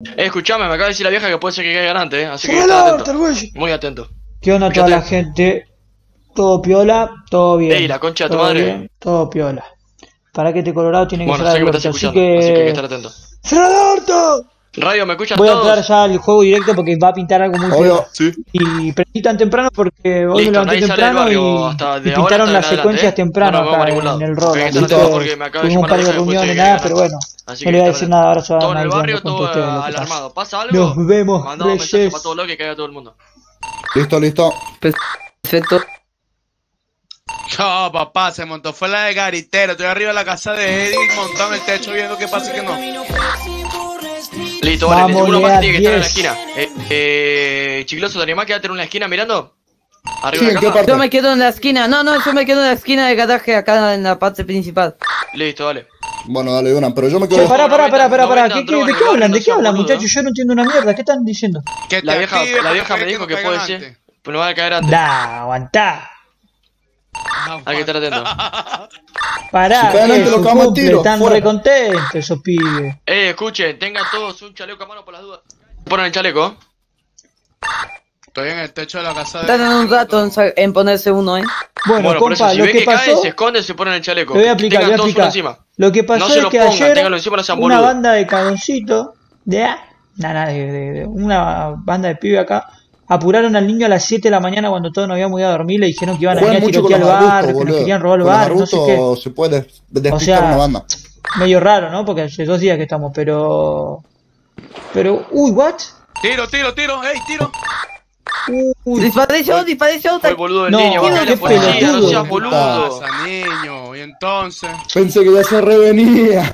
Eh, escuchame, me acaba de decir la vieja que puede ser que caiga antes, eh. Así que ¡Cerrá estate la atento. Muy atento. ¿Qué onda toda la gente? Todo piola, todo bien. Ey, la concha de tu madre. bien, todo piola. Para que este colorado tiene que Bueno, sé el que me estás orto, así así que hay que estar atento. ¡Cerrá el orto! Radio, ¿me escuchan Voy a entrar ya al juego directo porque va a pintar algo muy feo. Sí. Y prendí tan temprano porque hoy Listo, me levanté temprano barrio y, hasta de y pintaron las adelante, secuencias ¿eh? temprano No acá en el rol. tuvimos un par de reuniones, nada, pero bueno. Así No le voy a decir nada, ahora se va a Todo en dar el barrio, todo ustedes lo que al pasa. armado. ¿Pasa algo? Nos vemos, Mandamos mensaje Reyes. para todo lo que caiga todo el mundo. Listo, listo. Perfecto. No, papá, se montó. Fue la de Garitero. Estoy arriba de la casa de Eddie, montado en el techo viendo qué pasa y qué no. Listo, vale, Vamos, uno más que tiene que estar en la 10. esquina. Eh, eh, Chicloso, ¿te animás a quedarte en una esquina mirando? Arriba Sí, de. Yo me quedo en la esquina. No, no, yo me quedo en la esquina del garaje acá en la parte principal. Listo, dale. Bueno, dale una, pero yo me Che, quedo. pará, pará, pará, pará, pará. vendan ¿Qué, qué, droga ¿De qué hablan? ¿De qué hablan, muchachos? Yo no entiendo una mierda. ¿Qué están diciendo? Que La vieja, la vieja me dijo que puede ser. Pero no va a caer antes. Da, aguantá. Hay que estar atento. Pará, que lo a cumple, tiro, están fuera. recontentos esos pibes. Eh, escuchen, tengan todos un chaleco a mano por las dudas. Ponen el chaleco. Estoy en el techo de la casa de Tardan un rato en, sa- en ponerse uno, ¿eh? Bueno, Bueno, compa, eso, si lo que que cae, pasó... se esconden, se ponen el chaleco. Te voy a tengan voy a encima. Lo que pasó No se es que pongan, ayer ténganlo encima, no sean una banda de cagoncitos, de, ah, nada, de, de- de- una banda de pibe acá, apuraron al niño a las 7 de la mañana cuando todos nos habíamos ido a dormir, le dijeron que iban a venir a tirotear al bar, que nos querían robar el bar, no sé qué. se puede despistar sea, una banda. Medio raro, ¿no? Porque hace dos días que estamos, pero... Pero, uy, what? Tiro, tiro, tiro. ¡Ey, tiro! Uy, Disparé yo, disparé yo. Fue el boludo del No, niño, qué baja la policía, no pelotudo. seas ¿Qué boludo. pasa, niño? Y entonces. Pensé que ya se revenía.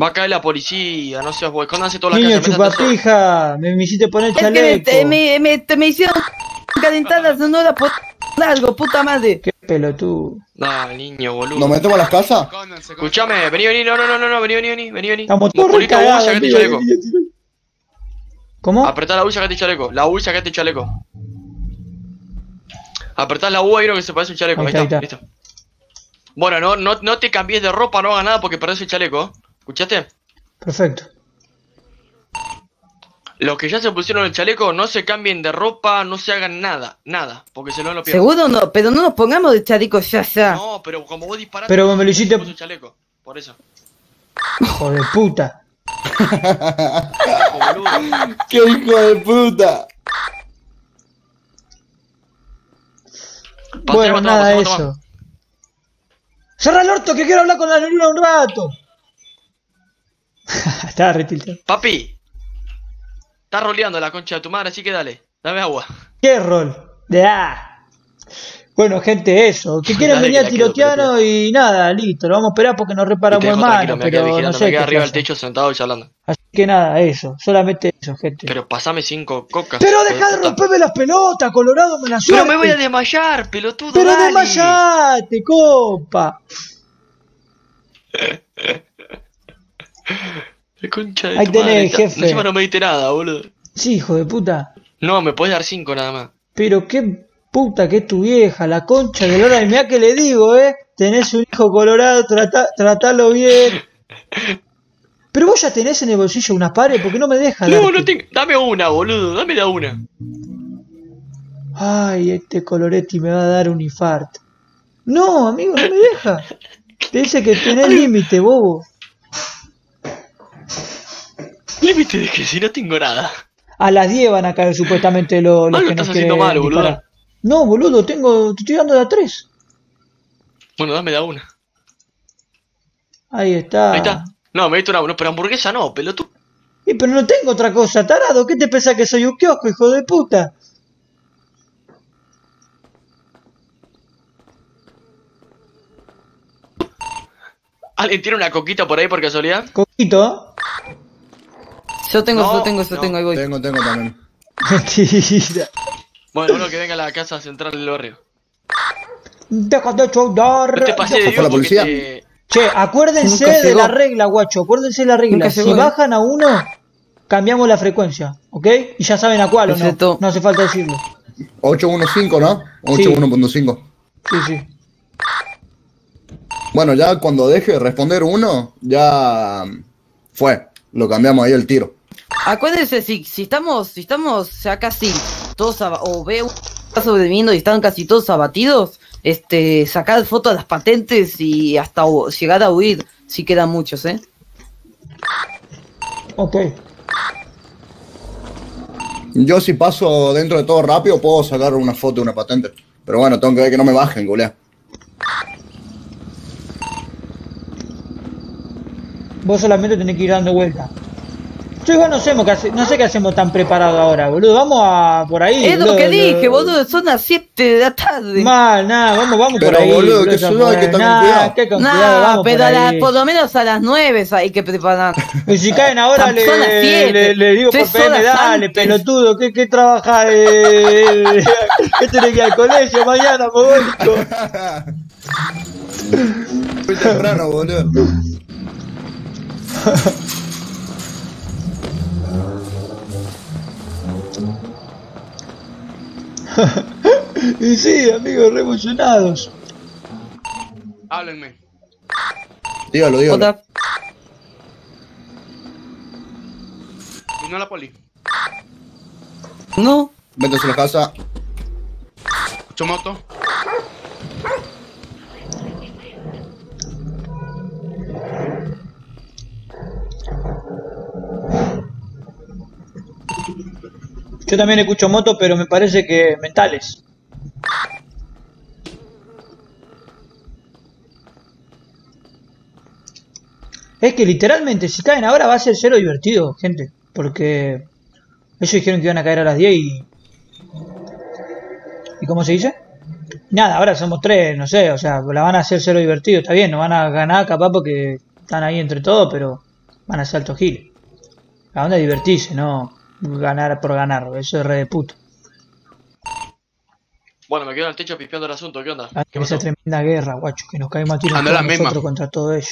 Va a caer la policía, no seas. Escóndanse toda la niño chupapija, me, me hiciste poner Es que me, chaleco. te- me, me, te me hicieron calentar las sonoras por algo, puta madre. Qué pelotudo. Nah, niño, boludo. ¿Nos metemos a las casas? Escuchame, vení, vení, no, no, no, no, no, vení, vení, vení, vení, vení. Estamos todos recagados, tío, chaleco. tío, tío. ¿Cómo? Apretá la U y sacate el chaleco. La U y sacate el chaleco. Apretás la U ahí lo que se parece un chaleco. Ahí Ahí, está, listo. Bueno, no, no, no te cambies de ropa, no hagas nada porque perdés el chaleco. ¿Escuchaste? Perfecto. Los que ya se pusieron el chaleco, no se cambien de ropa, no se hagan nada, nada, porque se lo lo pierden. Seguro no, pero no nos pongamos de chalecos ya, ya. No, pero como vos disparaste, Pero me lo hiciste- puso el chaleco, por eso. Hijo de puta. Boludo. ¡Qué hijo de puta! Bueno, toma, nada de pasemos, eso. toma. ¡Cerra el orto que quiero hablar con la negrura un rato! Estaba retiltado. Papi, estás roleando la concha de tu madre, así que dale, dame agua. ¿Qué rol? De A. Bueno, gente, eso. Que quieren Dale, venir a tirotearnos y nada, listo. Lo vamos a esperar porque nos reparamos en mano, me pero no sé me arriba del techo sentado y charlando. Así que nada, eso. Solamente eso, gente. Pero, Pero pasame cinco cocas. deja hijo de romperme las pelotas, Colorado, me la Pero me voy a desmayar, pelotudo. Pero dale. desmayate, copa. La concha de Ahí tu tenés, madre. jefe. Encima no me diste nada, boludo. Sí, hijo de puta. No, me podés dar cinco nada más. Pero qué puta que es tu vieja, la concha de Lora. Y mirá que le digo, eh. Tenés un hijo colorado, trata, tratalo bien. Pero vos ya tenés en el bolsillo unas pares, porque no me dejas. No, darte? no. Dame una, boludo. Dame la una. Ay, este coloretti me va a dar un infarto. No, amigo, no me deja. Te dice que tenés límite, bobo. Límite de que si no tengo nada. A las 10 van a caer supuestamente los, los Algo que nos estás haciendo quieren mal, boludo. disparar. No, boludo, tengo, te estoy dando de a 3. Bueno, dame la una. Ahí está. Ahí está. No, me diste una. No, pero hamburguesa no, pelotudo. Y pero no tengo otra cosa, tarado. ¿Qué te pensás que soy un kiosco, hijo de puta? ¿Alguien tiene una coquita por ahí por casualidad? Coquito. Yo tengo, No, yo tengo, yo no. tengo, ahí voy. Tengo, tengo también. Mentira. Bueno, uno que venga a la casa central del barrio. Deja de chorar. No te pases de ¿Fue Dios la porque policía? te... Che, acuérdense Nunca de llegó. la regla, guacho. Acuérdense de la regla. Nunca Si llegó, ¿eh? bajan a uno, cambiamos la frecuencia. ¿Ok? Y ya saben a cuál o no. No hace falta decirlo. 815, ¿no? Sí. 81.5. Sí, sí. Bueno, ya cuando deje de responder uno, ya fue. Lo cambiamos ahí el tiro. Acuérdense, si, si estamos, si estamos ya casi todos o veo está sobreviviendo y están casi todos abatidos, este, sacar fotos de las patentes y hasta llegar a huir, si quedan muchos, ¿eh? Ok. Yo si paso dentro de todo rápido puedo sacar una foto de una patente. Pero bueno, tengo que ver que no me bajen, gulea. Vos solamente tenés que ir dando vuelta. Yo igual no sé, qué hace- no sé qué hacemos tan preparado ahora, boludo. Vamos a por ahí. es lo que dije, boludo, son las 7 de la tarde. Mal, nada, vamos, vamos Pero, por ahí. boludo, que eso hay que estar Nah, cuidado. que con Nah, cuidado, vamos pero por a la- por lo menos a las 9 hay que preparar. Y si caen ahora Son le, siete, le, le digo por PM, dale, antes. pelotudo, ¿qué, qué trabaja? Eh, ¿Qué tenés que ir al colegio mañana, mogólico? Muy temprano, boludo. Y sí, amigos, re emocionados. Háblenme. Dígalo, dígalo. Otra- Vino la poli. No, Métese en la casa. Chomoto. Yo también escucho motos, pero me parece que mentales. Es que literalmente, si caen ahora va a ser cero divertido, gente. Porque ellos dijeron que iban a caer a las 10 y... ¿Y cómo se dice? Nada, ahora somos tres, no sé, o sea, la van a hacer cero divertido, está bien, no van a ganar capaz porque están ahí entre todos, pero van a ser alto gil. La onda es divertirse, no ganar por ganar, eso es re de puto. Bueno, me quedo en el techo pispeando el asunto, ¿qué onda? Hay ¿Qué esa pasó? tremenda guerra, guacho, que nos caemos a tiros Anda todos la misma. nosotros contra todo ello.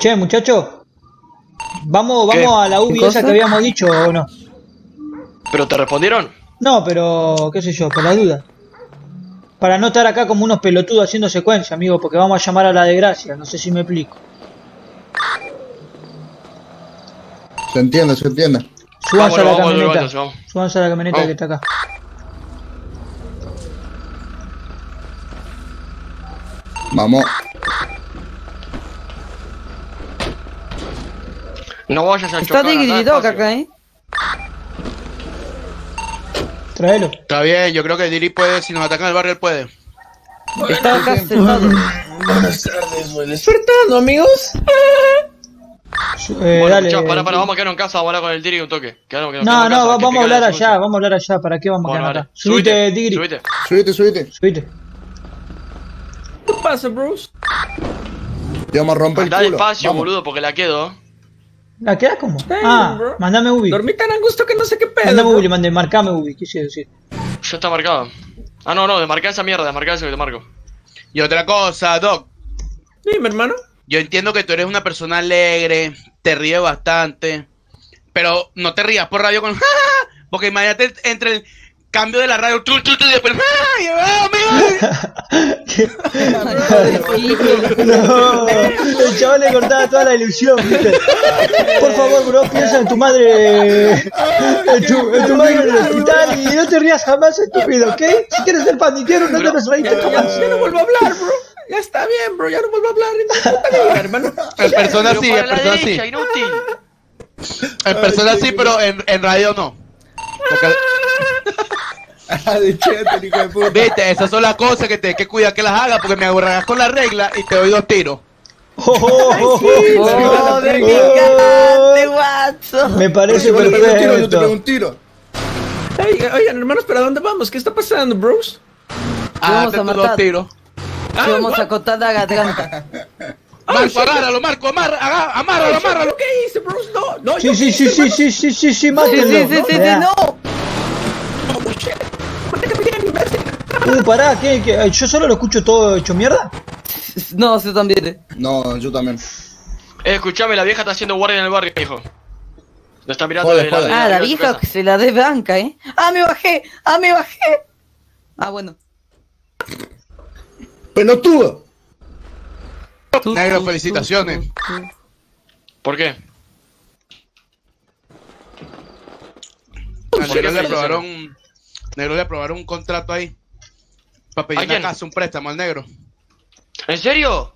Che, muchachos, vamos, ¿Qué? vamos a la UBI ¿Qué esa que habíamos dicho o no. ¿Pero te respondieron? No, pero qué sé yo, por la duda. Para no estar acá como unos pelotudos haciendo secuencia, amigo, porque vamos a llamar a la desgracia, no sé si me explico. Se entiende, se entiende. Súbanse a la camioneta. Súbanse a la camioneta que está acá. Vamos. No vayas a está chocar. despacio. acá, ¿eh? Tráelo. Está bien, yo creo que Diri puede, si nos atacan el barrio, él puede. Está acá sentado. Despertando, amigos. Eh, Bueno, dale. escuchá, pará, pará, vamos a quedarnos en casa, vamos a hablar con el Diri un toque. Quedaron, que nos No, quedamos en no, casa, vamos a hablar la allá, vamos a hablar allá. ¿Para qué vamos a Bueno, quedar dale. acá? Subite, Subite, Digri. subite. Subite, subite. Subite. ¿Qué pasa, bros? Te vamos a romper el culo. despacio, Vamos. boludo, porque la quedo. ¿La quedás como? Ah, bro. mandame Ubi. Dormí tan a gusto que no sé qué pedo. Mandame bro. Ubi, le mandé, marcame Ubi, quise decir. Ya está marcado. Ah, no, no, desmarcar esa mierda, desmarcar eso que te marco. Y otra cosa, Doc. Dime, hermano. Yo entiendo que tú eres una persona alegre, te ríes bastante, pero no te rías por radio con porque imagínate entre el cambio de la radio tú, tú, tú, y después ¡ah! No, el chaval le cortaba toda la ilusión, ¿viste? Por favor, bro, piensa en tu madre. En tu, en tu madre en el hospital y no te rías jamás, estúpido, ¿ok? Si quieres ser paniquero, no debes reírte Ya, jamás. ya no vuelvo a hablar, bro. Ya está bien, bro. Ya no vuelvo a hablar. Hermano. En persona sí, la persona sí. inútil. En persona sí, pero en, en radio no. Ah, de chete, hijo de puta. Viste, esas son las cosas que te hay que cuidar que las hagas porque me agarras con la regla y te doy dos tiros. Me parece tiro, yo te pego un tiro. Oigan, hermanos, ¿para dónde vamos? ¿Qué está pasando, bros? Ah, vamos te a doy dos matar. tiros. Ah, Sí, vamos a cortar la garganta. Marco, agárralo, Marco, amárralo, amárralo. ¿Qué hice, bros? No, no, Sí, sí, sí, sí, sí, sí, sí, sí, Sí, mátenlo. sí, sí, sí, sí, no. Oh, shit. Uh, pará, ¿qué, qué? ¿Yo solo lo escucho todo hecho mierda? No, sí también. eh. No, yo también. Eh, escuchame, la vieja está haciendo guardia en el barrio, hijo. Lo está mirando Joder, la, joder. de Ah, la vieja que se la dé blanca, ¿eh? ¡Ah, me bajé! ¡Ah, me bajé! Ah, bueno. ¡Pelotudo! Negro, felicitaciones. ¿Por qué? Negro le aprobaron, negro le aprobaron un contrato ahí. Para pedir un préstamo al negro. ¿En serio?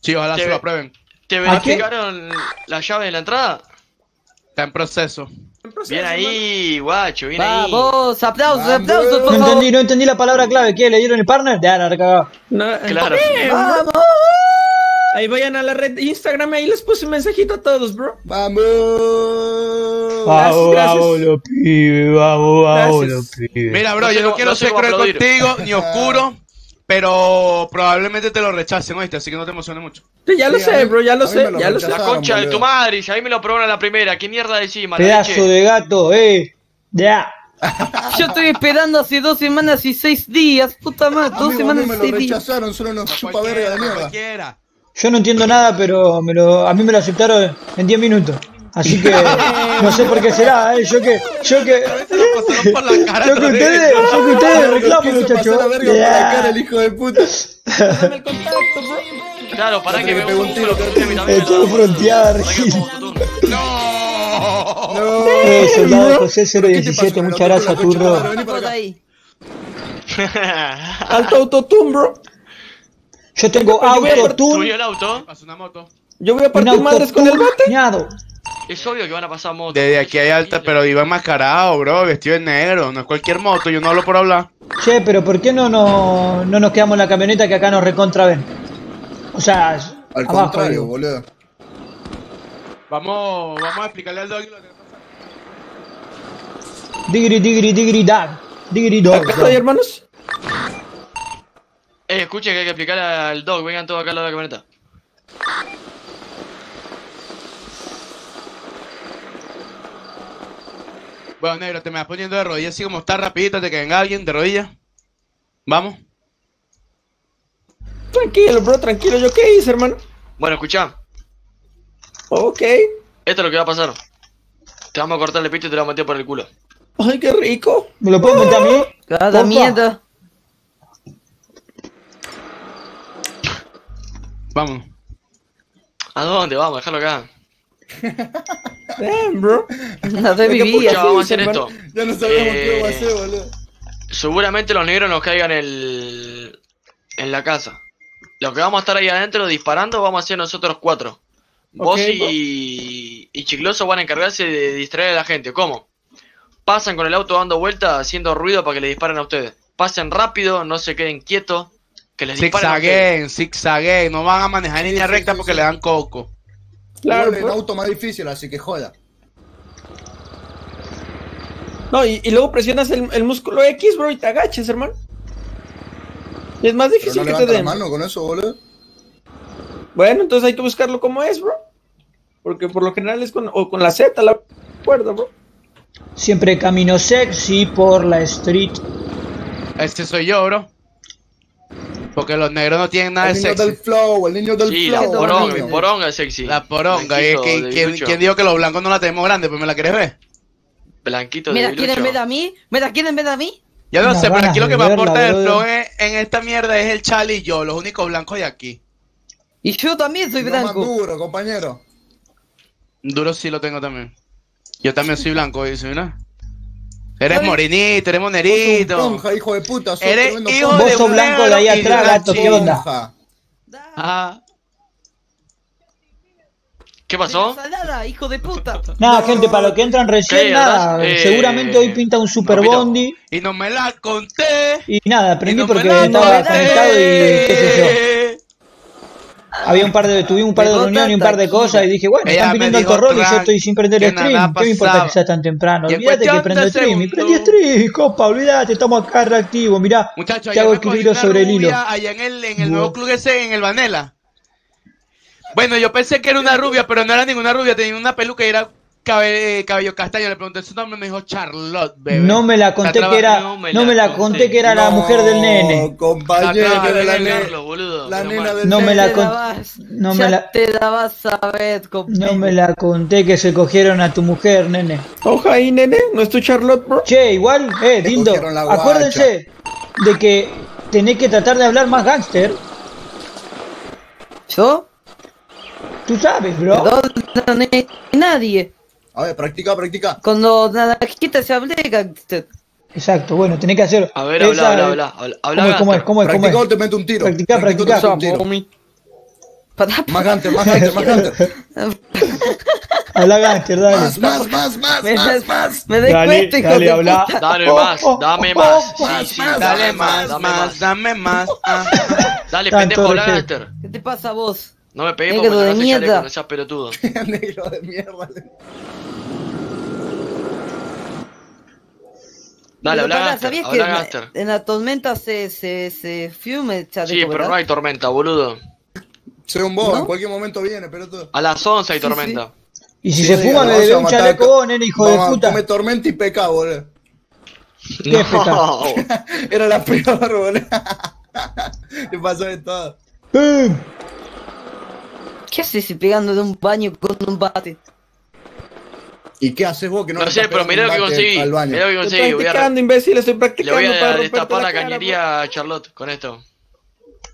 Sí, ojalá se lo aprueben. ¿Te verificaron la llave de la entrada? Está en proceso. Bien ahí, guacho, bien ahí. Vamos, aplausos, aplausos, No por favor. entendí, no entendí la palabra clave. ¿Qué? ¿Le dieron el partner? Ya, la recagado. No, Claro. Vamos. Ahí vayan a la red de Instagram, ahí les puse un mensajito a todos, bro. ¡Vamos! Vamos, vamos, los pibes, vamos, vamos, Gracias. los pibes. Mira, bro, No yo no quiero no ser cruel contigo ni oscuro, pero probablemente te lo rechacen, ¿oíste? Así que no te emociones mucho. Sí, ya lo Sí, sé, mí- bro, ya lo sé, me lo ya lo sé. La concha de tu madre, y a mí me lo aprobaron a la primera. ¿Qué mierda decís, Pedazo de gato, eh. Ya. Yo estoy esperando hace dos semanas y seis días, puta madre, dos Amigo, a mí semanas me y lo seis días. rechazaron, solo nos chupa verga de mierda. cualquiera. Yo no entiendo nada, pero me lo, a mí me lo aceptaron en 10 minutos. Así que no sé por qué será, eh. Yo que, yo que, Se lo pasaron por la cara. yo que otra vez. ustedes, yo que ustedes quiso muchachos. cara el hijo de puta. Dame el contacto, bro. Claro, para Ya que me pegó un tiro, Estoy pongo autotune. ¡No! No. Eh, soldado José ¿Qué te pasó 017, con el muchas gracias, turro. Alto autotune, bro. Yo tengo autotune, Subió el auto. Pasó una moto. Yo voy a un partir madres con el bate. Es obvio que van a pasar motos. Desde aquí hay alta, pero iba enmascarado, bro, vestido de negro. No es cualquier moto, yo no hablo por hablar. Che, pero ¿por qué no, no, no nos quedamos en la camioneta que acá nos recontra ven? O sea, Al abajo. contrario, digo. boludo. Vamos, vamos a explicarle al doggy lo que pasa. Digri, digri, digri, dag. Digri, dog. Acá estoy, hermanos. Eh, escuchen que hay que explicarle al dog. Vengan todos acá al lado de la camioneta. Bueno, negro, te me vas poniendo de rodillas así como está rapidito, te que venga alguien de rodillas. Vamos. Tranquilo, bro, tranquilo. ¿Yo qué hice, hermano? Bueno, escuchá. Ok. Esto es lo que va a pasar. Te vamos a cortar el pito y te lo vamos a meter por el culo. Ay, qué rico. ¿Me lo puedo meter a mí? Cada Porfa. mierda. Vamos. ¿A dónde? Vamos, déjalo acá. Damn, bro. No te vivía. Escucha, vamos a hacer hermano. esto. Ya no sabíamos qué Eh, iba a hacer, boludo. Seguramente los negros nos caigan el... en la casa. Lo que vamos a estar ahí adentro disparando vamos a ser nosotros cuatro. Vos y... y Chicloso van a encargarse de distraer a la gente. ¿Cómo? Pasan con el auto dando vueltas, haciendo ruido para que le disparen a ustedes. Pasen rápido, no se queden quietos. Que les disparen. Zigzagueen, zigzagueen. No van a manejar en línea sí, recta sí, porque sí. le dan coco. Claro, bro. auto más difícil, así que joda. No, y, y luego presionas el, el músculo X, bro, y te agachas, hermano. Y es más Pero difícil no que te levanta la den. mano con eso, boludo. Bueno, entonces hay que buscarlo como es, bro. Porque por lo general es con, o con la Z, la cuerda, bro. Siempre camino sexy por la street. Ese soy yo, bro. Porque los negros no tienen nada El de niño del sexy. flow, el niño del Sí, la flow. poronga, niño. mi poronga es sexy. La poronga. ¿Y Blanquito que- ¿quién, dijo que los blancos no la tenemos grande? Pues me la querés ver. Blanquito ¿Me de la quieren ver a mí? ¿Me la quieren ver a mí? Yo no sé, pero aquí lo que me aporta el flow es- en esta mierda es el Charlie y yo, los únicos blancos de aquí. Y yo también soy Lo más blanco. duro, compañero. Duro sí lo tengo también. Yo también soy blanco, dice, ¿no? Eres ¿Sabes? morenito, eres Sos un monerito. ponja, hijo de puta. Sos Eres hijo. Vos de un blanco de ahí atrás, gato, ¿qué onda? Ah, ¿Qué pasó? Ensalada, hijo de puta. Nada, gente, para los que entran recién, ¿Qué, nada. Eh, seguramente hoy pinta un super papito. bondi. y no me la conté. Y nada, aprendí y no porque estaba conectado y qué sé yo. Había un par de, tuvimos un par de reuniones y un par de cosas y dije, bueno, están pidiendo alto rol y yo estoy sin prender que stream. ¿Qué me importa que sea tan temprano? Olvídate que prendo de stream. Y prendí stream, copa, olvídate, estamos acá reactivos. Mirá, Muchachos, te hago equilibrio sobre el hilo. allá en el, en el nuevo club ese, en el Vanela. Bueno, yo pensé que era una rubia, pero no era ninguna rubia, tenía una peluca y era cabe- cabello castaño. Le pregunté su nombre, me dijo Charlotte, bebé. No me la conté que era, no me no la me la conté. conté que era la mujer del nene. No, compañero, era la, Carlos, boludo, la nena del No me la vas- no ya me la- te a ver, conmigo. No me la conté que se cogieron a tu mujer, nene. Oja ahí, nene. ¿No es tu Charlotte, bro? Che, igual, eh, guacha. acuérdense de que tenés que tratar de hablar más gángster ¿Yo? Tú sabes, bro. No, nadie. A ver, practica, practica. Cuando naranjita se gangster. Exacto, bueno, tenés que hacer. A ver, habla, esa- habla, habla, habla, habla, ¿Cómo es, cómo es, Gaster. cómo es, cómo es? te meto un tiro. Tiro. Para, Más gante, más gante, más gante. Habla gánster, dale. Más, más, más, más, me, más, más. me cuenta, hijo dale, de habla. puta. Dame Oh, más, oh, dame oh, más. Sí, sí, más, Dale más, dame más, dame más. Ah. Dale, Tanto pendejo, habla. Gaster. ¿Qué te pasa a vos? No me pegues porque no seas pelotudo. Negro de mierda. Dale, habla. ¿Sabías Habla, que Gaster. en la tormenta se, se, se fume el chaleco, Sí, pero ¿verdad? no hay tormenta, boludo. Soy un bobo, ¿No? en cualquier momento viene, pero todo. A las 11 hay Sí, tormenta. Y si Sí, se sí, fuma, me debe un chaleco vos, nene, hijo de puta. Come tormenta y peca, boludo. ¿Qué No. Era la peor, boludo. Le pasó de todo. ¿Qué haces si pegando de un baño con un bate? ¿Y qué haces vos que no No le sé, pero mirá lo que conseguí. Mirá lo que Estoy conseguí. Voy a, practicando, imbécil, estoy le practicando voy para a romperte destapar la cara, cañería a Charlotte con esto.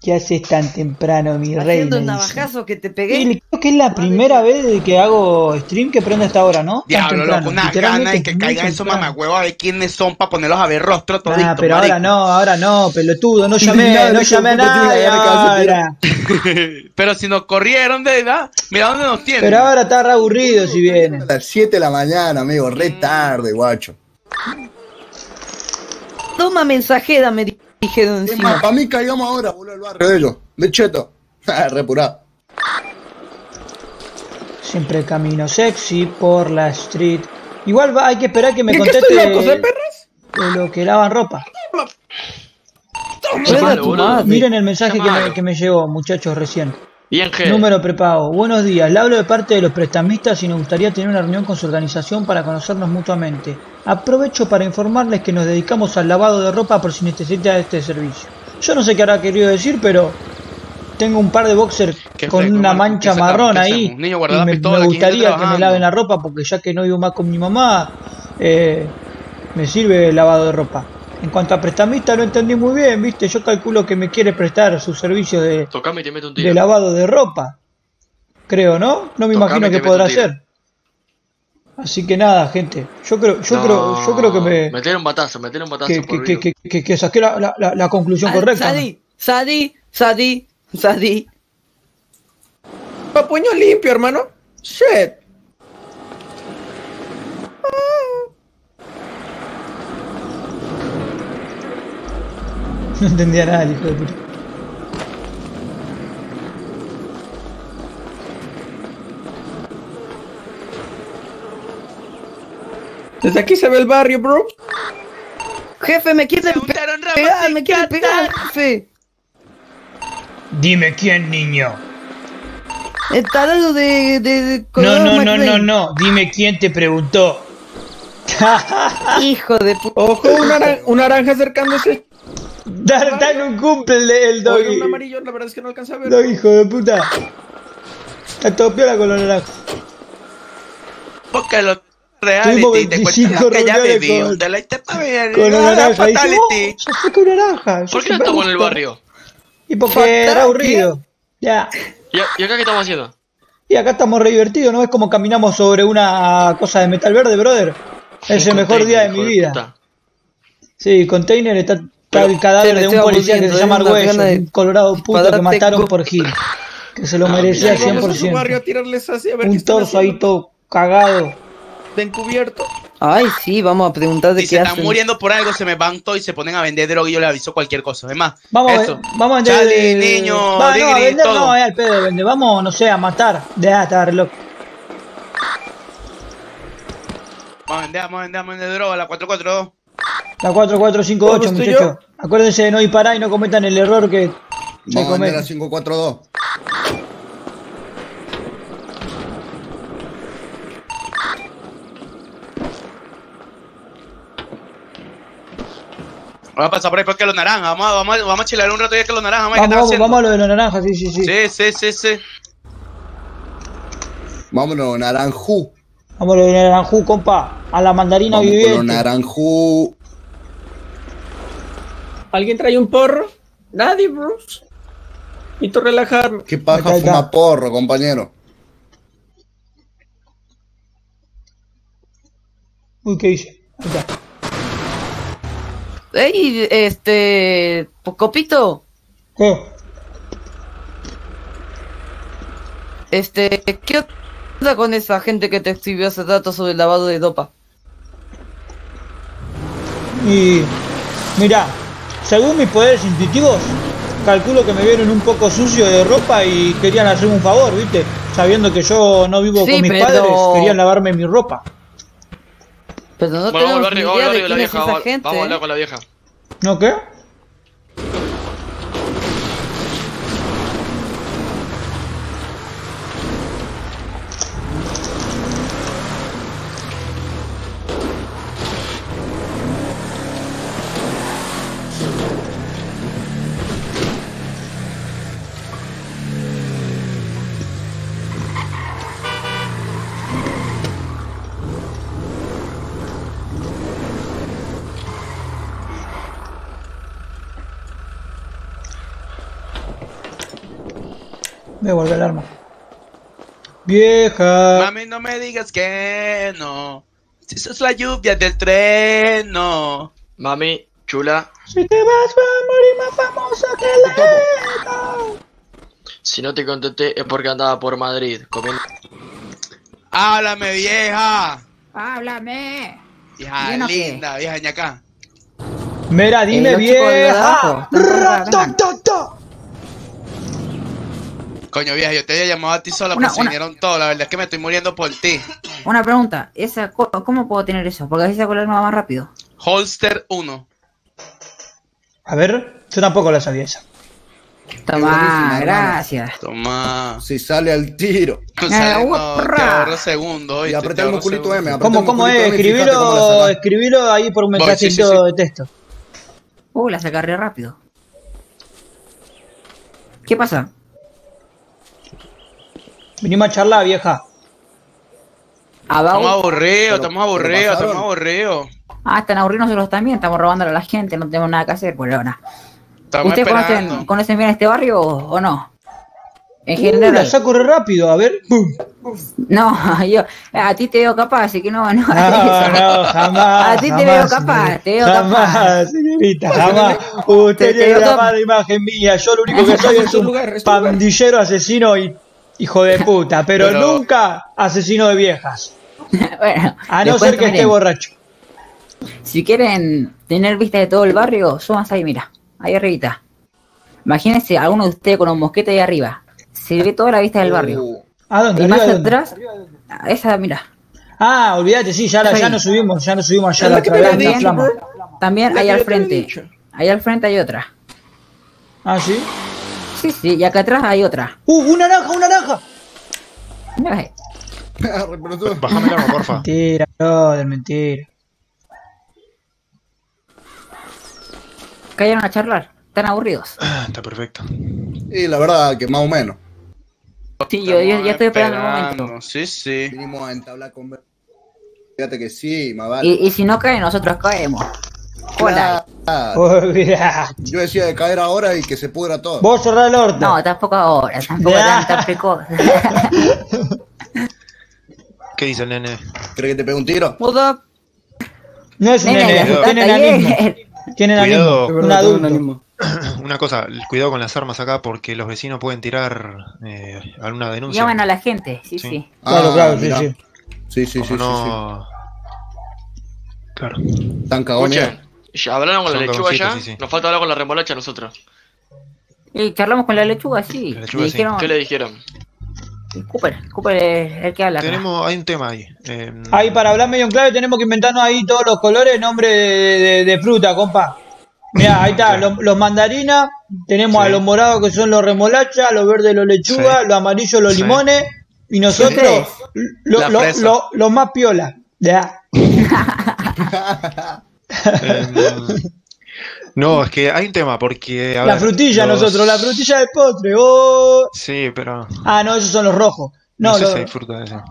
¿Qué haces tan temprano, mi rey? Haciendo un navajazo que te Y pegué. creo que es la primera vez desde que hago stream que prendo hasta ahora, ¿no? Diablo, loco, una gana de que caigan esos mamagüevos a ver quiénes son para ponerlos a ver rostro todito. Nah, pero marico. ahora no, ahora no, pelotudo, no llamé, no de llamé a nadie de. Pero si nos corrieron de edad, mira dónde nos tienen. Pero ahora está re aburrido si viene. A las 7 de la mañana, amigo, re tarde, guacho. Toma mensajera, me di- dijeron Es más, encima. para mí caigamos ahora, boludo, al barrio de ellos. De cheto. purado. Siempre camino sexy por la street. Igual va, hay que esperar que me ¿Qué, qué conteste loco, ¿eh, perras? de lo que lavan ropa. Miren el mensaje que me, que me llegó, muchachos, recién. Bien, G. Número prepago. Buenos días. Le hablo de parte de los prestamistas y nos gustaría tener una reunión con su organización para conocernos mutuamente. Aprovecho para informarles que nos dedicamos al lavado de ropa por si necesita este servicio. Yo no sé qué habrá querido decir, pero tengo un par de boxers con fresco, una mancha marrón ¿Qué ahí. Niño, y me, me ¿quién está gustaría que me laven la ropa porque ya que no vivo más con mi mamá, eh, me sirve el lavado de ropa. En cuanto a prestamista, no entendí muy bien, ¿viste? Yo calculo que me quiere prestar sus servicios de, Tocame y te meto un de tiro. lavado de ropa. Creo, ¿no? No me Tocame imagino y que meto podrá un tiro. hacer. Así que nada, gente. Yo creo, yo No, creo, yo creo que me Metele un batazo, metele un batazo. que, por que, vivo. que, que, que saqué la, la, la, la conclusión correcta. Sadi, Sadi, Sadi, Sadi. Pa' puño limpio, hermano. Shit. No entendía nada, el hijo de puta. Desde aquí se ve el barrio, bro. Jefe, me quieren pegar, me quieren pegar, jefe. Dime quién, niño. El tarado de, de, de No, no, no, no, no. Dime quién te preguntó. Hijo de puta. Ojo, un, naran- un naranja acercándose. Dar, dan un cumple el, doggy. un amarillo, la verdad es que no alcanza a ver. Doggy, hijo de puta. Está todo piola con los naranjos. Porque los Tuvimos reality te 25 cuentan que ya bebí. con- la está para ver. Con ah. Y dice, oh, con naranja. ¿Por qué no estamos en el gusto". barrio? Y porque era aburrido. Ya. ¿Y, y acá qué estamos haciendo? Y acá estamos re divertidos, ¿no ves cómo caminamos sobre una cosa de metal verde, brother? Es el mejor día de mi vida. Sí, container está, está el cadáver de un policía que se llama un colorado puto que mataron por Gil. Que se lo Ah, merecía mira, Vamos a su barrio a 100%. tirarles así a ver qué Un están torso ahí todo cagado. De encubierto. Ay, sí, vamos a preguntar de Si qué se están hacen. muriendo por algo, se me van todos y se ponen a vender droga y yo les aviso cualquier cosa. Es más, Vamos a, eso. vamos a vender. Niño, Va, no, a digri, vender todo. no, eh, al pedo de vender. Vamos, no sé, a matar. De hasta reloj. Vamos a vender, vamos a vender, vamos a vender droga, la 442. La 4458, ¿Cómo estoy muchachos. Acuérdense de no disparar y no cometan el error que se Vamos a vender comete. a 542. Vamos a pasar por ahí porque los naranjas. Vamos a, vamos a, vamos a chilar un rato ya que los naranjas. Vamos, Vamos, a lo de los naranjas, sí, sí, sí. Sí, sí, sí, sí. Vámonos, naranjú. Vamos a lo de naranjú, compa. A la mandarina Vamos con los viviente. Necesito relajarme. Qué paja fuma porro, compañero. Uy, ¿qué hice? Está. Ey, este. Copito, ¿Qué? este. ¿Qué onda con esa gente que te escribió hace rato sobre el lavado de dopa? Y mira, según mis poderes intuitivos, calculo que me vieron un poco sucio de ropa y querían hacerme un favor, ¿viste? Sabiendo que yo no vivo Sí, con mis pero- padres, querían lavarme mi ropa. Pero no Bueno, vamos ni de de la quién es vieja. esa Vamos, gente. vamos a hablar con la vieja. ¿No qué? Guardé el arma. Vieja. Mami, no me digas que no. Si sos la lluvia del tren, no. Mami, chula, Si te vas, va a morir más famosa que la si no te contesté es porque andaba por Madrid comiendo. Háblame, vieja. Háblame. Vieja linda, vieja ñacá. Mira, dime vieja. Coño, vieja, yo te había llamado a ti sola, pero se una- vinieron todos. La verdad es que me estoy muriendo por ti. Una pregunta, esa co- ¿cómo puedo tener eso? Porque así saco el arma más rápido. Holster 1. A ver, yo tampoco la sabía esa. Toma, gracias. Toma. Si sale al tiro. Tú sabes, no, te ahorro segundo. Y ¿oíste? el ahorro musculito. M. ¿Cómo, el cómo musculito es? M y fíjate cómo la Escribilo, sacás. escribilo ahí por un Voy, mensajito sí, sí, sí. de texto. Uh, la sacaré rápido. ¿Qué pasa? Venimos a charlar, vieja. Estamos aburridos, estamos aburridos, estamos aburridos. Ah, están aburridos nosotros también, estamos robándole a la gente, no tenemos nada que hacer. Estamos ¿Ustedes conocen, conocen bien este barrio o, no? En Uh, la general, saco re rápido, a ver. No, yo a ti te veo capaz, así que no, no, No, no, jamás. A ti te jamás, veo capaz, te veo jamás, capaz. señorita, jamás. Usted Te- te tiene la mala imagen mía. Yo lo único que soy Es un es lugar. pandillero asesino y hijo de puta, pero, Pero- nunca asesino de viejas. bueno, A no ser que esté borracho. Si quieren tener vista de todo el barrio, súbanse ahí, mira, ahí arribita. Imagínense a uno de ustedes con un mosquete ahí arriba. Se ve toda la vista del barrio. Uh, ¿A dónde? Y más ¿Arriba de dónde? atrás, esa, mira. Ah, olvídate, sí, ya, la- ya nos subimos, ya nos subimos allá la. También La ahí al frente. Ahí al frente hay otra. Ah, sí. Sí, sí, y acá atrás hay otra. ¡Uh, una naranja, una naranja! Mira Bájame el arma, porfa. Mentira, brother, mentira. Cayeron a charlar. Están aburridos. Ah, Está perfecto. Y la verdad que más o menos. Sí, yo, yo ya estoy esperando el Esperando, momento. Sí, sí. Vinimos a entablar con... Fíjate que sí, más vale. Y, y si no caen, nosotros caemos. Hola. Yo decía de caer ahora y que se pudra todo. Vos cerrá el orto. No, tampoco ahora, tampoco Ya. tan precoz. ¿Qué dice el nene? ¿Crees que te pegue un tiro? What up? No es un Nene, nene, tiene bien. Tiene enanismo, un adulto. Una cosa, cuidado con las armas acá porque los vecinos pueden tirar eh, alguna denuncia. Llaman a la gente, sí, Sí. sí. Claro, Ah, claro, sí, mirá. sí. Sí, sí, sí, Como sí, no... Claro. sí. Tan cagones. Ya hablaron con la lechuga ya. cagoncitos, sí, sí. Nos falta hablar con la remolacha nosotros. Y charlamos con la lechuga, sí. La lechuga, Le sí. dijeron, ¿Qué le dijeron? Cooper, Cooper es el que habla. acá. Tenemos, hay un tema ahí. eh, Ahí para hablar medio en clave tenemos que inventarnos ahí todos los colores, nombre de, de- de fruta, compa. Mirá, ahí está, los, los mandarinas, tenemos Sí. a los morados que son los remolachas, los verdes los lechugas, Sí. los amarillos los Sí. limones, y nosotros Ustedes. lo- La lo- fresa. lo- los más piola. Ya. eh, no, es que hay un tema porque... a La ver, frutilla los- nosotros, la frutilla del postre. Oh. Sí, pero... Ah, no, esos son los rojos. No, No, sé los, si hay fruta de eso.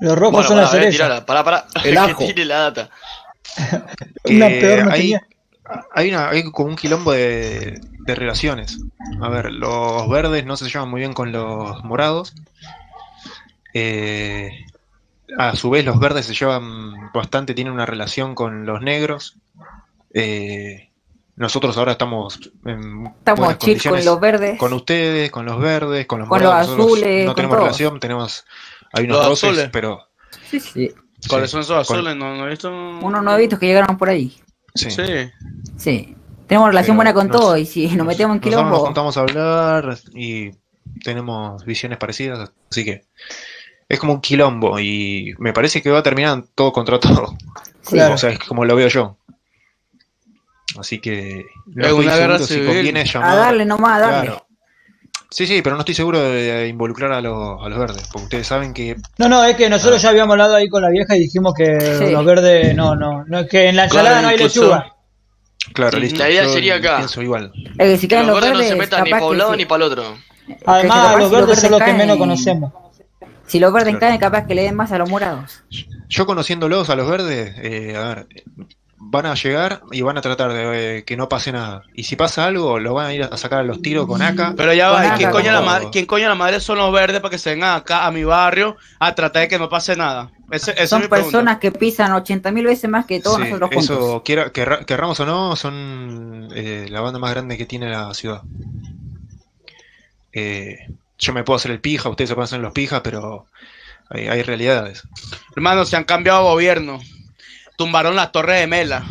los rojos Bueno, son las cerezas. tirala. Pará, pará. El que ajo. tire la data. Una Que peor no hay, tenía. hay, una, hay como un quilombo de, de relaciones. A ver, los verdes no se llevan muy bien con los morados. Eh, a su vez, los verdes se llevan bastante, tienen una relación con los negros. Eh, nosotros ahora estamos en Estamos chill con los verdes. con ustedes, con los verdes, con los Con los morados. Azules, no con tenemos todos. relación, tenemos hay unos Los roces, azules. pero Sí, sí. ¿Cuáles sí, son esos con- azules? No, no he visto. Unos nuevitos que llegaron por ahí. sí. Sí. Sí. Tenemos relación Pero buena con nos- todo y si nos metemos en Nosotros nos quilombo. juntamos a hablar y tenemos visiones parecidas, así que es como un quilombo y me parece que va a terminar todo contra todo. Claro. O sea, es como lo veo yo. Así que no Es estoy una guerra seguro si civil. conviene llamar. A darle nomás, a darle. Claro. Sí, sí, pero no estoy seguro de involucrar a los, a los verdes, porque ustedes saben que No, no, es que nosotros ya habíamos hablado ahí con la vieja y dijimos que Sí. los verdes, no, no, no, que en la ensalada Claro, no hay incluso- lechuga. Claro, Sí, listo. la idea yo sería acá. Pienso igual. Es que si los los verdes no se metan ni para un lado sí. ni para el otro. Además, los verdes son los que menos conocemos. Si los verdes Claro. caen, capaz que le den más a los morados. Yo conociéndolos a los verdes, eh, a ver, van a llegar y van a tratar de eh, que no pase nada. Y si pasa algo, lo van a ir a sacar a los tiros con AK. Pero ya Con va, ¿y nada, ¿quién coño, la madre, ¿quién coño la madre son los verdes para que se vengan acá a mi barrio a tratar de que no pase nada? Ese, Son es mi pregunta. personas que pisan 80 mil veces más que todos Sí, nosotros juntos. eso, quiera- querra- querramos o no, son eh, la banda más grande que tiene la ciudad. Eh, yo me puedo hacer el pija, ustedes se pueden hacer los pijas, pero hay, hay realidades. Hermano, se han cambiado gobierno. Tumbaron la torre de Mela.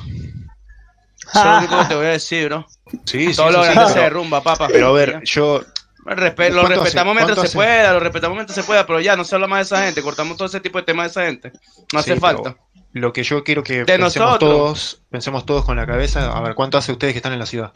Eso es lo único que te voy a decir, bro. Sí, sí, Todo sí, lo sí, grande se derrumba, papá. pero a ver, yo Respe- lo ¿Cuánto hace? respetamos mientras ¿Cuánto se pueda, lo respetamos mientras se pueda, pero ya no se habla más de esa gente, cortamos todo ese tipo de temas de esa gente. No hace falta. Lo que yo quiero que De pensemos nosotros. todos, pensemos todos con la cabeza, a ver, ¿cuánto hace ustedes que están en la ciudad?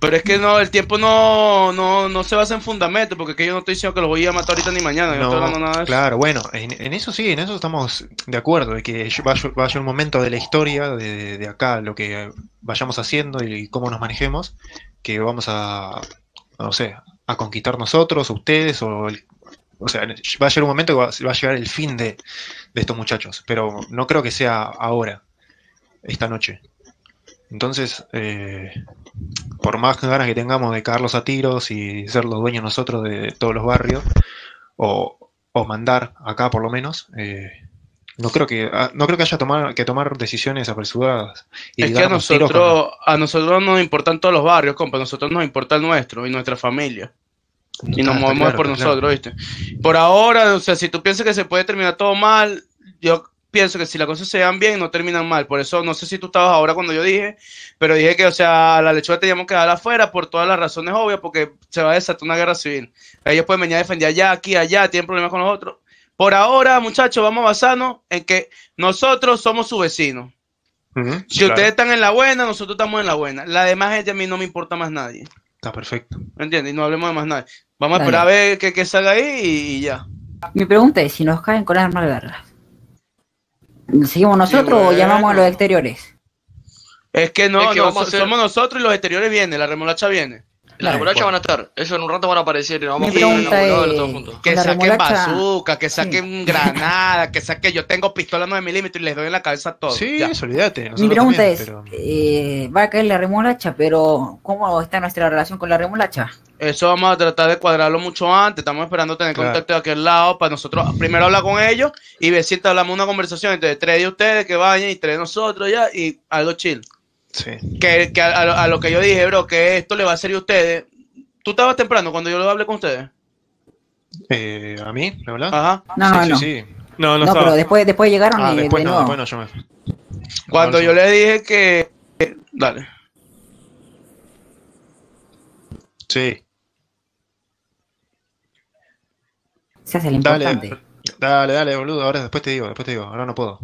Pero es que no, el tiempo no, no, no se basa en fundamento, porque es que yo no estoy diciendo que los voy a matar ahorita ni mañana, yo no, estoy hablando nada de eso. claro, bueno, en, en eso sí, en eso estamos de acuerdo, de que vaya, vaya un momento de la historia, de, de acá, lo que vayamos haciendo y cómo nos manejemos, que vamos a, no sé, a conquistar nosotros, ustedes, o, el- o sea, va a llegar un momento que va, va a llegar el fin de, de estos muchachos, pero no creo que sea ahora, esta noche. Entonces, eh, por más ganas que tengamos de cagarlos a tiros y ser los dueños nosotros de todos los barrios, o, o mandar acá por lo menos, eh, no creo que ah, no creo que haya tomar, que tomar decisiones apresuradas. Y Es que a nosotros, a nosotros nos importan todos los barrios, compa, a nosotros nos importa el nuestro y nuestra familia. Y nos movemos claro, por claro. nosotros, ¿viste? Por ahora, o sea, si tú piensas que se puede terminar todo mal, yo pienso que si las cosas se dan bien, no terminan mal. Por eso, no sé si tú estabas ahora cuando yo dije, pero dije que, o sea, la lechuga teníamos que dejarla afuera por todas las razones obvias, porque se va a desatar una guerra civil. Ellos pueden venir a defender allá, aquí, allá, tienen problemas con los otros. Por ahora, muchachos, vamos a basarnos en que nosotros somos sus vecinos. Ujú, Si claro, ustedes están en la buena, nosotros estamos en la buena. La demás gente a mí no me importa más nadie. Está perfecto. ¿Me entiendes? Y no hablemos de más nadie. Vamos a Dale. esperar a ver qué, qué salga ahí y, y ya. Mi pregunta es si nos caen con armas largas. ¿Seguimos nosotros o llamamos a los exteriores? Es que no, Es que no, somos nosotros y los exteriores vienen, la remolacha viene. Las Claro. remolachas van a estar. Eso en un rato van a aparecer. y Nos vamos a juntos. Que La saquen remolacha- bazooka, que saquen granada, que saquen. Yo tengo pistola 9 milímetros y les doy en la cabeza a todos. Sí, ya. eso olvídate. Mi pregunta también, es, pero- eh, va a caer la remolacha, pero ¿cómo está nuestra relación con la remolacha? Eso vamos a tratar de cuadrarlo mucho antes. Estamos esperando tener Claro. contacto de aquel lado para nosotros primero hablar con ellos y ver si entablamos una conversación entre tres de ustedes que vayan y tres de nosotros ya y algo chill. Sí. Que, que a, a lo- a lo que yo dije, bro, que esto le va a servir a ustedes. ¿Tú estabas temprano cuando yo lo hablé con ustedes? Eh, ¿A mí? ¿Me hablas? Ajá. No, sí, no, sí, no. sí. No, No, pero después, después llegaron Ah, y después de no, nuevo. después no, yo me... Cuando yo le dije que... Dale. Sí, Se hace el dale, importante. dale, dale, boludo, ahora después te digo, después te digo, ahora no puedo.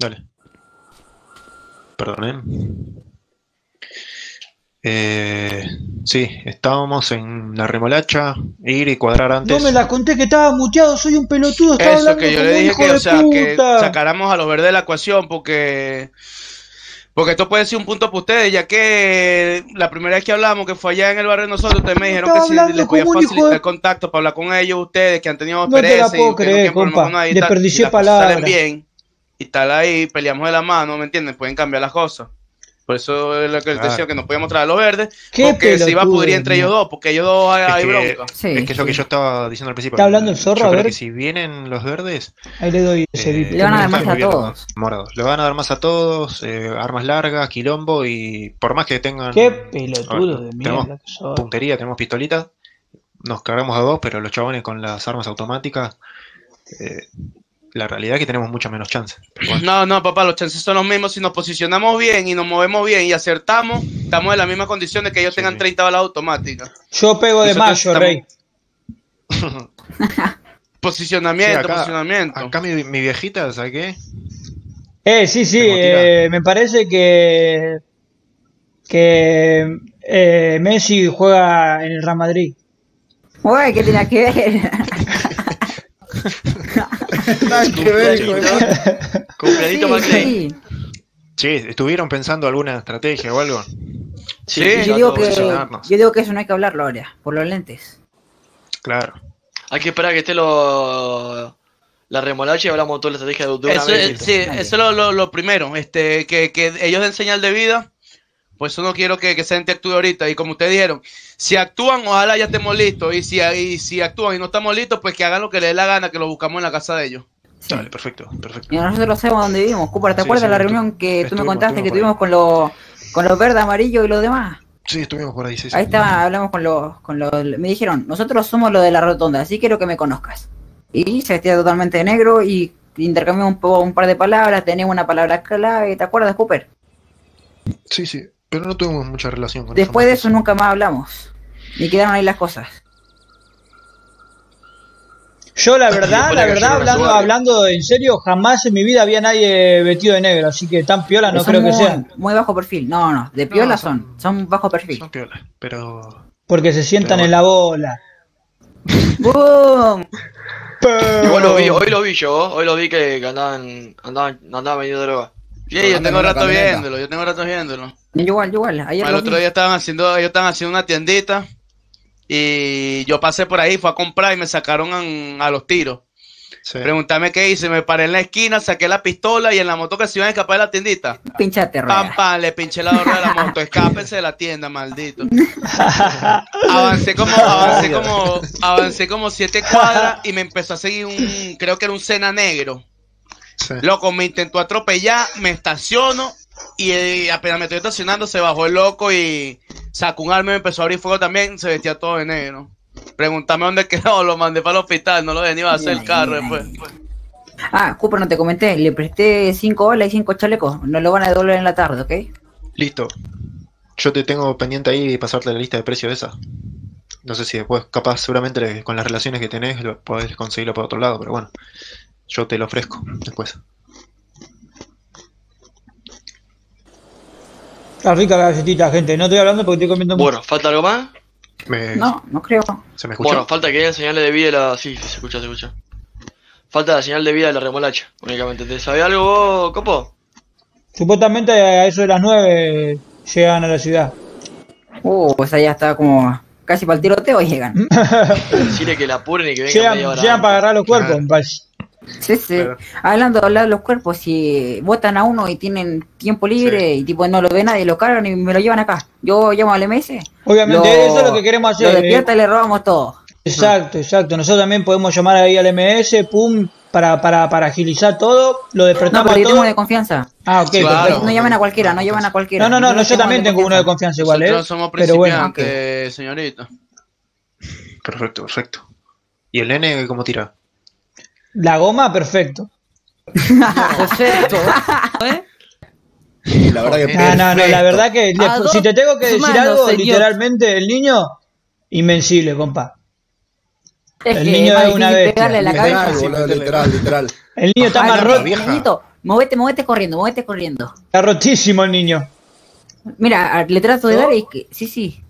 Dale. Perdón, ¿eh? Sí, estábamos en la remolacha, ir y cuadrar antes. No me la conté que estaba muteado, soy un pelotudo, estaba Eso, hablando que yo le dije que, de o sea, que sacáramos a los verdes de la ecuación porque... Porque esto puede ser un punto para ustedes, ya que la primera vez que hablamos, que fue allá en el barrio de nosotros, ustedes me dijeron que si hablando les podía facilitar de- el contacto para hablar con ellos, ustedes que han tenido No te la puedo y que no creer, compa. Desperdicié cosas salen palabras. bien y tal ahí, peleamos de la mano, ¿me entienden? Pueden cambiar las cosas. Por eso es lo que les decía que no podíamos traer a los verdes. Qué porque se iba a pelotudo, pudrir entre ellos dos, porque ellos dos hay, Es hay que- bronca. Sí, es que es lo que yo estaba diciendo al principio. ¿Está hablando el zorro? Yo A creo ver. que si vienen los verdes, Ahí le doy ese eh. Le van a dar más a todos. Morados. Le van a dar más a todos, eh, armas largas, quilombo y por más que tengan Qué a ver, pelotudo de tenemos mierda que sos. puntería, tenemos pistolitas, nos cargamos a dos, pero los chabones con las armas automáticas, eh, la realidad es que tenemos mucha menos chance. Pero bueno, No, no, papá, los chances son los mismos. Si nos posicionamos bien y nos movemos bien y acertamos, estamos en las mismas condiciones que ellos Sí, tengan sí. 30 balas automáticas. Yo pego de mayo, rey. Posicionamiento, Sí, acá- posicionamiento. acá mi, mi viejita, ¿sabes qué? Eh, sí, sí, eh, me parece que que eh, Messi juega en el Real Madrid. Uy, ¿qué tenía que ver? Sí, McLean. sí. Che, ¿estuvieron pensando alguna estrategia o algo? Sí, Yo digo que yo digo que eso no hay que hablarlo ahora, por los lentes. Claro. Hay que esperar a que esté lo... la remolacha y hablamos de toda la estrategia de, de una Eso, vez. es- listo. sí, eso es lo, lo- lo primero, este, que, que ellos den señal de vida, pues eso no quiero que, que esa gente actúe ahorita. Y como ustedes dijeron, si actúan, ojalá ya estemos listos. Y si, y si actúan y no estamos listos, pues que hagan lo que les dé la gana, que lo buscamos en la casa de ellos. Sí. Dale, perfecto, perfecto. Y nosotros sabemos dónde vivimos. Cooper, ¿te Sí, acuerdas sí, de la reunión que tú me contaste que tuvimos con los con los verdes, amarillos y los demás? Sí, estuvimos por ahí, sí, sí. Ahí está, hablamos con los, con los, me dijeron, nosotros somos los de la rotonda, así quiero que me conozcas. Y se vestía totalmente de negro y intercambiamos un, un par de palabras, tenemos una palabra clave, ¿te acuerdas, Cooper? Sí, sí, pero no tuvimos mucha relación con Después de eso nunca más hablamos. Y quedaron ahí las cosas. Yo la verdad, la verdad, hablando, hablando en serio, jamás en mi vida había nadie vestido de negro, así que tan piola no creo que muy, sea. Muy bajo perfil. No, no, de piola son, son- son bajo perfil. Son piolas, pero... Porque se sientan Pero en la bola. ¡Boom! Igual lo vi, hoy lo vi yo, hoy lo vi que, que andaban, andaban, andaban vendiendo droga. Sí, yo tengo rato camioneta. viéndolo, yo tengo rato viéndolo. Yo igual, yo igual. Ayer El otro día estaban haciendo, ellos estaban haciendo una tiendita y yo pasé por ahí, fui a comprar y me sacaron a, los tiros. Sí. Pregúntame qué hice, me paré en la esquina, saqué la pistola y en la moto que se iban a escapar de la tiendita. Pinchate, Pam, rueda. pam, le pinché la rueda de la moto, escápense de la tienda, maldito. Avancé como, avancé como, avancé como siete cuadras y me empezó a seguir un, creo que era un Cena negro. Sí. Loco, me intentó atropellar, me estaciono y eh, apenas me estoy estacionando se bajó el loco y sacó un arma y me empezó a abrir fuego también, se vestía todo de negro. Pregúntame dónde quedó, lo mandé para el hospital, no lo ni a hacer el carro después. Ah, Cooper, no te comenté. Le presté 5 olas y 5 chalecos. Nos lo van a devolver en la tarde, ¿ok? Listo. Yo te tengo pendiente ahí pasarte la lista de precios de esa. No sé si después, capaz, seguramente le- con las relaciones que tenés, lo, podés conseguirlo por otro lado, pero bueno. Yo te lo ofrezco después. Está rica la galletita, gente. No estoy hablando porque estoy comiendo mucho. Bueno, ¿falta algo más? Me- No, no creo. ¿Se me escuchó? Bueno, falta que den señales de vida de la... Sí, se escucha, se escucha. Falta la señal de vida de la remolacha, únicamente. ¿Te sabía algo vos, Copo? Supuestamente a eso de las 9 llegan a la ciudad. Uh, pues allá está como casi para el tiroteo llegan. Decirle que la apuren y que vengan Llegan, media hora llegan para agarrar los cuerpos, Claro. Sí, sí. Claro. Hablando de hablar de los cuerpos, si votan a uno y tienen tiempo libre y tipo no lo ve nadie, lo cargan y me lo llevan acá. Yo llamo al MS. Obviamente, lo- eso es lo que queremos hacer. Lo eh. despierta y le robamos todo. Exacto, exacto. Nosotros también podemos llamar ahí al MS, pum, para, para, para agilizar todo. Lo No, despertamos pero yo tengo de confianza. Ah, ok, Claro. No llamen a cualquiera, no llamen a cualquiera. No, no, no, no, yo también tengo uno de confianza igual, ¿eh? Somos Pero bueno, principiantes, señorita. Perfecto, perfecto. ¿Y el nene cómo tira? La goma, perfecto. Perfecto. ¿Eh? La verdad que No, no, no, la verdad que si te tengo que decir manos, algo, señor. literalmente, el niño, invencible, compa. Es El niño es una la Literal, literal, literal. El niño está Ay, más roto, movete, movete corriendo, movete corriendo. está rotísimo el niño. Mira, le trato de ¿No? dar y que. Sí, sí.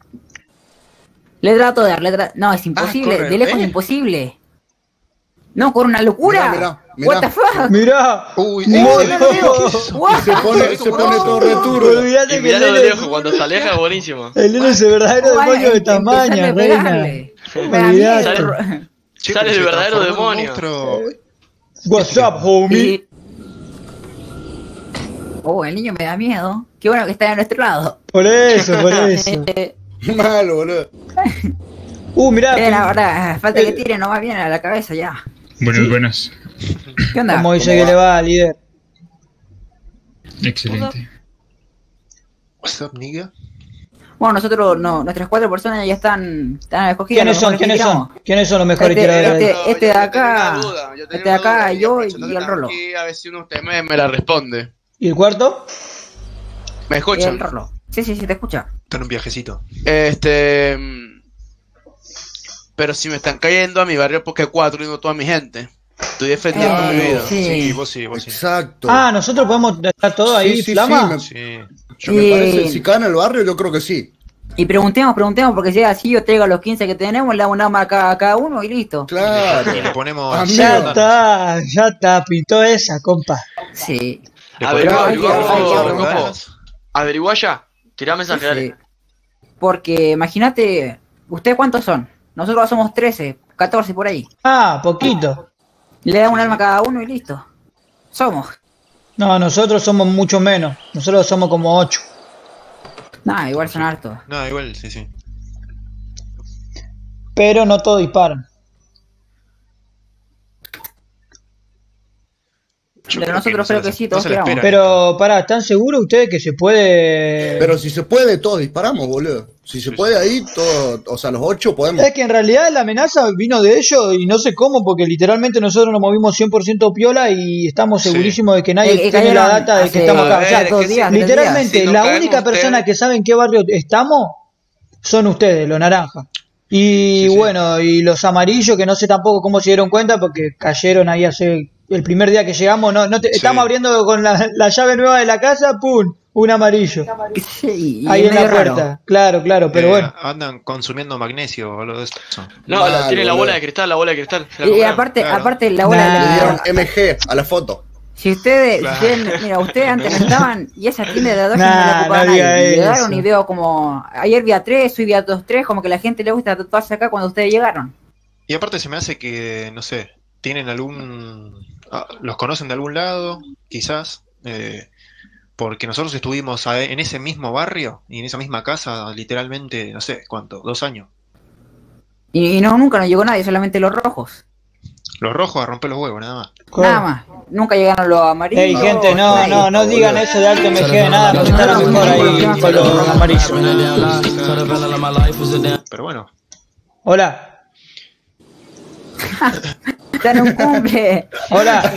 Le trato de dar, le tra- No, es imposible, corre, de lejos ¿eh? imposible. No, con una locura. Mirá, mirá, What the fuck? Mirá. Uy, No, no, ¿qué no. es? Se pone, se pone todo returbo. Olvídate Y que el de lejos, cuando se aleja, buenísimo. el nene es el verdadero ¿Cómo van a demonio de tamaña, reina. Olvídate. Sale el verdadero demonio. What's up, homie? Oh, el niño me da miedo. Qué bueno que está a nuestro lado. Por eso, por eso. Malo, boludo. Uh, mirá, eh, la verdad, falta que tire nomás bien a la cabeza ya. Buenas, buenas. ¿Qué onda? como dice ¿Cómo que va? le va al líder. Excelente. What's up, nigga? Bueno, nosotros, no, nuestras cuatro personas ya están, están escogidas. ¿Quiénes son? ¿Quiénes son? ¿Quiénes son los mejores Este- tiradores? este- este de acá, este de acá, yo y el Rolo. a ver si uno de ustedes me, me la responde. ¿Y el cuarto? ¿Me El escuchan? Rolo. Sí, sí, sí, te escucha. Está en un viajecito. Este. Pero si me están cayendo a mi barrio porque cuatro y no toda mi gente. Estoy defendiendo Eh, mi vida. sí. Sí, vos sí, vos sí. Exacto. Ah, nosotros podemos estar todo ahí, Sí, sí, flama. sí, Sí. Yo me Y- parece, si cae en el barrio, yo creo que sí. Y preguntemos, preguntemos, porque si es así, yo traigo a los 15 que tenemos, le damos una marca a cada uno y listo. Claro. Y le ponemos. Amigo. Ya está, ya está, pintó esa, compa. Sí. Averigua, averigua. Averigua ya. Tirá mensaje, Sí, dale. sí. Porque imagínate, ¿ustedes cuántos son? Nosotros somos 13, 14 por ahí. Ah, poquito. Le damos un alma a cada uno y listo. Somos. No, nosotros somos mucho menos. Nosotros somos como ocho. Nah, igual son hartos. No, igual, sí, sí. Pero no todos disparan. Yo Pero creo nosotros no creo que sí, no todos esperan. Pero, pará, ¿están seguros ustedes que se puede...? Pero si se puede, todos disparamos, boludo. Si se puede ahí, todo, o sea, los ocho podemos. Es que en realidad la amenaza vino de ellos y no sé cómo, porque literalmente nosotros nos movimos 100% piola y estamos Sí. segurísimo de que nadie Eh, eh, tiene la data de que estamos acá. O sea, días, literalmente, Si no la única persona que sabe en qué barrio estamos son ustedes, los naranjas. Y Sí, sí. bueno, y los amarillos que no sé tampoco cómo se dieron cuenta porque cayeron ahí hace el primer día que llegamos, no, no te- Sí. estamos abriendo con la, la llave nueva de la casa, ¡pum! Un amarillo. Sí, y Ahí en la raro. puerta. Claro, claro, pero Eh, bueno. Andan consumiendo magnesio o algo de eso. No, la- tiene la bola de cristal, la bola de cristal. Y, aparte, claro. aparte la bola Nah. Le de dieron la... MG a la foto. Si ustedes, Claro. si ustedes- mira, ustedes antes no estaban y esa tienda de tatuajes Nah, no la ocupaba no nadie. Llegaron y veo como, ayer vi a tres, hoy vi a dos, tres, como que la gente le gusta tatuarse acá cuando ustedes llegaron. Y aparte se me hace que, no sé, tienen algún... ah, los conocen de algún lado, quizás, eh, porque nosotros estuvimos en ese mismo barrio y en esa misma casa, literalmente, no sé, ¿cuánto? Dos años. Y, y no, nunca nos llegó nadie, solamente los rojos. Los rojos a romper los huevos, nada más. Nada más. Nunca llegaron los amarillos. Ey, gente, no, no, no digan eso de alto MG, nada, porque está la mejor ahí con los amarillos. Pero bueno, Hola, Está en un cumple. hola.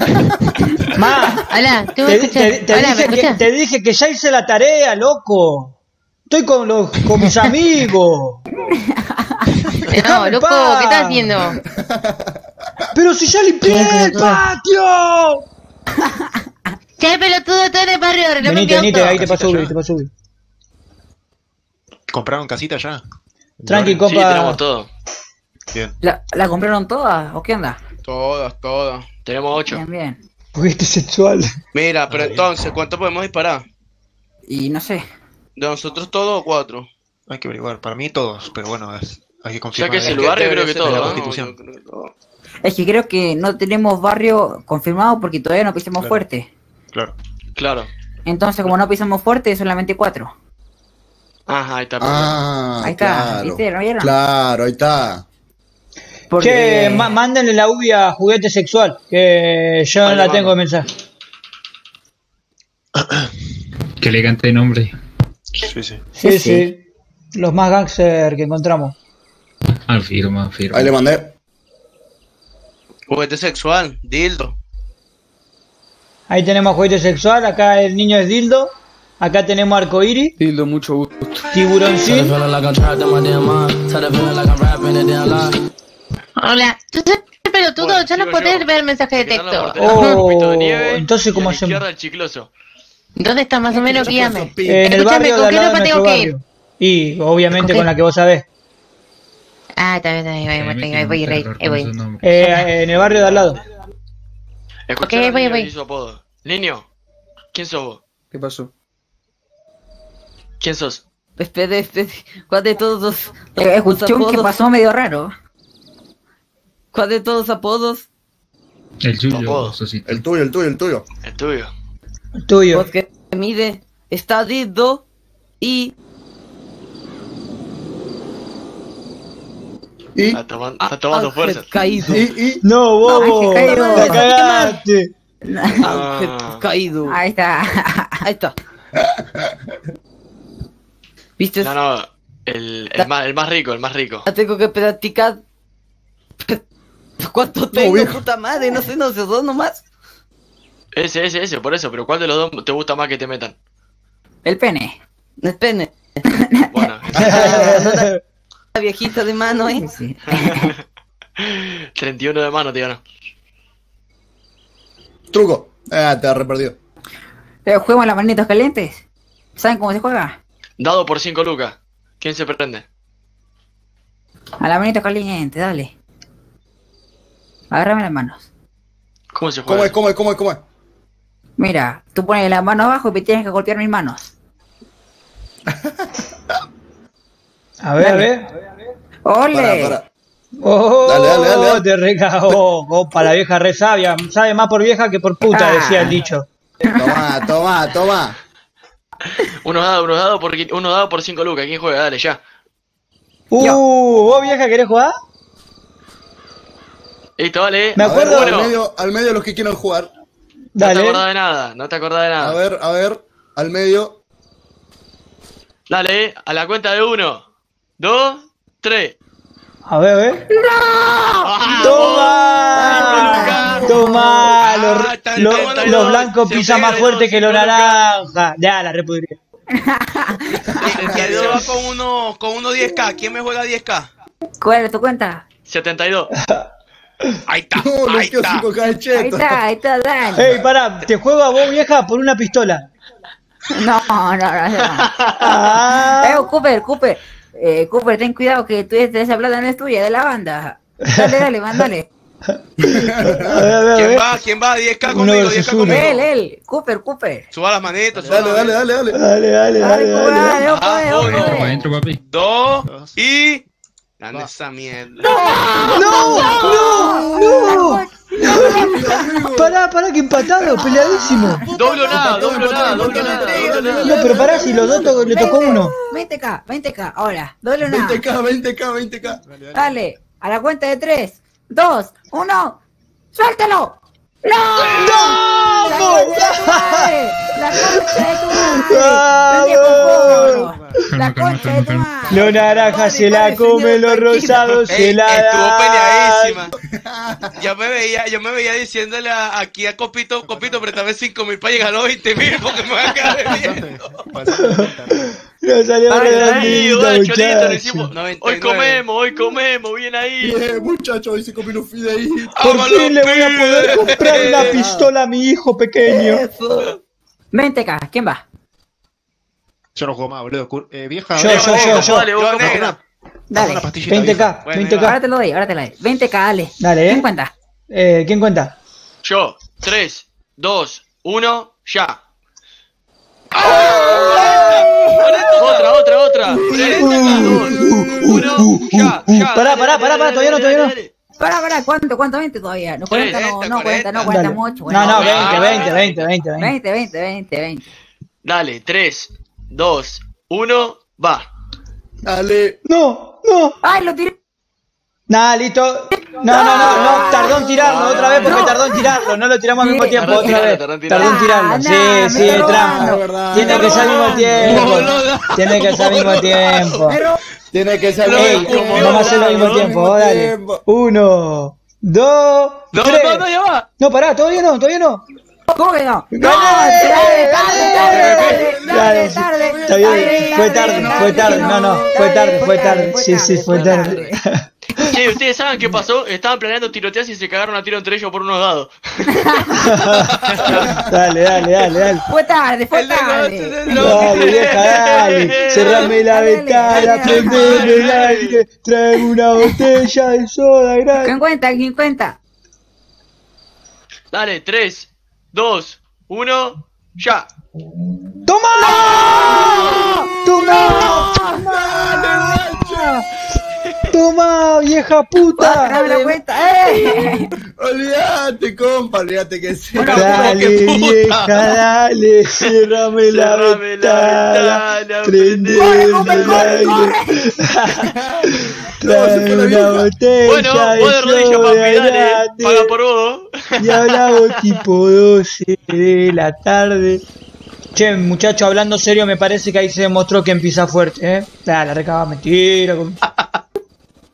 Ma, Hola, ¿tú me te, escuchas? te- te Hola, ¿me dije que, escuchas? te dije que ya hice la tarea, loco. Estoy con, los, con mis amigos. No, loco. ¿qué estás haciendo? Pero si ya limpié el patio. Che, pelotudo, estoy en el barrio, arreglame Venite, venite, ahí te paso Ubi, te paso Ubi. ¿compraron casita ya? Tranqui, Sí, compa. tenemos todo. Bien. ¿La, la compraron todas o qué onda? Todas, todas. Tenemos ocho. Bien, bien. Juguete sexual. Mira, pero entonces, ¿cuánto podemos disparar? Y no sé. ¿De nosotros todos o cuatro? Hay que averiguar. Para mí todos, pero bueno, es- hay que Ya confirmar. que es el que barrio, debería creo que todo. Es que creo que no tenemos barrio confirmado porque todavía no pisamos Claro. fuerte. Claro. Claro. Entonces, como no pisamos fuerte, solamente cuatro. Ajá, ahí está. Ah, Ahí está, claro. ¿viste? ¿No vieron? Claro, ahí está. Porque... Che, mándenle la Ubi a juguete sexual, que yo no Vale, la vamos. tengo de mensaje. Qué elegante nombre. Sí, sí. Sí, Sí, sí. Los más gangster que encontramos. Afirma, afirma. Ahí le mandé. Juguete sexual, dildo. Ahí tenemos juguete sexual, acá el niño es Dildo, acá tenemos arcoíris, Dildo, mucho gusto. tiburoncín, Hola, tú sos pelotudo, Bueno, ya no podés yo. ver mensaje de texto. de Oh, nieve entonces, ¿cómo hacemos? el chicloso. ¿Dónde está más o menos? Guíame. en el Escúchame, barrio de ¿con qué ropa de tengo que ir? Y obviamente ¿Con la que vos sabés. Ah, bien, ahí voy, voy, voy, ahí voy. Eh, en el barrio de al lado. Ok, al voy, niño voy. su apodo. Niño, ¿quién sos vos? ¿Qué pasó? ¿Quién sos? Espere, espere. ¿Cuál de todos los eh, escuché un que pasó medio raro? ¿Cuál de todos El Tu suyo. El tuyo, el tuyo, el tuyo. El tuyo. El tuyo. Vos que mide, está dedo y Y, Está tomando, está tomando Ángel fuerza. caído. y, y. No, bobo. La cagaste. Ah. caído. Ahí está. Ahí está. ¿Viste? No, no, el, el, más, el más rico, el más rico. Ya tengo que practicar. ¿Cuánto tengo, viejo. puta madre? No sé, no sé, dos nomás. Ese, ese, ese, por eso, pero ¿cuál de los dos te gusta más que te metan? El pene. El pene. Bueno, La viejita de mano, ¿eh? Sí. 31 de mano, tío, no. Truco. Ah, te has perdido. Pero juguemos a las manitos calientes. ¿Saben cómo se juega? Dado por 5 lucas. ¿Quién se prende? A las manitos calientes, dale. Agárrame las manos. ¿Cómo se ¿Cómo juega? es? ¿Cómo es? ¿Cómo es? ¿Cómo es? Mira, tú pones las manos abajo y me tienes que golpear mis manos. A ver, a ver. ¡Ole! Para, para. Oh, Dale, dale, dale, dale. te recagó. Opa, la vieja re sabia. Sabe más por vieja que por puta, Ah. decía el dicho. Toma, toma, toma. Uno dado, uno dado por, uno dado por 5 lucas. ¿Quién juega? Dale, ya. Uh. ¿vos vieja querés jugar? Listo, dale. Me A ver, acuerdo- al medio, al medio los que quieran jugar. No te acordás Dale. de nada, no te acordás de A nada. ver, a ver, al medio. Dale, a la cuenta de uno, dos, tres. A ver, a ver. ¡Ah, ¡Toma! ¡Toma! Ah, Los, blancos pisan más fuerte que los naranjas. Ya, la se va con uno, con uno 10k. ¿Quién me juega 10k? ¿Cuál es tu cuenta? 72. Ahí está, No, ahí está. 5K de Ahí está, ahí está, dale. Ey, pará, te juego a vos vieja por una pistola. No, no, no, no. Ah. Eh, Cooper, Cooper. Eh, Cooper, ten cuidado que tú esa plata no es tuya, de la banda. Dale, dale, mándale. A ver, a ver, a ¿Quién va? ¿Quién va? 10k Uno conmigo, versus 10k uno. conmigo. Él, él. Cooper, Cooper. Suba las manitos, suba Dale, dale, manitos. dale, dale. Dale, dale, dale, Dale, dale. Cooper, dale. dale, ojo, Ah, ojo, uno. ojo. Para adentro, papi. Dos y. Dame esa mierda. Pará, pará, que empatado, peleadísimo. Doble o nada, doble o nada, doble o nada, nada. No, pero pará, si los dos le tocó uno. 20k, 20k, ahora, doble una. 20k, 20k, 20k. Dale, a la cuenta de 3, 2, 1, ¡suéltalo! ¡No! ¡La concha de tu madre! ¡La concha de tu madre! ¡Pendejo porro! ¡La Calma, concha calma, de tu calma. madre! Los naranjas se la los tranquilo. rosados se Ey, la estuvo dan. peleadísima. Yo me veía, yo me veía diciéndole a- aquí a Copito, Copito, préstame 5 mil para llegar a los 20 mil porque me van a quedar salió Ay, redondito, ay, Cholito, lo muchacho. hicimos. 99. Hoy comemos, hoy comemos, bien ahí. Bien, muchachos, hoy se comió unos fideitos. Por ¡Vámonos, fin le voy a poder comprar una pistola a mi hijo pequeño. 20k, ¿quién va? Yo no juego más, boludo. Eh, vieja, Yo, yo, yo, yo. Dale, vos, Yo, comemos. negra. Dale, Una pastillita, vieja. 20k, Bueno, ahí 20k. ahora te lo doy, ahora te lo doy. 20k, dale. Dale, ¿Quién eh. cuenta? Eh, ¿Quién cuenta? Yo, 3, 2, 1, ya. Otra, otra, otra. 3, 2, 1, ya, ya. Pará, pará, pará, pará, todavía no, todavía no. Pará, pará, ¿cuánto, cuánto 20 todavía? No 40, no, 40, no 40, no 40. 40 Dale. mucho. No, no, 20, Ah. 20, 20, 20, 20. 20, 20, 20, 20. Dale, 3, 2, 1, va. Dale. No, no. ¡Ay, lo tiré! Nada, listo. No, no, no, no. Tardó en tirarlo otra vez porque No. tardó en tirarlo. No lo tiramos al mismo tiempo Tardó en otra tirarlo, vez. tardó en tirarlo. Ah, Sí, sí, es trampa. Tiene que ser al mismo tiempo. Tiene que ser al mismo tiempo. Tiene que ser Ey, como vamos a hacerlo al mismo al tiempo. mismo Dale. tiempo. Uno, dos, No, tres. No, pará, todavía no, todavía no. ¿Cómo que no? ¡No! ¡Tarde, tarde, tarde! ¡Tarde! Está bien, fue tarde, fue tarde, no, no, fue tarde, fue tarde. Sí, sí, fue tarde. Che, ¿ustedes saben qué pasó? Estaban planeando tiroteas y se cagaron a tiro entre ellos por unos dados. Dale, dale, dale, dale. Fue tarde, fue tarde. Dale, vieja, dale. Cerrame la ventana, prendeme el aire, traeme una botella de soda ¿Quién grande. cuenta? ¿Quién cuenta? Dale, 3, 2, 1, ya. ¡Toma! ¡Toma! ¡Toma! Tomá, vieja puta. Dame la cuenta, ¡eh! Olvídate, compa, olvídate que sí. Dale, vieja, dale, cerrame la ventana, ventana, prende ¡Corre, el corre, corre, aire, trae una botella Bueno, vos de rodillas, grande Paga por vos. y hablamos tipo 12 de la tarde. Che, muchacho, hablando serio, me parece que ahí se demostró que empieza fuerte, ¿eh? Ah, la recaba mentira. con-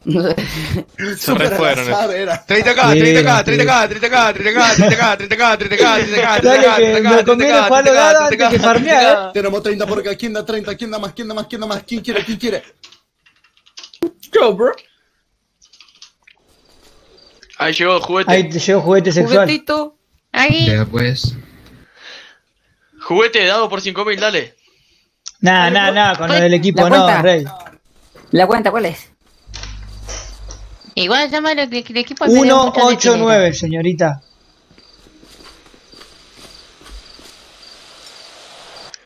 Se re fueron. eh. Azar era. 30k, Sí, 30k, sí. 30k, 30k, 30k, 30k, 30k, 30k, 30k, Dale, que me conviene jugarlo dada antes que farmear, ¿eh? Tenemos 30 por acá. ¿Quién da 30? ¿Quién da más? ¿Quién da más? ¿Quién da más? ¿Quién quiere? ¿Quién quiere? Yo, bro. Ahí llegó juguete. Ahí llegó juguete sexual. Juguetito. Ahí. Ya pues. Juguete dado por 5000, dale. Nah, nah, nah, con lo del equipo no. Rey. ¿La cuenta cuál es? Igual llámalo que el equipo ha tenido mucho de 189, señorita.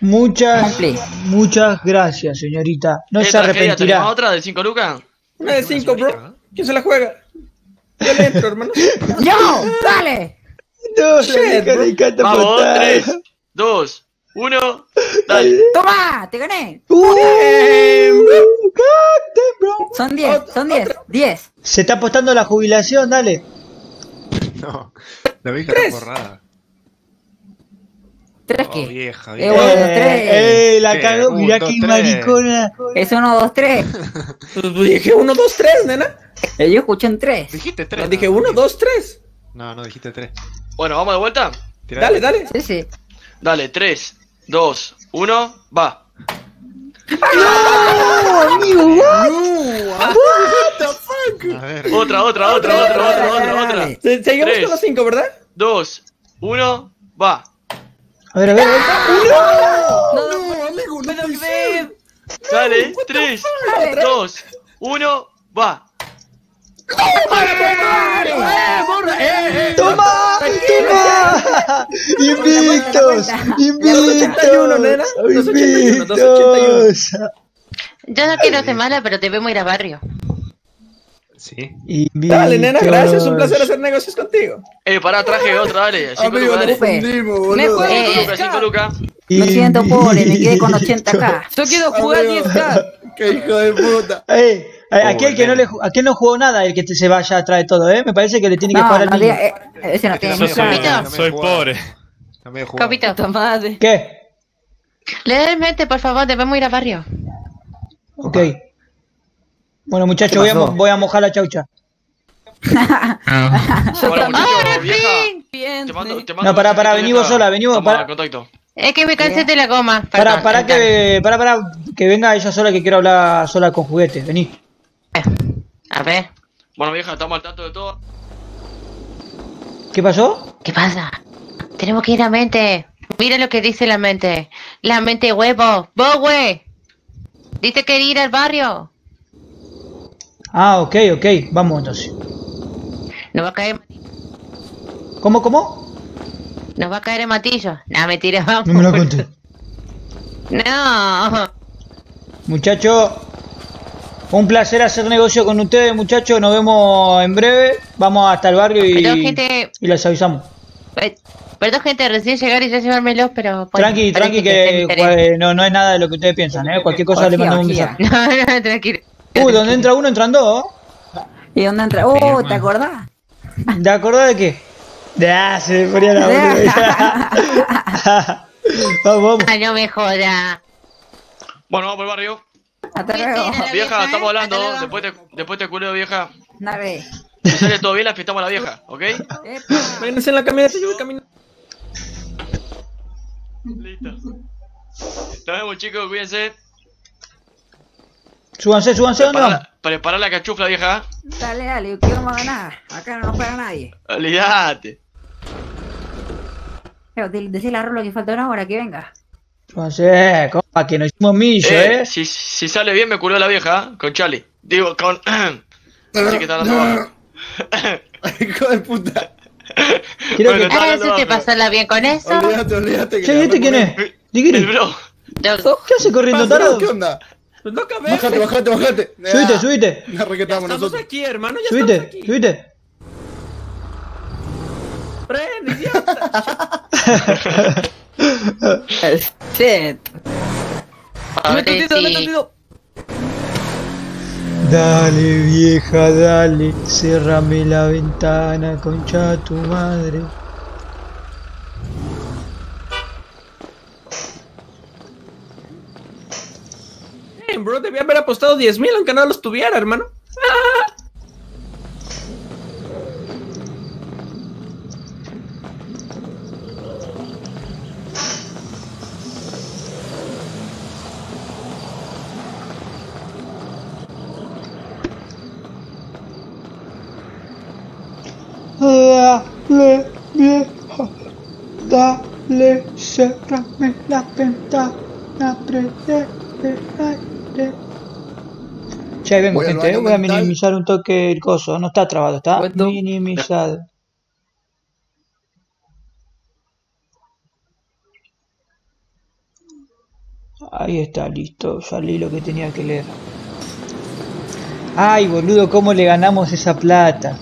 Muchas, muchas gracias, señorita. No ¿Qué se arrepentirá. otra de 5 lucas? Una de 5, bro. ¿Quién se la juega? Yo le entro, hermano. ¡Yo! ¡Dale! No, Shit, la vieja bro. le encanta Vamos, matar. 3, 2, 1, dale. ¡Toma! ¡Te gané! Uh. Son 10, son 10, 10. Se está apostando la jubilación, dale. No. La vieja Tres. está borrada. ¿Tres Oh, qué? vieja, Eh, vieja. bueno, tres. eh, la ¿Qué? cagó, mirá dos, qué tres. maricona. Es 1, 2, 3. Pues dije 1, 2, 3, nena. Eh, Yo escuché en 3. Dijiste tres. No, dije no, 1, 2, 3. No, no dijiste tres. Bueno, vamos de vuelta. Tirá. Dale, dale. Sí, sí. Dale, 3, 2, 1, va. A ver. Otra, otra, otra, otra, otra, otra, otra. Se- Seguimos Tres. con los 5, ¿verdad? 2, 1, va. A ver, a ver. a ver. No, amigo, no puede ser. Dale, 3, 2, 1, va. ¡Toma! ¡Toma! ¡Invictos! ¡Invictos! 81, nena. 281, 281. Yo no quiero ser mala, pero te vemos ir a barrio. Sí. Dale, nena, gracias. Un placer hacer negocios contigo. Eh, pará, traje otra, dale. 5 Amigo, lucas, dale. fundimos, Me fue. 5 lucas, 5 lucas. Lo siento, pobre, me quedé con 80k. Yo quiero jugar Amigo, 10k. Qué hijo de puta. Eh, eh, aquel que no le, aquel no jugó nada, el que te- se vaya atrás de todo, ¿eh? Me parece que le tiene que No, al no niño. diga, eh, ese no tiene No ni me soy- pobre. No me Puta madre. ¿Qué? legalmente, por favor, debemos ir a barrio. Ok. Bueno, muchachos, voy a, mo- voy a mojar la chaucha. Ah, ¡Ahora vieja. fin! Bien. Te mando, te mando No, pará, pará, vení vos sola, vení vos, Toma, pará. contacto. Es que me cansé de la goma. Para, Perdón, para que, para, para, que venga ella sola que quiero hablar sola con juguete. Vení. A ver, Bueno, vieja, estamos al tanto de todo. ¿Qué pasó? ¿qué pasa? Tenemos que ir a mente. Mira lo que dice la mente. La mente huevo. ¡Vos, güey! Dice que ir al barrio. Ah, ok, ok, vamos entonces. Nos va a caer, ¿Cómo, cómo? Nos va a caer el matillo. No, mentira, vamos. No me lo conté. No. Muchachos, un placer hacer negocio con ustedes, muchachos. Nos vemos en breve. Vamos hasta el barrio y, Pero, gente- y les avisamos. Perdón, gente, recién llegar y ya llevármelo, pero... bueno, tranqui, tranqui, que eh, no, no es nada de lo que ustedes piensan, ¿eh? Cualquier cosa le mandamos un mensaje. No, no, tranquilo. Uy, donde entra uno entran dos. ¿Y dónde entra? Oh, ¿te acordás? ¿De acordás de qué? De ah, se me ponía la boca. vamos, vamos. Ah, no me joda. Bueno, vamos por el barrio. Hasta luego. Vieja, vieja, ¿eh? estamos hablando. Luego. Después te, después te culeo, vieja. Dale. Si sale todo bien, la fiestamos a la vieja, ¿ok? Vénganse en la camioneta, yo voy caminando. Listo. Nos vemos, chicos, cuídense. Súbanse, súbanse, ¿dónde Prepará vamos? la, cachufla, vieja. Dale, dale, que vamos a ganar. Acá no nos para nadie. Olvídate. Pero de- Decile a Rolo que falta una hora, que venga. Súbanse, compa, que nos hicimos millo, Eh, ¿eh? si, si sale bien, me a la vieja, ¿eh? Con Charlie. Digo, con. Así que está hablando. Hijo de puta. Quiero Bueno, que... hablando sí te pasarla bien con eso. Olvídate, olvídate. que Che, le ¿y este quién es? Digiri, El bro. Yo- ¿qué hace corriendo Pasa, tarado? ¿Qué onda? Nos toca ver. Bájate, bájate, bájate. Subite, Ah, subite. La requetamos Estamos nosotros. aquí, hermano. Ya Subite, estamos aquí. subite. Fren, idiota. Shit. A Me ver he tundido, me he si- tundido. Dale, vieja, dale. Cerrame la ventana, concha tu madre. Eh, bro, debía haber apostado 10 mil aunque no los tuviera, hermano. Dale, vieja, dale, cerrame la ventana, prende el aire. Che, ahí vengo, Voy gente, eh, voy a minimizar un toque el coso, no está trabado, está minimizado. Ahí está, listo, salí lo que tenía que leer. Ay, boludo, ¿cómo le ganamos esa plata?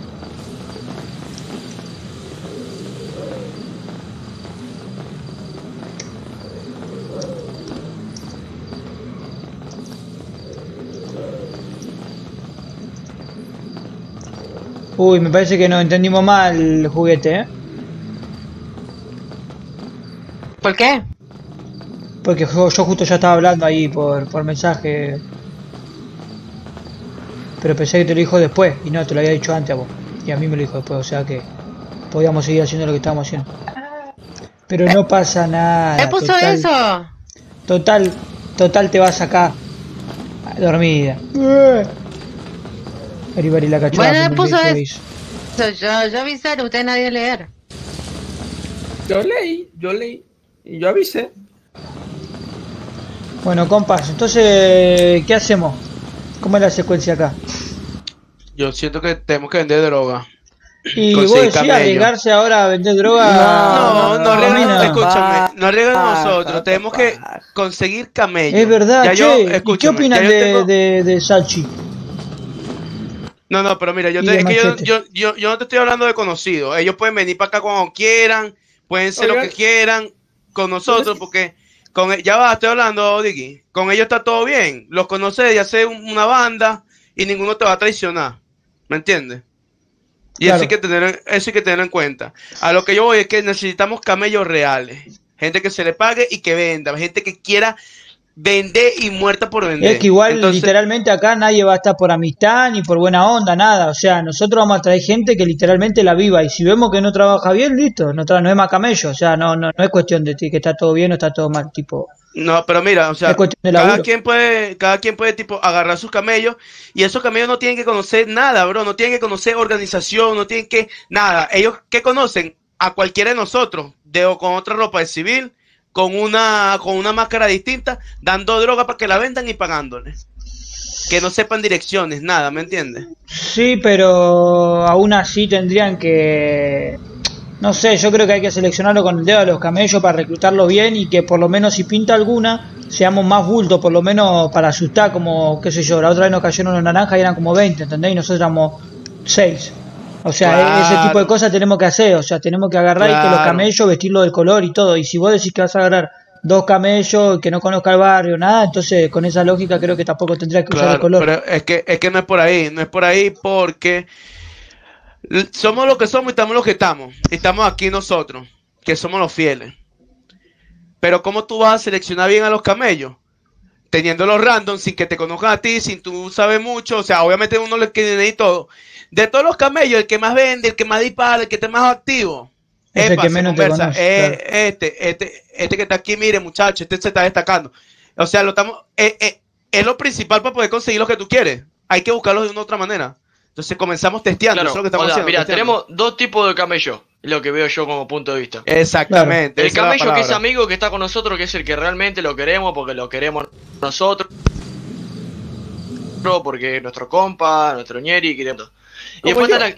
Uy, me parece que no entendimos mal el juguete, ¿eh? ¿Por qué? Porque yo, yo justo ya estaba hablando ahí por, por mensaje. Pero pensé que te lo dijo después y no, te lo había dicho antes a vos. Y a mí me lo dijo después, o sea que podíamos seguir haciendo lo que estábamos haciendo. Pero no pasa nada. ¿Qué puso total, eso? Total, total te vas acá. Dormida. Everybody la. Bueno, base. Yo, yo avisé, usted nadie leer. Yo leí, yo leí. Y yo avisé. Bueno, compas, entonces, ¿qué hacemos? ¿Cómo es la secuencia acá? Yo siento que tenemos que vender droga. Y vos decís arriesgarse ahora a vender droga. No, no, arriesgamos, Romina. escúchame, no arriesgamos nosotros, tenemos que conseguir camello. Es verdad, Ya che. yo, ¿Y qué tengo- de, de Salchi? No, no, pero mira, yo, te- es que yo, Machete. yo, yo, yo no te estoy hablando de conocidos. Ellos pueden venir para acá cuando quieran, pueden ser lo que quieran con nosotros, porque con e- ya va, estoy hablando, Dicky. Con ellos está todo bien. Los conoces, ya sé un- una banda y ninguno te va a traicionar. ¿Me entiendes? Y eso, hay que tener, eso hay que tenerlo en cuenta. A lo que yo voy es que necesitamos camellos reales. Gente que se le pague y que venda. Gente que quiera vender y muerta por vender. Es que igual Entonces- literalmente acá nadie va a estar por amistad ni por buena onda, nada. O sea, nosotros vamos a traer gente que literalmente la viva y si vemos que no trabaja bien, listo, no, tra- no es más camello. O sea, no, no, no es cuestión de ti que está todo bien o está todo mal, tipo. No, pero mira, o sea, cada quien puede, cada quien puede tipo agarrar sus camellos y esos camellos no tienen que conocer nada, bro, no tienen que conocer organización, no tienen que nada. Ellos que conocen a cualquiera de nosotros, de o con otra ropa de civil, con una con una máscara distinta, dando droga para que la vendan y pagándoles. Que no sepan direcciones, nada, ¿me entiendes? Sí, pero aún así tendrían que. No sé, yo creo que hay que seleccionarlo con el dedo de los camellos para reclutarlos bien y que por lo menos si pinta alguna, seamos más bultos, por lo menos para asustar, como, qué sé yo, la otra vez nos cayeron unos naranjas y eran como 20, ¿entendés? Y nosotros éramos 6. O sea, e- ese tipo de cosas tenemos que hacer, o sea, tenemos que agarrar y que los camellos vestirlo del color y todo. Y si vos decís que vas a agarrar dos camellos que no conozca el barrio, nada, entonces con esa lógica creo que tampoco tendrías que usar el color. pero es que, es que no es por ahí, no es por ahí porque somos lo que somos y estamos lo que estamos. Y estamos aquí nosotros, que somos los fieles. Pero ¿cómo tú vas a seleccionar bien a los camellos? Teniendo los random, sin que te conozcan a ti, sin tú sabes mucho, o sea, obviamente uno le quiere y todo. De todos los camellos, el que más vende, el que más dispara, el que está más activo, Es el epa, que se menos te conoce, eh, este, este, este que está aquí, mire muchacho, este se está destacando. O sea, lo estamos, eh, eh, es lo principal para poder conseguir lo que tú quieres. Hay que buscarlos de una otra manera. Entonces comenzamos testeando, Claro, eso es lo que estamos o sea, haciendo. mira, testeando. tenemos dos tipos de camello, es lo que veo yo como punto de vista. Exactamente. El es camello que es amigo, que está con nosotros, que es el que realmente lo queremos porque lo queremos nosotros. Porque es nuestro compa, nuestro ñeri, queremos. Y después está la,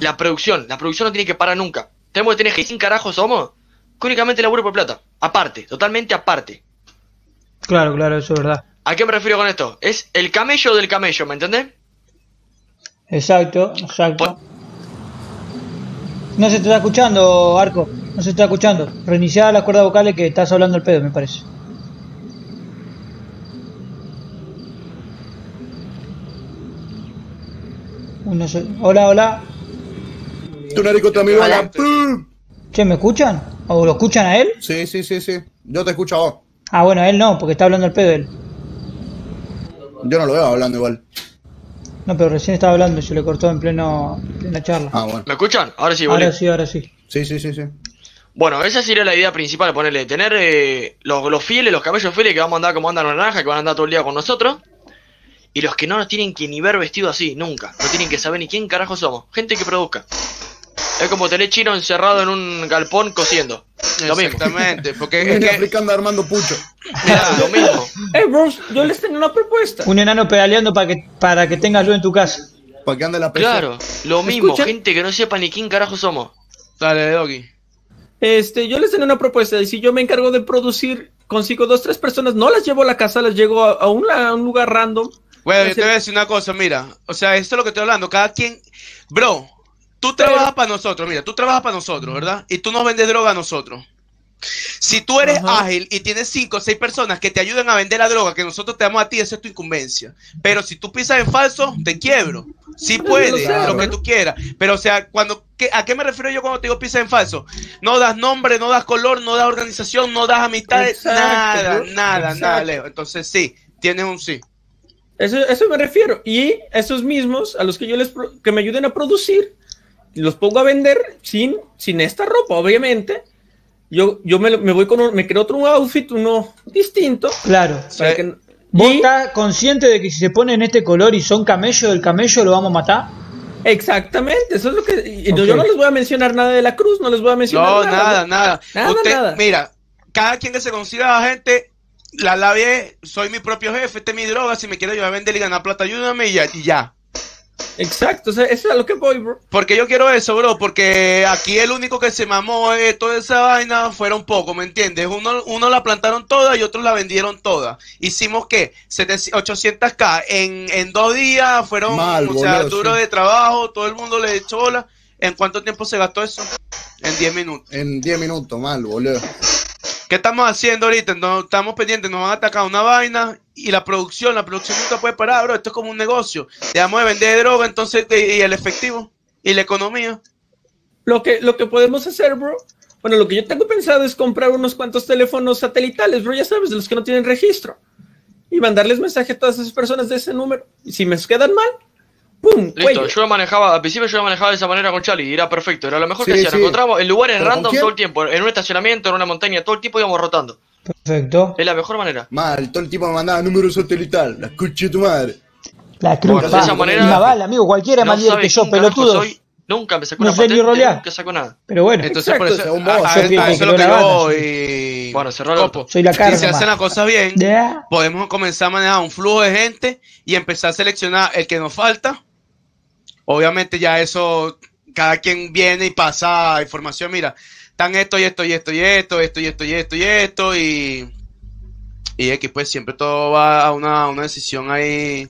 la producción. La producción no tiene que parar nunca. Tenemos que tener que sin carajo somos que únicamente laburo por plata. Aparte, totalmente aparte. Claro, claro, eso es verdad. ¿A qué me refiero con esto? Es el camello del camello, ¿me entendés? Exacto, exacto. No se te está escuchando, Arco. No se te está escuchando. Reiniciar las cuerdas vocales que estás hablando al pedo, me parece. Uy, no sé. Hola, hola. Tu nariz contra mi Hola. Che, ¿me escuchan? ¿O lo escuchan a él? Sí, sí, sí, sí. Yo te escucho a vos. Ah, bueno, a él no, porque está hablando al pedo él. Yo no lo veo hablando igual. No, pero recién estaba hablando y se le cortó en pleno en plena charla. Ah, bueno. ¿Me escuchan? Ahora sí, ahora sí, ahora sí. Sí, sí, sí, sí. Bueno, esa sería la idea principal, ponerle, tener eh, los, los fieles, los camellos fieles que vamos a andar como andan los naranjas, que van a andar todo el día con nosotros. Y los que no nos tienen que ni ver vestido así, nunca. No tienen que saber ni quién carajo somos. Gente que produzca. Es como tener chino encerrado en un galpón cosiendo. Lo mismo. Exactamente, porque es que, africano armando pucho. lo mismo. Eh, bros, yo les tengo una propuesta. Un enano pedaleando para que, para que tengas luz en tu casa. Para que ande la PC. Claro, lo mismo. Escucha. Gente que no sepa ni quién carajo somos. Dale, Doggy. Este, yo les tengo una propuesta. Y si yo me encargo de producir, consigo dos, tres personas, no las llevo a la casa, las llevo a, a un, a un lugar random. Bueno, yo te voy a decir una cosa, mira. O sea, esto es lo que estoy hablando. Cada quien. Bro, tú Pero- trabajas para nosotros, mira, tú trabajas para nosotros, ¿verdad? Y tú nos vendes droga a nosotros. Si tú eres Ajá. ágil y tienes cinco o seis personas que te ayuden a vender la droga que nosotros te damos a ti, esa es tu incumbencia. Pero si tú pisas en falso, te quiebro. Sí puedes, lo que tú quieras. Pero, o sea, cuando, ¿qué- ¿a qué me refiero yo cuando te digo pisas en falso? No das nombre, no das color, no das organización, no das amistades, Exacto, nada, bro. nada, nada. Leo. Entonces, sí, tienes un sí. Eso, eso me refiero. Y esos mismos, a los que yo les pro- que me ayuden a producir, los pongo a vender sin, sin esta ropa, obviamente. Yo, yo me, me voy con un, me creo otro outfit, uno distinto. Claro. para Sí. que- ¿Vos y- estás consciente de que si se ponen este color y son camello del camello lo vamos a matar? Exactamente, eso es lo que. y no- Ok. Yo no les voy a mencionar nada de la cruz, no les voy a mencionar No, nada. nada, ¿no? nada. Nada, Usted- nada. Mira, cada quien que se consiga a gente, la labia es, soy mi propio jefe, este es mi droga, si me quiere ayudar a vender y ganar plata, ayúdame y ya. Y ya. Exacto, o sea, eso es a lo que voy, bro. Porque yo quiero eso, bro, porque aquí el único que se mamó de toda esa vaina fueron pocos, ¿me entiendes? Uno, uno la plantaron toda y otros la vendieron toda. Hicimos. 700 800k en, en dos días, fueron, Mal, o sea, boludo, duro sí. de trabajo, todo el mundo le echó bola. ¿En cuánto tiempo se gastó eso? En 10 minutos. En 10 minutos, mal, boludo. ¿Qué estamos haciendo ahorita? No, estamos pendientes, nos van a atacar una vaina y la producción, la producción nunca puede parar, bro. Esto es como un negocio. Dejamos de vender droga, entonces, y, el efectivo y la economía. Lo que, lo que podemos hacer, bro. Bueno, lo que yo tengo pensado es comprar unos cuantos teléfonos satelitales, bro, ya sabes, de los que no tienen registro. Y mandarles mensaje a todas esas personas de ese número. Y si me quedan mal, ¡pum! Listo, cuello. yo lo manejaba, al principio yo lo manejaba de esa manera con Charlie y era perfecto, era lo mejor Sí, que hacía. Nos encontramos en lugares ¿Pero random todo el tiempo, en un estacionamiento, en una montaña, todo el tiempo íbamos rotando. Perfecto. Es la mejor manera. Mal, todo el tipo me mandaba número satelital. La escuché tu madre. La cruz, Bueno, de esa manera- más vale, amigo, cualquiera No más líder sabe que yo, pelotudo. soy, Nunca me sacó No una sé ni patente, rolear. nunca sacó nada. Pero bueno, Entonces, por Exacto, eso, según vos, a- a- yo a pienso eso que es lo que voy. y- Bueno, cerró el Copo. Soy la Si carga se hacen las cosas bien, podemos comenzar a manejar un flujo de gente y empezar a seleccionar el que nos falta. Obviamente ya eso, cada quien viene y pasa información, mira, están esto y esto y esto y esto, esto y esto y esto y esto y... Y X, pues siempre todo va a una, una decisión ahí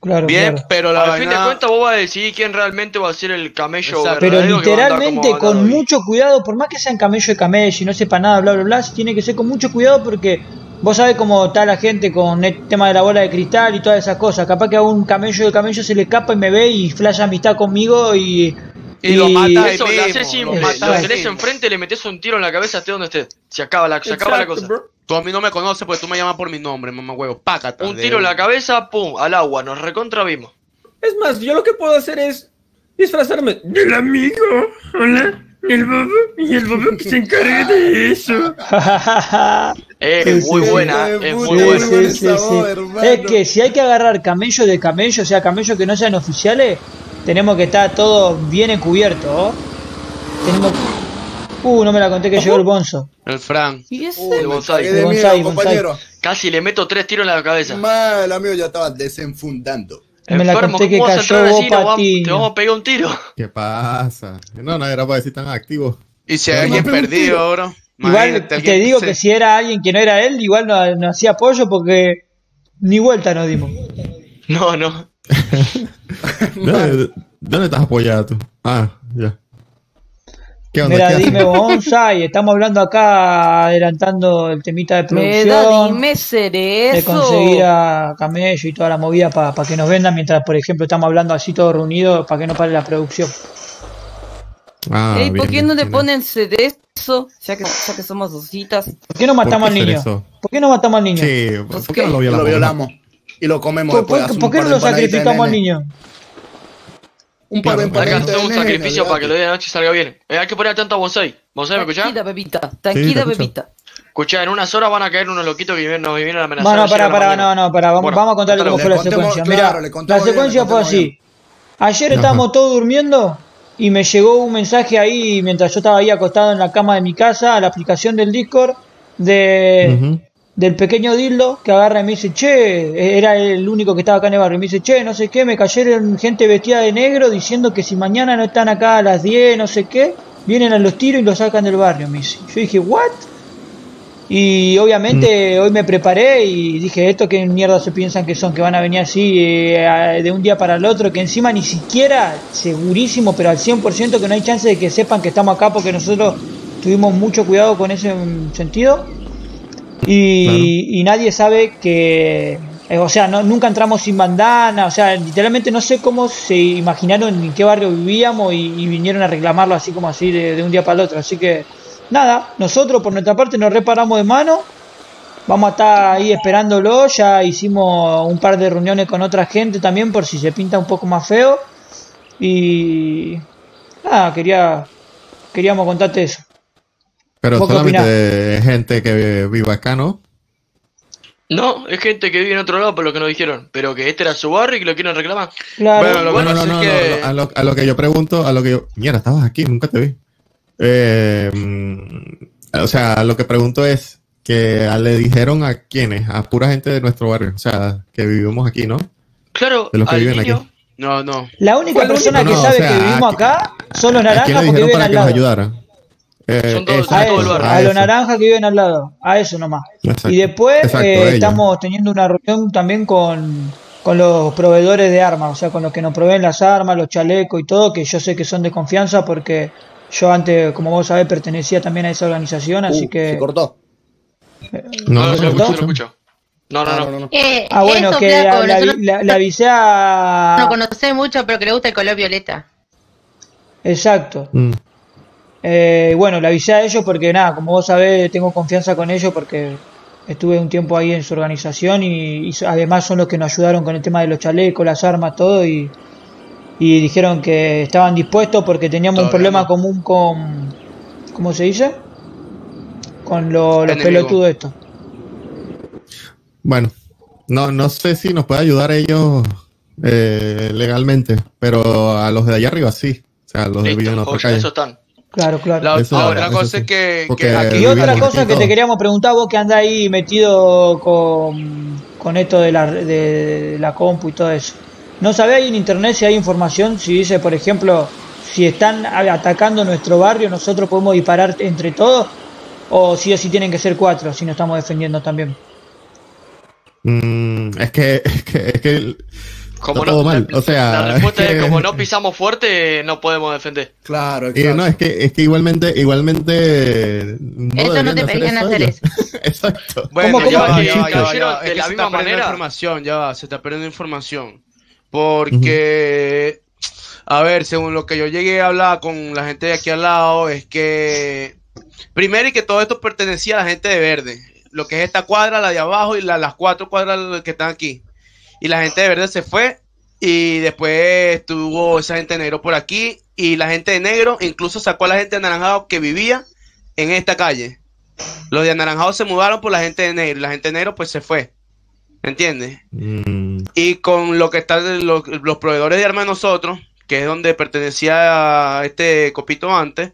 Claro, bien, claro. pero la Al fin de vaina... cuentas vos vas a decidir quién realmente va a ser el camello Exacto. Pero literalmente con mucho cuidado, por más que sean camello de camello y no sepa nada, bla, bla, bla, tiene que ser con mucho cuidado porque vos sabés cómo está la gente con el tema de la bola de cristal y todas esas cosas. Capaz que a un camello de camello se le escapa y me ve y flasha amistad conmigo y. Y lo mata Eso, lo haces mata lo tenés enfrente, le metes un tiro en la cabeza esté donde esté. Se acaba la, se acaba la cosa. bro. Tú a mí no me conoces porque tú me llamas por mi nombre, mamá huevo. Pácata. Un tiro en la cabeza, pum, al agua, nos recontra vimos. Es más, yo lo que puedo hacer es disfrazarme del amigo. Hola, el bobo. Y el bobo que se encargue de eso. Eh, Sí, es muy sí, buena, es muy buena. buen sí, sí, sabor, sí. hermano. Es que si hay que agarrar camello de camello, o sea, camello que no sean oficiales, tenemos que estar todos bien encubiertos. ¿oh? Tenemos. Uh, no me la conté que llegó el bonzo. El Fran. ¿Y ese? Uy, El bonsai. El miedo, bonsai, compañero. Casi le meto tres tiros en la cabeza. Mal, amigo, ya estaba desenfundando. Me la Enfermo, conté que ¿cómo vas a cayó vos, Te vamos a pegar un tiro. ¿Qué pasa? No, no era para decir tan activo. Y si hay alguien perdido ahora. Igual te digo que si era alguien que no era él, igual no, no hacía apoyo porque ni vuelta nos dimos. No, no. ¿Dónde, dónde estás apoyada tú? Ah, ya. ¿Qué onda? Mira, ¿Qué dime Bonsai, estamos hablando acá adelantando el temita de Me da, producción. dime de cerezo. conseguir a Camello y toda la movida para que nos vendan mientras, por ejemplo, estamos hablando así todos reunidos para que no pare la producción. Ah, Ey, ¿Por bien, qué bien, no le bien. ponen cerezo? Ya que, ya que somos ositas. ¿Por qué no matamos ¿Por al niño? ¿Por qué no matamos al niño? Sí, ¿por qué no lo Y violamos? lo violamos. Y lo comemos ¿Por, después. por- qué no lo de de sacrificamos al niño? Un par de Hay que empanaditas hacer un sacrificio para que lo olvidate. de la noche salga bien. Eh, hay que poner atento a Bonsai. Bonsai, ¿me escuchás? Tranquila. Sí, te Tranquila, escucho. bebita. Escuchá, en unas horas van a caer unos loquitos que vienen- nos vienen a amenazar. Bueno, para, para, no, no, para, vamos, Bueno, vamos a contarle cómo fue la secuencia. claro, la bien, secuencia fue así. Ayer estábamos todos durmiendo y me llegó un mensaje ahí mientras yo estaba ahí acostado en la cama de mi casa a la aplicación del Discord de. Del pequeño Dildo que agarra y me dice, che, era el único que estaba acá en el barrio, y me dice, che, no sé qué, me cayeron gente vestida de negro diciendo que si mañana no están acá a las 10, no sé qué, vienen a los tiros y los sacan del barrio, me dice. Yo dije, ¿what? Y obviamente hoy me preparé y dije, ¿esto qué mierda se piensan que son? Que van a venir así eh, a- de un día para el otro, que encima ni siquiera, segurísimo, pero al 100% que no hay chance de que sepan que estamos acá porque nosotros tuvimos mucho cuidado con ese mm, sentido. Y, y nadie sabe que, eh, o sea, no, nunca entramos sin bandana, o sea, literalmente no sé cómo se imaginaron en qué barrio vivíamos y, y vinieron a reclamarlo así como así de, de un día para el otro. Así que, nada, nosotros por nuestra parte nos reparamos de mano, vamos a estar ahí esperándolo, ya hicimos un par de reuniones con otra gente también por si se pinta un poco más feo. Y nada, quería, queríamos contarte eso. Pero ¿Vos qué solamente gente que vive acá, ¿no? No, es gente que vive en otro lado por lo que nos dijeron. Pero que este era su barrio y que lo quieren reclamar. Claro. Bueno, lo que no, no, no, que- a, lo, a lo que yo pregunto, a lo que yo... Mierda, estabas aquí, nunca te vi. Eh, o sea, lo que pregunto es que le dijeron a quiénes, a pura gente de nuestro barrio, o sea, que vivimos aquí, ¿no? Claro, De los que al viven niño. aquí. No, no. La única ¿Cuál persona que No, sabe o sea, que vivimos ¿a acá son los ¿A quién naranjas le porque dijeron viven para al que nos lado. Eh, Son todos- A, todo eso, barrio. a los naranjas que viven al lado, a eso nomás. Exacto. Y después Exacto, eh, estamos teniendo una reunión también con, con los proveedores de armas, o sea, con los que nos proveen las armas, los chalecos y todo, que yo sé que son de confianza porque yo antes, como vos sabés, pertenecía también a esa organización, así Uh, que... Se cortó. No, No, no, se no, lo escucho, ¿cortó? se lo escucho. No, no, Ah, no. no, no, no. Eh, Ah, bueno, eso, que flaco, la, la- la- le avisé no a... conocemos mucho, pero que le gusta el color violeta. Exacto. Mm. Eh, bueno, le avisé a ellos porque nada, como vos sabés, tengo confianza con ellos porque estuve un tiempo ahí en su organización y, y además son los que nos ayudaron con el tema de los chalecos, las armas, todo y, y dijeron que estaban dispuestos porque teníamos un problema común con, ¿cómo se dice? Con lo- los pelotudos estos. Bueno, no, no sé si nos puede ayudar ellos eh, legalmente, pero a los de allá arriba sí. O sea, a los de Listo, calle. eso están. Claro, claro. La, Eso- ahora, eso cosa sí. es que, aquí- Y otra aquí cosa que te queríamos preguntar, vos que andás ahí metido con, con esto de la, de la compu y todo eso. ¿No sabés ahí en internet si hay información? Si dice, por ejemplo, si están atacando nuestro barrio, nosotros podemos disparar entre todos. O si o si tienen que ser cuatro, si nos estamos defendiendo también. Mm, es que, es que, es que Como no, todo mal, la, o sea, la respuesta es es, que- como no pisamos fuerte, no podemos defender. Claro, eh, no, es que, es que igualmente, igualmente no Eso no deberían te hacer pedían hacer eso. Exacto. Bueno, ¿Cómo, ya cómo? va, Que ya va, ya ya va. de Es que la se misma está perdiendo manera. información, ya va, se está perdiendo información. Porque, a ver, según lo que yo llegué a hablar con la gente de aquí al lado, es que, primero y que todo esto pertenecía a la gente de verde. Lo que es esta cuadra, la de abajo y la- las cuatro cuadras que están aquí. Y la gente de verde se fue y después estuvo esa gente de negro por aquí y la gente de negro incluso sacó a la gente de anaranjado que vivía en esta calle. Los de anaranjado se mudaron por la gente de negro y la gente de negro pues se fue. ¿Entiendes? Mm, Y con lo que están los, los proveedores de armas de nosotros, que es donde pertenecía a este copito antes,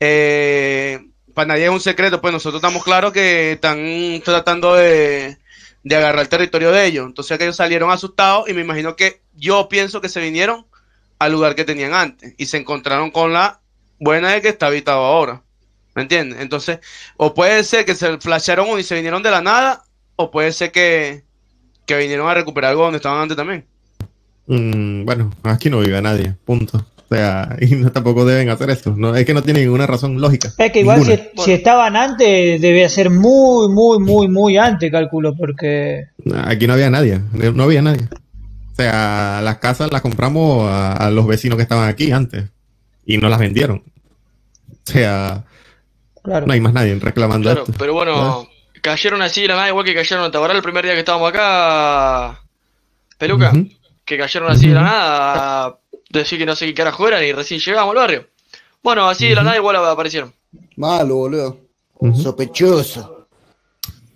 eh, para nadie es un secreto, pues nosotros estamos claros que están tratando de, de agarrar el territorio de ellos. Entonces que ellos salieron asustados y me imagino que yo pienso que se vinieron al lugar que tenían antes y se encontraron con la buena de que está habitado ahora. ¿Me entiendes? Entonces, o puede ser que se flasharon y se vinieron de la nada, o puede ser que, que vinieron a recuperar algo donde estaban antes también. Mm, bueno, aquí no vive nadie, punto. O sea, y no, tampoco deben hacer eso. No, es que no tiene ninguna razón lógica. Es que igual si, estaban antes, debía ser muy, muy, muy, muy antes, calculo, porque... Aquí no había nadie, no había nadie. O sea, las casas las compramos a, a los vecinos que estaban aquí antes y no las vendieron. O sea, Claro. no hay más nadie reclamando Claro, esto. pero bueno, cayeron así de la nada, igual que cayeron en Tabará el primer día que estábamos acá. Peluca, que cayeron así de la nada, decir que no sé qué carajo eran y recién llegamos al barrio. Bueno, así de la nada igual aparecieron. Malo, boludo. Sospechoso.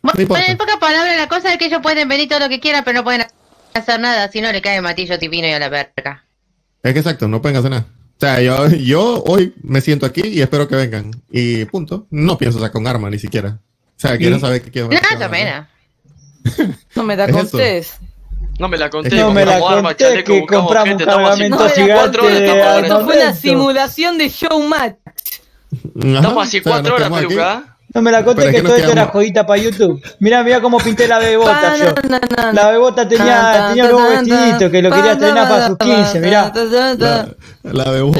Bueno, en pocas palabras, la cosa es que ellos pueden venir todo lo que quieran, pero no pueden hacer nada si no le cae matillo tipino y a la verga. Es que exacto, no pueden hacer nada. O sea, yo, yo hoy me siento aquí y espero que vengan. Y punto. No pienso sacar un arma ni siquiera. O sea, quiero saber qué quiero. hacer. pena. No me la Es eso. No me la conté, No me la conté chaleco, que compramos gente, cargamento gigante Esto fue una simulación de showmatch. Estamos hace cuatro horas. Peluca. No me la conté que todo esto era joyita para YouTube. Mirá, mirá cómo pinté la bebota yo. La bebota tenía, tenía un nuevo vestidito que lo quería estrenar para sus 15, mirá. La, vos.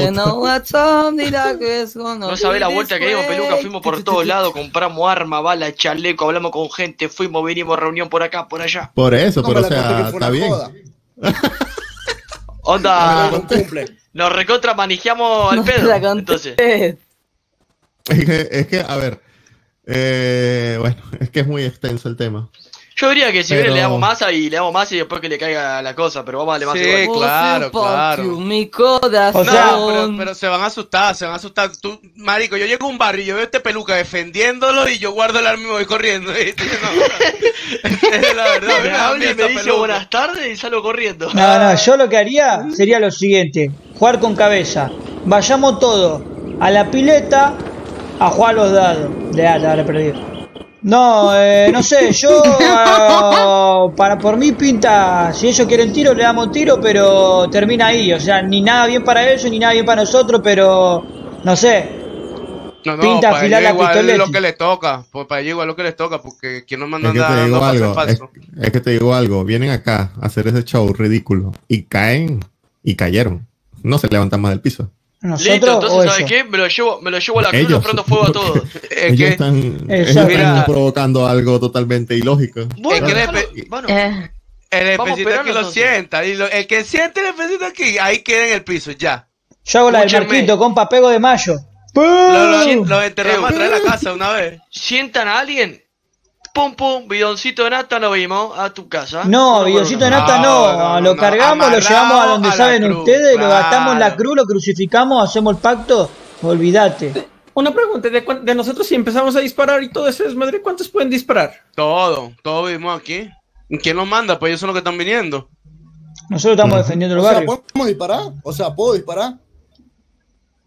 No sabés la vuelta que dimos, Peluca, fuimos por todos lados, compramos arma, bala, chaleco, hablamos con gente, fuimos, vinimos, reunión por acá, por allá. Por eso, No pero me o sea, está bien. Onda, No nos recontra manejamos al pedo. Entonces. Es que, es que, a ver. Eh, bueno, es que es muy extenso el tema. yo diría que si Pero- le damos masa y le damos más y después que le caiga la cosa, pero vamos a darle más Sí, igual. claro, claro. Mi corazón. O sea, No, pero, pero se van a asustar, se van a asustar. Tú, marico, yo llego a un barrio y yo veo este peluca defendiéndolo y yo guardo el arma y me voy corriendo. es la verdad. Me habla y me dice peluca. buenas tardes y salgo corriendo. No, no, yo lo que haría sería lo siguiente, jugar con cabeza. Vayamos todos a la pileta a jugar los dados. De ah, ahora perdí. No, eh, no sé, yo ah, para por mí pinta, si ellos quieren tiro, le damos tiro, pero termina ahí, o sea, ni nada bien para ellos, ni nada bien para nosotros, pero no sé, No, no, pinta para afilar la igual pistoletti. lo que les toca. Pues para ellos igual lo que les toca, porque quien nos manda Es que te digo algo. Es, es que te digo algo. Vienen acá a hacer ese show ridículo y caen y cayeron. No se levantan más del piso. Nosotros Listo, entonces, ¿sabes qué? Me lo llevo, me lo llevo a la cruz prendo fuego a todos. Es ellos que, están, ellos provocando algo totalmente ilógico. Bueno, Es que bueno, Eh, el a especito que lo sienta. Y lo- el que siente el especito aquí, ahí queda en el piso, ya. Yo hago la del. Marquito, compa, pego de mayo. Lo, lo, enterramos atrás de la casa una vez. sientan a alguien, pum pum, bidoncito de nata lo vimos a tu casa. No, Uno videocito de nata No, no, no, lo no, cargamos, lo llevamos a donde a saben cruz, ustedes, lo claro. gastamos en la cruz, lo crucificamos, hacemos el pacto, olvídate. Una pregunta, ¿de, nosotros si empezamos a disparar y todo ese desmadre, ¿cuántos pueden disparar? Todo, todo vivimos aquí. ¿Quién nos manda? Pues ellos son los que están viniendo. Nosotros estamos defendiendo el O sea, barrio. ¿podemos disparar? O sea, ¿puedo disparar?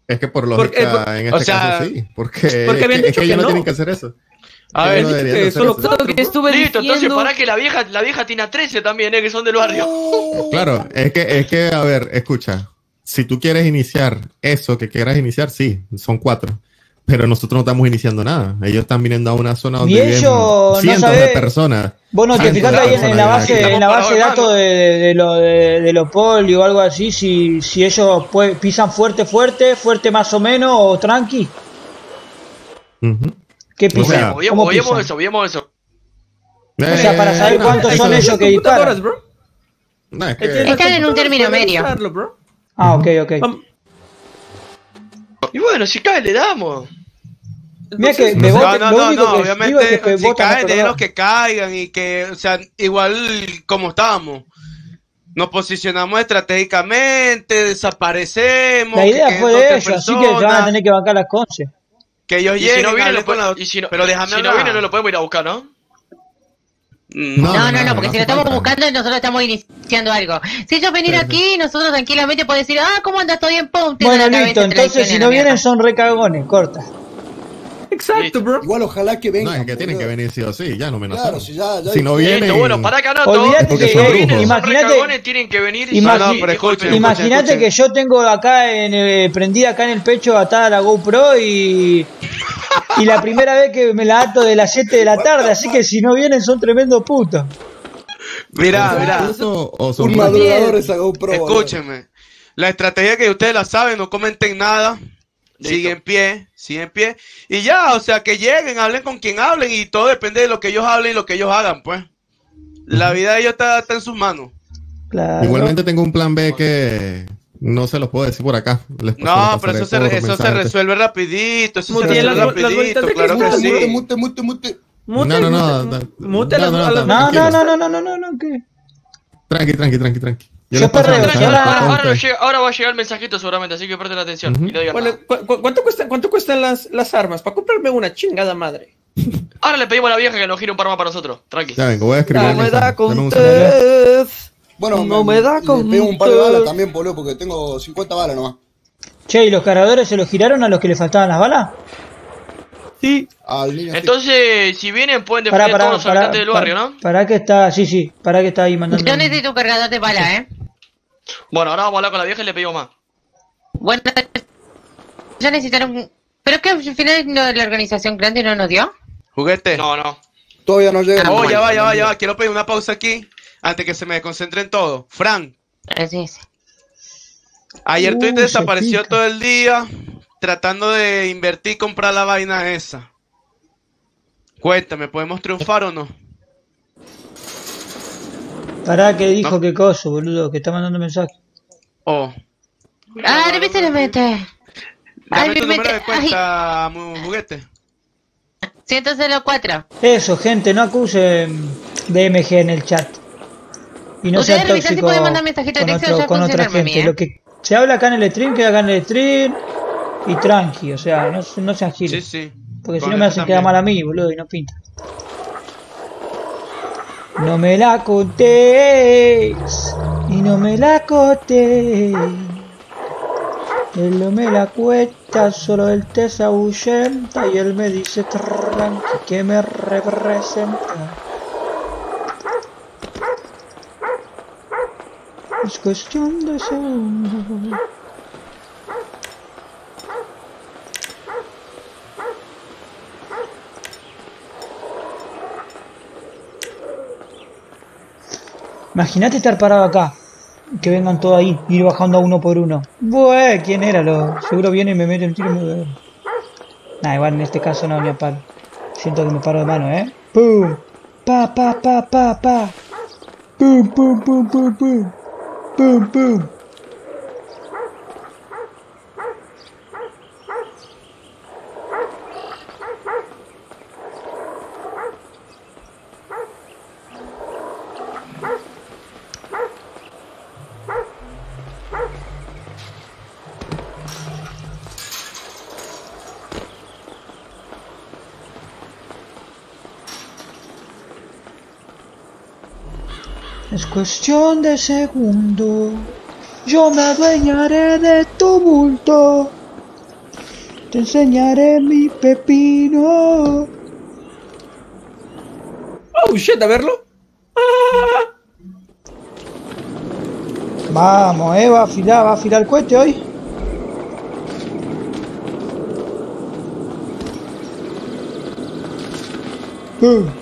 Es que por Porque- lógica, por- en o este sea, caso sí. Porque, porque es habían que, es que ellos no. tienen que hacer eso. A ver, no solo eso. cuatro, que estuve Listo, entonces diciendo. para que la vieja, la vieja tiene a 13 también, eh, que son del barrio. Claro, es que, es que, a ver, escucha. Si tú quieres iniciar eso que quieras iniciar, sí, son cuatro. Pero nosotros no estamos iniciando nada. Ellos están viniendo a una zona donde Y viven no cientos sabés- de personas. Vos no te de ahí en, la base, en la base de datos de, de, de lo de, de lo poli o algo así, si, si ellos pisan fuerte, fuerte, fuerte más o menos, o tranqui, Ujú. ¿Qué O pisan? sea, ¿Cómo pisan? eso, obviemos eso. O sea, para saber no, cuántos eso son ellos que computadoras, disparan. bro. no, es que que- Están en un término medio. usarlo, bro. Ah, ok, ok. Y bueno, si cae, le damos. Mira que No, vos- no, no, no, que obviamente, es que si caen, los que caigan y que, o sea, igual como estamos. Nos posicionamos estratégicamente, desaparecemos. La idea que fue de ellos, así que se van a tener que bancar las conce. Que ellos Y si lleguen, no viene, lo puede- la- y si no, Pero déjame si no viene, no lo podemos ir a buscar, ¿no? Mm, No, No, no, no, porque no si lo estamos falta. buscando nosotros estamos iniciando algo. Si ellos venir aquí, nosotros tranquilamente podemos decir, ah, ¿cómo andas? ¿Todo bien? Pum, Bueno, listo, entonces si no vienen son recagones, corta. Exacto, bro. Igual ojalá que No, vengan. es que tienen que venir sí o sí, ya no menos. Claro, si ya- ya si no vienen. Bueno, para eh, brujos. imagínate, tienen que venir y Imagi- no, no, pero escuchen, imagínate escuchen. que yo tengo acá en, eh, prendida acá en el pecho atada la GoPro y y la primera vez que me la ato de las 7 de la tarde, así que si no vienen son tremendos putos. Mira, mira. ¿Justo o son Un brujos? madrugador esa GoPro. boludo. Escúchenme. La estrategia que ustedes la saben, no comenten nada. Sigue en pie, sigue en pie. Y ya, o sea, que lleguen, hablen con quien hablen y todo depende de lo que ellos hablen y lo que ellos hagan, pues. La vida de ellos está, está en sus manos. Claro. Igualmente tengo un plan B que no se los puedo decir por acá. Les- se No, pero eso se, por re- eso se mensaje. resuelve rapidito, eso se Mute resuelve las- las bolitas rapidito, de claro que cristal, sí. Mute, mute, mute, mute. Mute, No, no, no, mute, da- mute no, las- no, a las- no, No, no, tranquilos. no, no, no, no, no, no, ¿qué? Tranqui, tranqui, tranqui, tranqui. Yo les paso perreo, el Tranqui, mensaje, ahora, ahora, va a llegar el mensajito seguramente, así que presten atención Ujú. y no digan Bueno, nada. ¿cu- cu- cuánto, cuesta, ¿Cuánto cuestan las, las armas? Para comprarme una chingada madre. Ahora le pedimos a la vieja que nos gire un par más para nosotros. Tranqui. Ya vengo, voy a escribir No me da segundo. contest. Bueno, No me da Le pego un par de con- balas también, boludo, porque tengo 50 balas nomás. Che, ¿y los cargadores se los giraron a los que le faltaban las balas? Sí. Al niño. Entonces, si vienen, pueden Pará, defender pará, todos los pará, habitantes del barrio, pará, ¿no? pará que está, sí, sí, pará que está ahí mandando. Yo necesito un cargador de bala, ¿eh? Bueno, ahora vamos a hablar con la vieja y le pedimos más. Bueno, ya necesitaron... ¿Pero es que al final no- la organización grande no nos dio? Juguete. No, no. Todavía no llega. Oh, ya va, ya va, ya va. Quiero pedir una pausa aquí antes que se me desconcentre en todo. Fran, Así es. ayer Uh, Twitter desapareció pica. todo el día tratando de invertir y comprar la vaina esa. Cuéntame, ¿podemos triunfar o no? Pará que dijo No. que coso, boludo, que está mandando mensaje. Oh. Ah, la mente. Dame Ay, tu número de cuenta, juguete. 104. Eso, gente, no acusen DMG en el chat. Y no si tóxicos pueden mandar mensajito de con, texto, otro- ya con otra gente. ¿eh? Lo que se habla acá en el stream, queda acá en el stream. Y tranqui, o sea, no, no sean Sí, giles. sí. Porque si Con no me hacen quedar mal a mí, boludo, y no pinta. No me la contéis y no me la contéis. Él no me la cuenta, solo él te ahuyenta y él me dice tranqui que me representa. Es cuestión de segundos. Imagínate estar parado acá. Que vengan todos ahí, ir bajando a uno por uno. Bueh, ¿quién era? Lo, seguro viene y me mete un tiro y me Nah, igual en este caso no, ni a palo. Siento que me paro de mano, ¿eh? ¡Pum! ¡Pa, pa, pa, pa, pa! ¡Pum, pum, pum, pum, pum! ¡Pum, pum! Es cuestión de segundo. Yo me adueñaré de tu bulto. Te enseñaré mi pepino. Oh shit, a verlo. Vamos, eh, va a afilar, va a afilar el cohete hoy. Pum.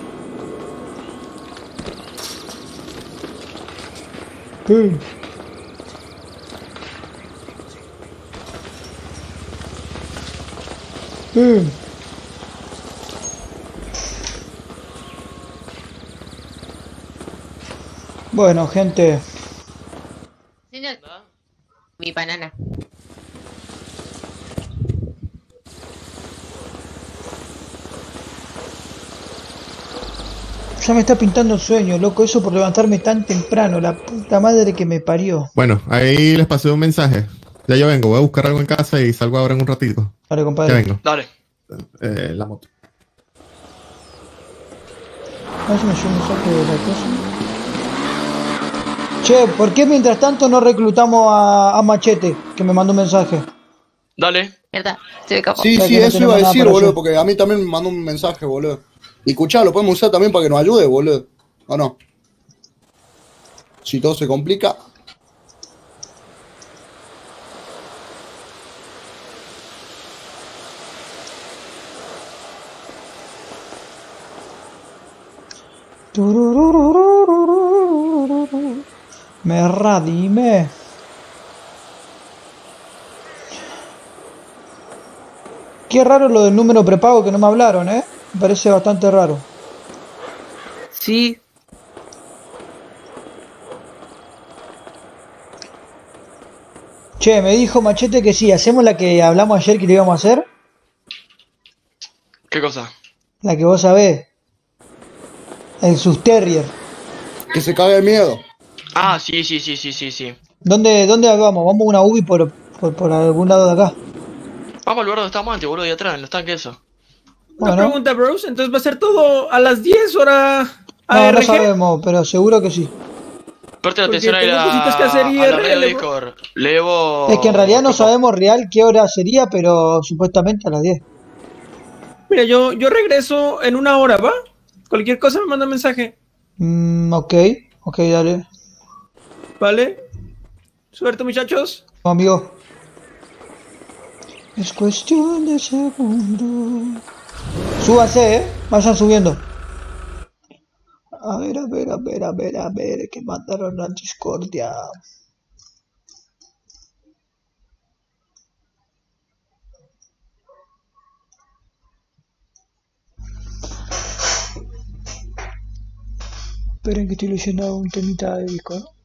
Bueno, gente, Mi banana. Ya me está pintando el sueño, loco, eso por levantarme tan temprano, la puta madre que me parió. Bueno, ahí les pasé un mensaje. Ya yo vengo, voy a buscar algo en casa y salgo ahora en un ratito. Vale, Ya compadre. vengo. Dale. Eh, la moto. A ver si me un mensaje de la cosa. Che, ¿por qué mientras tanto no reclutamos a, a Machete? Que me mandó un mensaje. Dale. ¿Verdad? Se ve capaz. Sí, sí, eso iba a decir, boludo, porque a mí también me mandó un mensaje, boludo. Y escuchá, lo podemos usar también para que nos ayude, boludo. ¿O no? Si todo se complica. Me radime. Qué raro lo del número prepago que no me hablaron, ¿eh? Me parece bastante raro. Sí, Che, me dijo Machete que sí, hacemos la que hablamos ayer que le íbamos a hacer. ¿Qué cosa? La que vos sabés. El Susterrier. Que se cague de miedo. Ah, sí, sí, sí, sí, sí, sí. ¿Dónde, dónde vamos? Vamos a una UBI por, por, por algún lado de acá. Vamos al lugar donde estábamos antes, boludo, ahí atrás, en los tanques eso. Una Bueno. pregunta, bros. Entonces va a ser todo a las 10 hora No, no ARG. sabemos, pero seguro que sí. Preste Porque atención a, cositas que hacer y a la. Discord. Es que en realidad no sabemos real qué hora sería, pero supuestamente a las 10. Mira, yo, yo regreso en una hora, ¿va? Cualquier cosa me manda mensaje, Mm, ok, ok, dale. ¿vale? Suerte, muchachos. No, amigo. Es cuestión de segundos. Súbanse, eh. Vayan subiendo. A ver, a ver, a ver, a ver, a ver. Que mandaron a Discordia. Esperen que estoy leyendo un temita de Discord.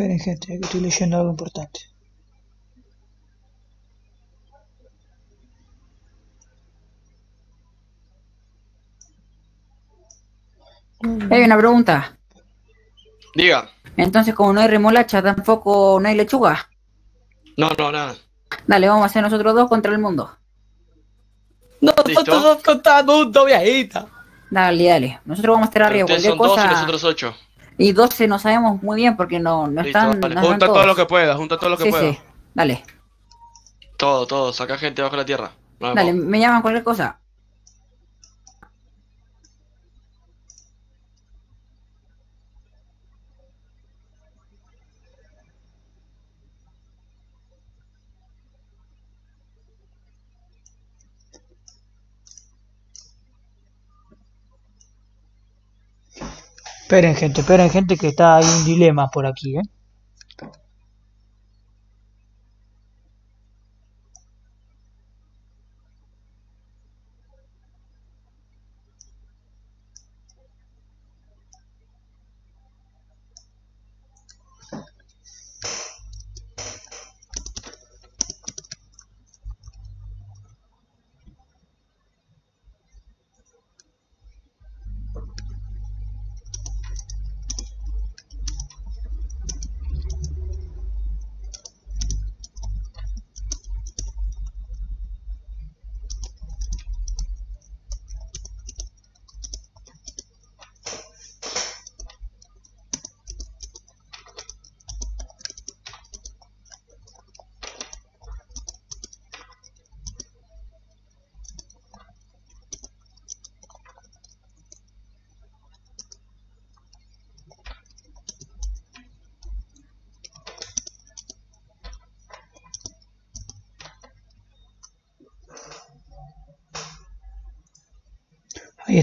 Esperen, gente, que estoy leyendo algo importante. Hay una pregunta. Diga. Entonces, como no hay remolacha, tampoco no hay lechuga. No, no, nada. Dale, vamos a hacer nosotros dos contra el mundo. ¿Listo? Nosotros contra el mundo, viejita. Dale, dale. Nosotros vamos a estar arriba. Ustedes Cualquier son dos y cosa. nosotros ocho. Y 12 no sabemos muy bien porque no, no Listo, están. dale. no Junta todo lo que pueda, junta todo lo que Sí, pueda. sí. Dale, Todo, todo. Saca gente bajo la tierra. Dale, me llaman cualquier cosa. Esperen, gente, esperen, gente, que está hay un dilema por aquí, ¿eh?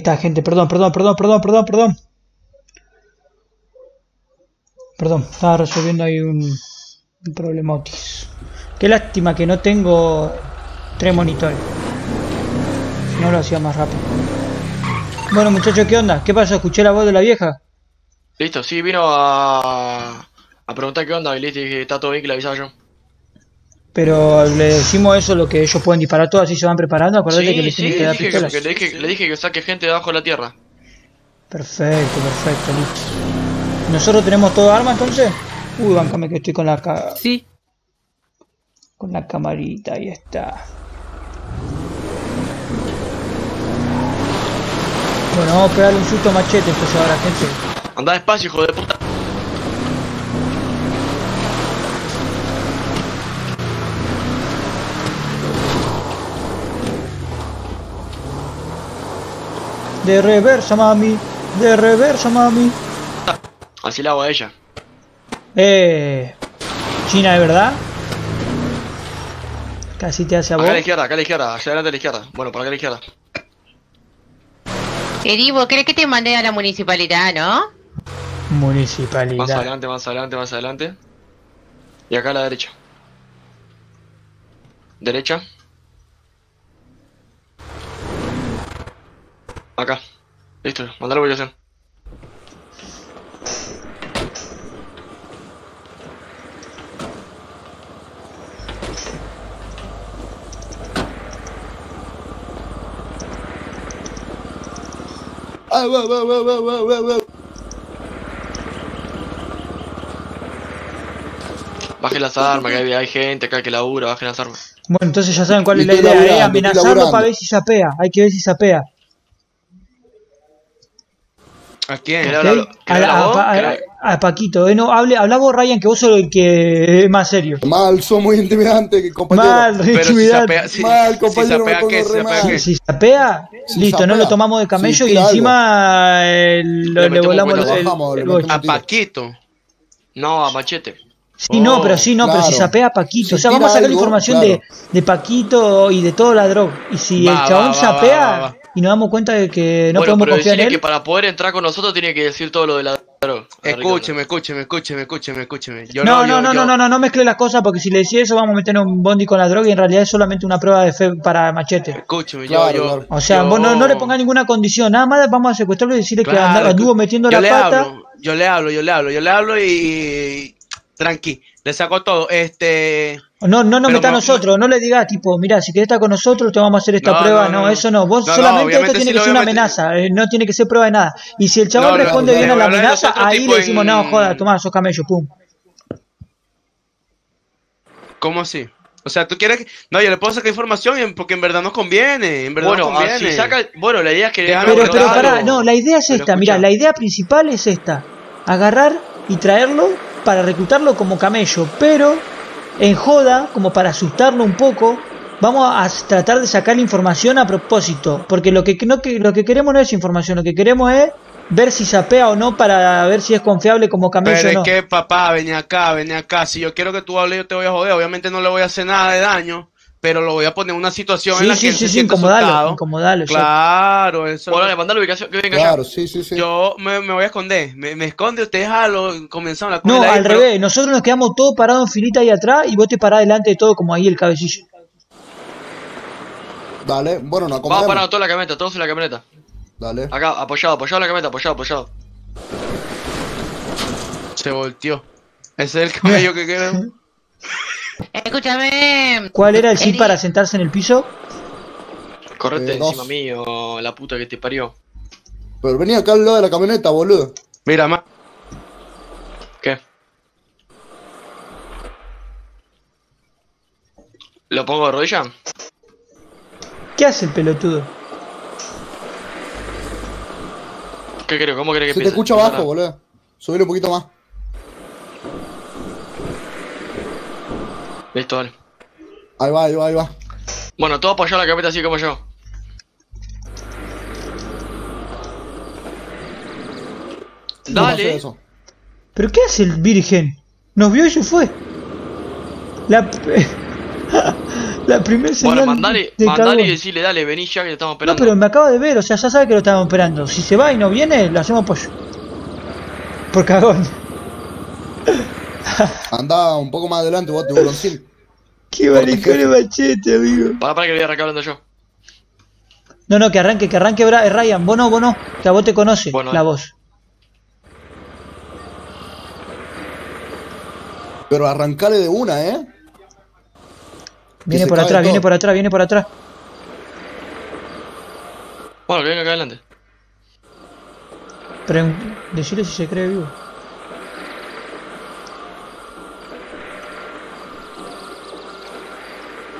Está, gente, perdón, perdón, perdón, perdón, perdón, perdón. Perdón, estaba resolviendo ahí un, un problemotis. Qué lástima que no tengo tres monitores. Si no lo hacía más rápido. Bueno, muchachos, ¿qué onda? ¿Qué pasó? ¿Escuché la voz de la vieja? Listo, sí, vino a, A preguntar qué onda, y le dije está todo bien, que le avisaba yo. Pero le decimos eso, lo que ellos pueden disparar todo, así se van preparando. Acordate Sí, que les sí, tienen que le dar dije, pistolas. que, le, dije, le dije que saque gente debajo de la tierra. Perfecto, perfecto, listo. ¿Nosotros tenemos todo arma entonces? Uy, bancame que estoy con la ca... Sí. Con la camarita, ahí está. Bueno, vamos a pegarle un susto a machete entonces ahora, gente. Andá despacio, hijo de puta. De reversa, mami. De reversa, mami. Así le hago a ella. Eh. China, ¿de verdad? Casi te hace a Acá vos. a la izquierda, acá a la izquierda, allá adelante a la izquierda. Bueno, por acá a la izquierda. Erivo, ¿crees que te mandé a la municipalidad, no? Más Municipalidad. adelante, más adelante, más adelante. Y acá a la derecha. Derecha. Acá. Listo, mandá la ubicación. Ah. Bajen las armas, que hay, hay gente acá que labura, bajen las armas. Bueno, entonces ya saben cuál es la idea, ¿eh? Amenazarlo para ver si sapea. Hay que ver si sapea. ¿A quién? ¿Qué qué A, la- a ¿Qué a- a Paquito, eh, no, hable, habla vos, Ryan, que vos sos el que es más serio. Mal, sos muy intimidante, que compañero. Mal, Pero si sapea, si, Mal, si compañero, sapea si sapea que. Si sapea, Si listo, no lo tomamos de camello Sí, y encima eh, lo- Le volamos vuelo, el, bajamos, el A Paquito. No, a machete. Sí, no, Oh, pero sí, no, pero si sapea Paquito. Si o sea, vamos a sacar algo, información claro. de, de Paquito y de toda la droga. Y si Va, el chabón va, sapea va, va, va. Y nos damos cuenta de que no bueno, podemos pero confiar en él. que para poder entrar con nosotros tiene que decir todo lo de la droga. Escúcheme, escúcheme, escúcheme, escúcheme, escúcheme. Yo No, yo- no, no, yo- no, no, no, no mezcle las cosas porque si le decís eso vamos a meter un bondi con la droga y en realidad es solamente una prueba de fe para machete. Escúcheme, Claro, yo, yo. O sea, yo- vos no, no le pongas ninguna condición, nada más vamos a secuestrarlo y decirle que Claro, anda- anduvo metiendo yo la le pata. Hablo, yo le hablo, yo le hablo, yo le hablo y, y- tranqui, le saco todo. Este, No, no nos meta a nosotros, no le digas tipo, mira, si querés estar con nosotros te vamos a hacer esta No, prueba, no, no, no, no. eso no, vos No, no, solamente esto tiene sí que ser una amenaza, eh, no tiene que ser prueba de nada. Y si el chabón No, no, responde no, bien no, a la amenaza, ahí le decimos, en- no, joda, tomá, sos camello, pum. ¿cómo así? O sea, tú quieres que... No, yo le puedo sacar información porque en verdad nos conviene, en verdad Bueno, nos ah, conviene. si saca, bueno, la idea es que Pero, Pero pará, no, la idea es esta, mira, la idea principal es esta, agarrar y traerlo para reclutarlo como camello, pero en joda, como para asustarlo un poco, vamos a tratar de sacar información a propósito, porque lo que, no, que, lo que queremos no es información, lo que queremos es ver si sapea o no para ver si es confiable como camello Pero o es no. que, papá, ven acá, ven acá. Si yo quiero que tú hables, yo te voy a joder. Obviamente no le voy a hacer nada de daño, pero lo voy a poner en una situación en la sí, que él sí, se incomodalo, incomodalo. Claro, eso. Bueno, le mandá la ubicación, que venga Claro, sí, sí, sí. Yo me, me voy a esconder. Me, me esconde, ustedes jalo, comenzaron la No, ahí, al pero- revés, nosotros nos quedamos todos parados en filita ahí atrás y vos te parás delante de todo como ahí el cabecillo. Dale, bueno, nos Vamos acomodamos. parando toda la camioneta, todos en la camioneta. Dale. Acá, apoyado, apoyado la camioneta, apoyado, apoyado. Se volteó. Ese es el cabello que queda. Escúchame. ¿Cuál era el sí para sentarse en el piso? Correte Eh, encima mío, la puta que te parió. Pero vení acá al lado de la camioneta, boludo. Mira, ma. ¿Qué? ¿Lo pongo de rodilla? ¿Qué hace el pelotudo? ¿Qué creo? ¿Cómo querés que Se te empiece? escucha abajo, boludo. Subile un poquito más. Listo, dale. Ahí va, ahí va, ahí va. Bueno, todo apoyado la camioneta así como yo. No Dale. eso. ¿Pero qué hace el virgen? Nos vio y se fue. La, la primera señal Bueno, mandale, de mandale y decirle, dale, vení ya que te estamos No, esperando. pero me acaba de ver, o sea, ya sabe que lo estábamos esperando. Si se va y no viene, lo hacemos pollo. Por cagón. Anda un poco más adelante, vos, tiburoncín. Qué maricón de machete, amigo. Para, para que le voy a arrancar hablando yo. No, no, que arranque, que arranque Bra- eh, Ryan. Vos no, vos no, que a vos te conoce Bueno, la dale. voz. Pero arrancale de una, ¿eh? Viene por atrás, todo. viene por atrás, viene por atrás. Bueno, que venga acá adelante. Pero decirle si se cree vivo.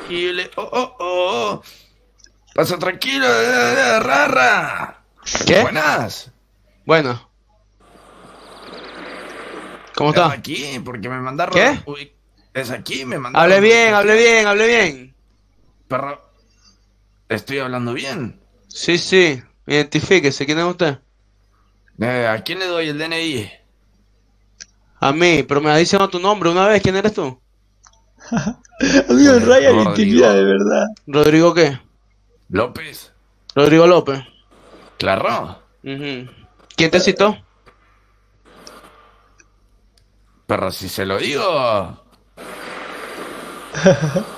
Tranquilo. Oh, oh, oh. Pasa tranquilo, eh, eh, rara. ¿Qué? Buenas. Bueno. ¿Cómo Es está? aquí, porque me mandaron. ¿Qué? Uy, es aquí, me mandaron. Hable bien, hable bien, hable bien. Perro. Estoy hablando bien. Sí, sí. Identifíquese. ¿Quién es usted? Eh, ¿A quién le doy el DNI? A mí, pero me ha diciendo tu nombre una vez. ¿Quién eres tú? Amigo, el Ryan Rodrigo. intimida de verdad. ¿Rodrigo qué? López. Rodrigo López. Claro. ¿Quién te citó? Pero si se lo digo.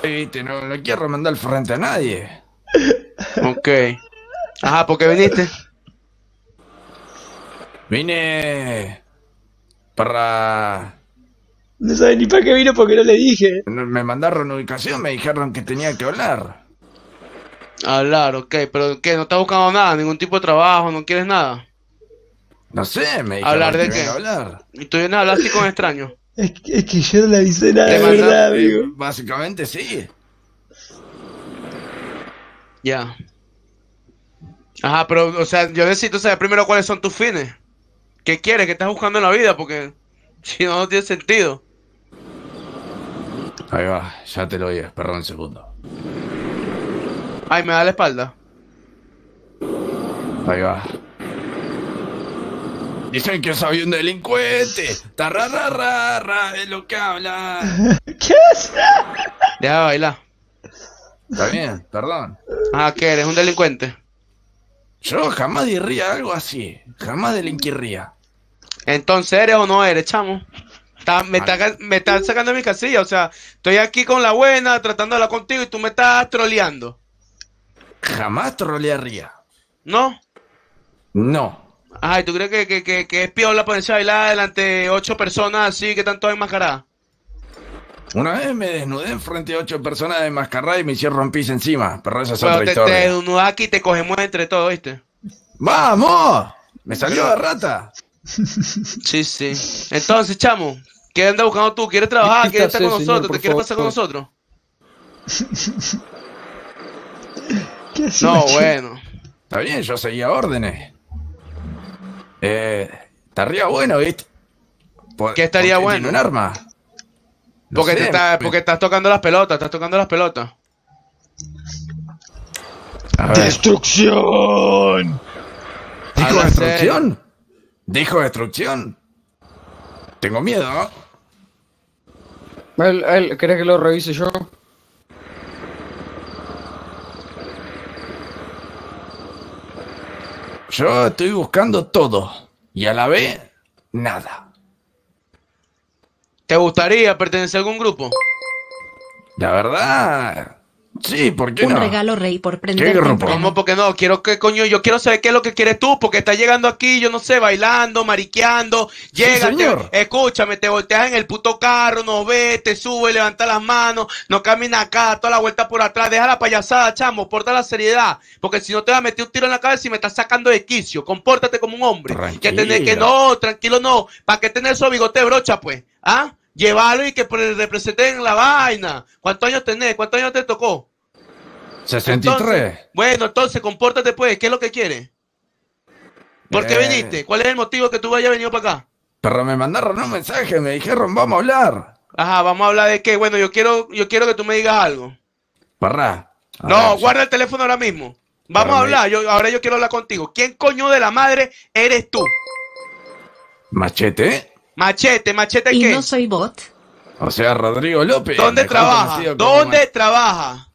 Viste, no le quiero mandar al frente a nadie. Ok. Ajá, ¿por qué viniste? Vine. Para. No sabe ni para qué vino porque no le dije. Me mandaron ubicación, me dijeron que tenía que hablar. Hablar, ok. ¿Pero qué? ¿No estás buscando nada? ¿Ningún tipo de trabajo? ¿No quieres nada? No sé, me dijeron ¿Hablar de que qué? hablar. ¿Y tú vienes a hablar así con extraños? Es, que- es que yo no le avisé nada, de verdad, amigo. Eh, Básicamente sí. Ya. Ajá, pero, o sea, yo necesito saber primero cuáles son tus fines. ¿Qué quieres? ¿Qué estás buscando en la vida? Porque si no, no tiene sentido. Ahí va, ya te lo oí, espera un segundo. Ay, me da la espalda. Ahí va. Dicen que soy un delincuente. Tarararara, es lo que habla. ¿Qué hace? Deja de bailar. Está bien, perdón. Ajá, ¿qué eres? ¿Un delincuente? Yo jamás diría algo así. Jamás delinquiría. Entonces, ¿eres o no eres, chamo? Está- me, está, me estás sacando de mi casilla, o sea, estoy aquí con la buena, tratando de hablar contigo y tú me estás troleando. Jamás trolearía. ¿No? No. Ajá, ¿y tú crees que, que, que, que es piola ponerse a bailar delante de ocho personas así que están todas enmascaradas? Una vez me desnudé en frente a ocho personas de mascarada y me hicieron pis encima. Pero esa es otra te, historia. te desnudas aquí y te cogemos entre todos, ¿viste? ¡Vamos! Me salió de rata. Sí, sí. Entonces, chamo, ¿qué andas buscando tú? ¿Quieres trabajar? ¿Quieres estar con señor, nosotros? por ¿Te quieres pasar con nosotros? ¿Qué No, bueno. Está bien, yo seguía órdenes. Eh, estaría bueno, ¿viste? Por- ¿Qué estaría porque bueno? tiene un arma. No Porque, sé, está- porque estás tocando las pelotas, estás tocando las pelotas. A ver, ¡Destrucción! ¿Dijo destrucción? ¿Dijo destrucción? Tengo miedo, ¿no? Él, él, ¿Querés que lo revise yo? Yo estoy buscando todo. Y a la vez, nada. ¿Te gustaría pertenecer a algún grupo? La verdad. Sí, ¿por qué Un no? regalo rey por ¿Qué prender temprano. ¿Cómo? Porque no, quiero que coño, yo quiero saber qué es lo que quieres tú, porque estás llegando aquí, yo no sé, bailando, mariqueando, llega, señor. te- escúchame, te volteas en el puto carro, nos ves, te sube, levanta las manos, no camina acá, toda la vuelta por atrás, deja la payasada, chamo, porta la seriedad, porque si no te vas a meter un tiro en la cabeza y me estás sacando de quicio, compórtate como un hombre, que tener que Tranquilo. no, tranquilo no, ¿para qué tener su bigote brocha, pues? ¿Ah? Llévalo y que pre- representen la vaina. ¿Cuántos años tenés? ¿Cuántos años te tocó? 63. Entonces, bueno, entonces, compórtate pues, ¿qué es lo que quieres? ¿Por qué Eh. viniste? ¿Cuál es el motivo que tú hayas venido para acá? Pero me mandaron un mensaje, me dijeron, vamos a hablar. Ajá, vamos a hablar de qué. Bueno, yo quiero, yo quiero que tú me digas algo. Parra. No, ver, guarda el teléfono ahora mismo. Vamos a hablar, yo, ahora yo quiero hablar contigo. ¿Quién coño de la madre eres tú? Machete. Machete, machete Y qué? no soy bot. O sea, Rodrigo López. ¿Dónde trabaja? ¿Dónde trabaja?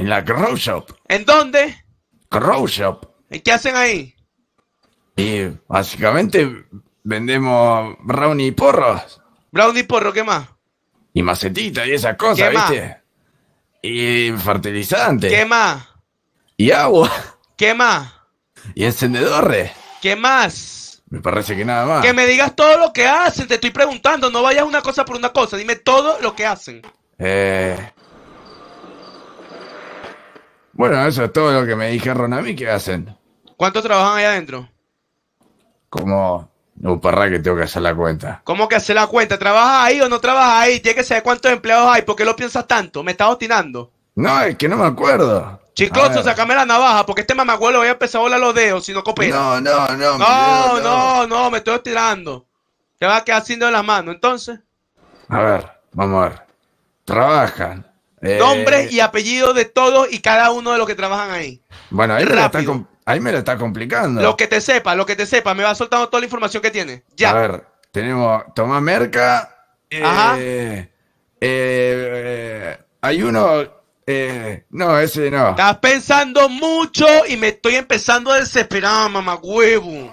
En la Grow Shop. ¿En dónde? Grow Shop. ¿Y qué hacen ahí? Y básicamente vendemos brownie y porros. Brownie porro, ¿qué más? Y macetita y esas cosas, ¿Qué más? ¿viste? Y fertilizante. ¿Qué más? Y agua. ¿Qué más? Y encendedores. ¿Qué más? Me parece que nada más. Que me digas todo lo que hacen, te estoy preguntando, no vayas una cosa por una cosa, dime todo lo que hacen. Eh... Bueno, eso es todo lo que me dijeron a mí que hacen. ¿Cuántos trabajan ahí adentro? Como... No, parra que tengo que hacer la cuenta. ¿Cómo que hacer la cuenta? ¿Trabajas ahí o no trabajas ahí? Tiene que saber cuántos empleados hay, ¿por qué lo piensas tanto? ¿Me estás obstinando? No, es que no me acuerdo. Chicloso, sacame la navaja, porque este mamagüelo voy a empezar a volar los dedos si no coopera. No, no, no. No, dedo no, no, me estoy estirando. Te va a quedar en las manos. Entonces, A ver, vamos a ver. Trabajan. Eh, nombre y apellido de todos y cada uno de los que trabajan ahí. Bueno, ahí me, lo está, ahí me lo está complicando. Lo que te sepa, lo que te sepa, me va soltando toda la información que tiene. Ya. A ver, tenemos Tomás Merca. eh, Ajá. eh, eh, hay uno. no, ese no. Estás pensando mucho y me estoy empezando a desesperar, mamagüevo.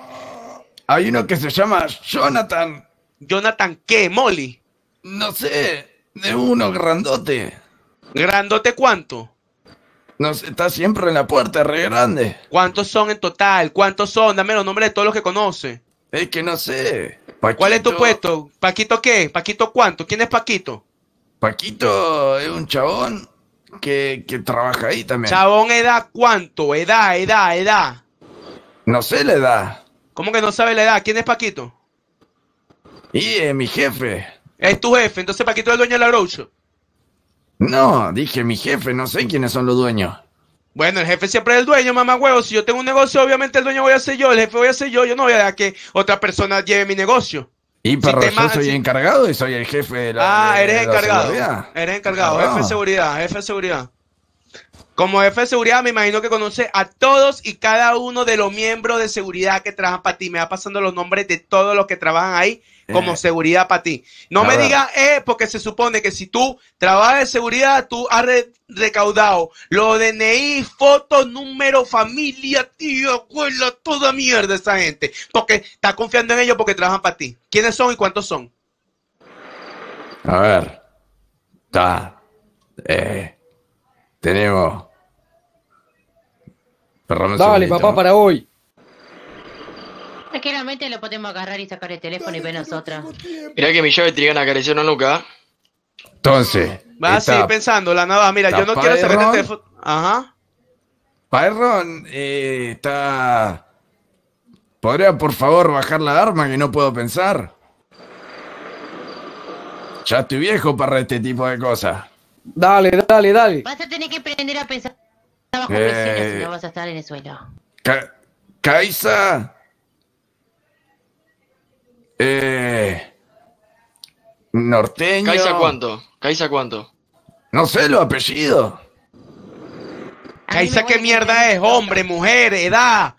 Hay uno que se llama Jonathan. ¿Jonathan qué? ¿Molly? No sé. De uno grandote. ¿Grandote cuánto? No sé, está siempre en la puerta, re grande. ¿Cuántos son en total? ¿Cuántos son? Dame los nombres de todos los que conoce. Es que no sé. ¿Cuál es tu puesto? ¿Paquito qué? ¿Paquito cuánto? ¿Quién es Paquito? Paquito es un chabón que, que trabaja ahí también. Chabón, edad cuánto? Edad, edad, edad. No sé la edad. ¿Cómo que no sabe la edad? ¿Quién es Paquito? Y es mi jefe. Es tu jefe, entonces Paquito es el dueño de la Grow Shop. No, dije mi jefe, no sé quiénes son los dueños. Bueno, el jefe siempre es el dueño, mamá huevo. Si yo tengo un negocio, obviamente el dueño voy a ser yo, el jefe voy a ser yo. Yo no voy a dejar que otra persona lleve mi negocio. Y pero te yo soy si- encargado y soy el jefe de la. Ah, de eres la encargado. Eres encargado, Ah, jefe de seguridad, jefe de seguridad. Como jefe de seguridad, me imagino que conoce a todos y cada uno de los miembros de seguridad que trabajan para ti. Me va pasando los nombres de todos los que trabajan ahí como Eh. seguridad para ti. No me digas, eh, porque se supone que si tú trabajas de seguridad, tú has re- recaudado lo DNI, foto, número, familia, tío, abuela, toda mierda esa gente. Porque estás confiando en ellos porque trabajan para ti. ¿Quiénes son y cuántos son? A ver. Está. Eh. Tenemos. Perdón un Dale, papá, para hoy. Tranquilamente lo podemos agarrar y sacar el teléfono y ver nosotras. Mirá que mi llave te iban a acariciar una nuca. Entonces. Va a está seguir pensando, la navaja. Mira, yo no quiero sacar el Byron. teléfono. Ajá. Byron eh, está. ¿Podría por favor bajar la arma que no puedo pensar? Ya estoy viejo para este tipo de cosas. Dale, dale, dale. Vas a tener que aprender a pensar bajo Eh. presión, si no vas a estar en el suelo. Ca Kaisa. Eh. Norteño. ¿Caisa cuánto? ¿Caisa cuánto? No sé los apellidos. Kaisa, ¿qué mierda es? Hombre, mujer, edad.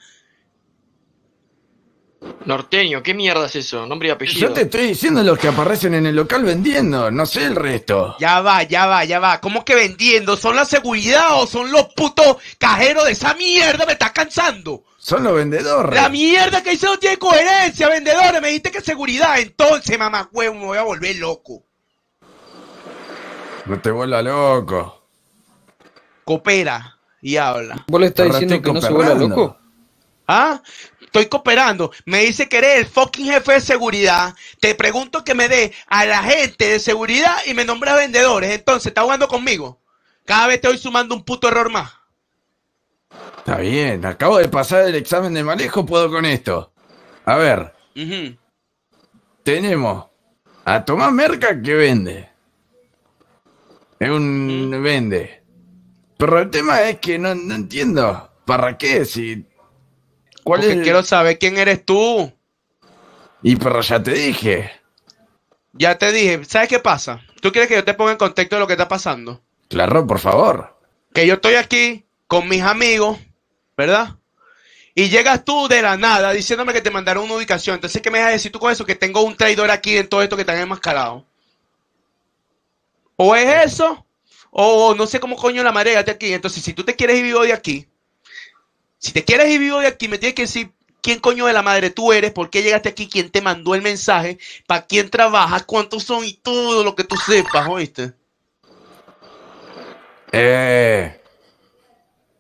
Norteño, ¿qué mierda es eso? Nombre y apellido. Yo te estoy diciendo los que aparecen en el local vendiendo, no sé el resto. Ya va, ya va, ya va. ¿Cómo que vendiendo? ¿Son la seguridad o son los putos cajeros de esa mierda? Me estás cansando. Son los vendedores. La mierda que hice no tiene coherencia, vendedores. Me dijiste que seguridad. Entonces, mamá, huevo, me voy a volver loco. No te vuelvas loco. Coopera y habla. ¿Vos le estás Ahora diciendo que no se vuelva loco? ¿Ah? Estoy cooperando. Me dice que eres el fucking jefe de seguridad. Te pregunto que me dé a la gente de seguridad y me nombras vendedores. Entonces, ¿estás jugando conmigo? Cada vez te voy sumando un puto error más. Está bien, acabo de pasar el examen de manejo, puedo con esto. A ver, tenemos a Tomás Merca que vende. Es un vende. Pero el tema es que no, no entiendo. ¿Para qué? Si. ¿Cuál Porque es? quiero saber quién eres tú. Y pero ya te dije. Ya te dije, ¿sabes qué pasa? ¿Tú quieres que yo te ponga en contexto de lo que está pasando? Claro, por favor. Que yo estoy aquí con mis amigos, ¿verdad? Y llegas tú de la nada diciéndome que te mandaron una ubicación. Entonces, ¿qué me vas a decir tú con eso? Que tengo un traidor aquí en todo esto que están enmascarados. O es eso, o no sé cómo coño la marea de aquí. Entonces, si tú te quieres ir vivo de aquí, si te quieres ir vivo de aquí, me tienes que decir quién coño de la madre tú eres, por qué llegaste aquí, quién te mandó el mensaje, para quién trabajas, cuántos son y todo lo que tú sepas, ¿oíste? Eh.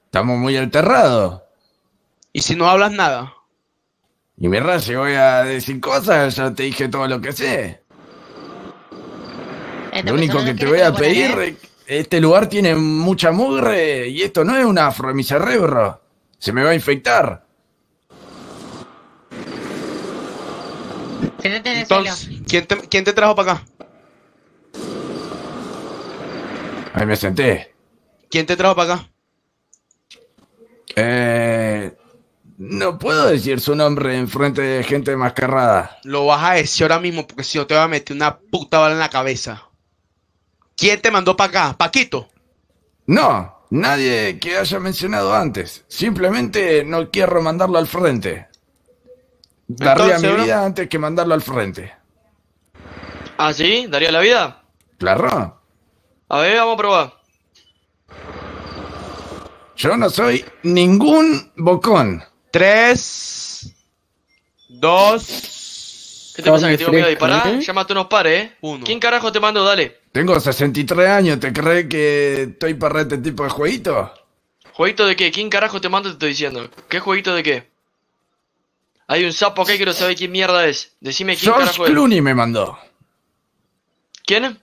Estamos muy alterrados. Y si no hablas nada, Y mira, si voy a decir cosas, ya te dije todo lo que sé. Esta Lo único que te voy a pedir, ¿eh? eh, este lugar tiene mucha mugre y esto no es un afro en mi cerebro. Se me va a infectar. Entonces, ¿quién te, quién te trajo para acá? Ahí me senté. ¿Quién te trajo para acá? Eh, no puedo decir su nombre en frente de gente mascarada. Lo vas a decir ahora mismo porque si no te voy a meter una puta bala en la cabeza. ¿Quién te mandó para acá? ¿Paquito? No, nadie que haya mencionado antes. Simplemente no quiero mandarlo al frente. Daría Entonces, mi vida antes que mandarlo al frente. ¿Ah, sí? ¿Daría la vida? Claro. A ver, vamos a probar. Yo no soy ningún bocón. Tres. Dos. ¿Qué te pasa? ¿Que tengo miedo de disparar? ¿eh? Llámate unos pares, ¿eh? Uno. ¿Quién carajo te mandó? Dale. Tengo 63 años, ¿te crees que estoy para este tipo de jueguito? ¿Jueguito de qué? ¿Quién carajo te manda? Te estoy diciendo. ¿Qué jueguito de qué? Hay un sapo acá y quiero saber quién mierda es. Decime quién George carajo es. Clooney me mandó. ¿Quién?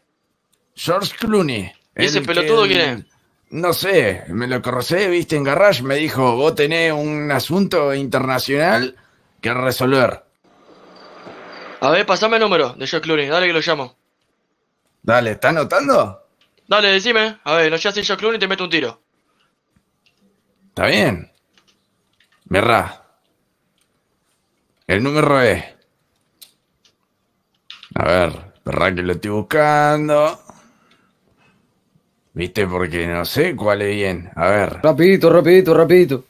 George Clooney. ¿Y ese El pelotudo que- quién es? No sé, me lo crucé, viste, en Garage, me dijo, vos tenés un asunto internacional que resolver. A ver, pasame el número de George Clooney. Dale que lo llamo. Dale, ¿está anotando? Dale, decime. A ver, no ya soy George Clooney y te meto un tiro. Está bien. Mirá. El número es. A ver, verdad que lo estoy buscando. Viste, porque no sé cuál es bien. A ver. Rapidito, rapidito, rapidito.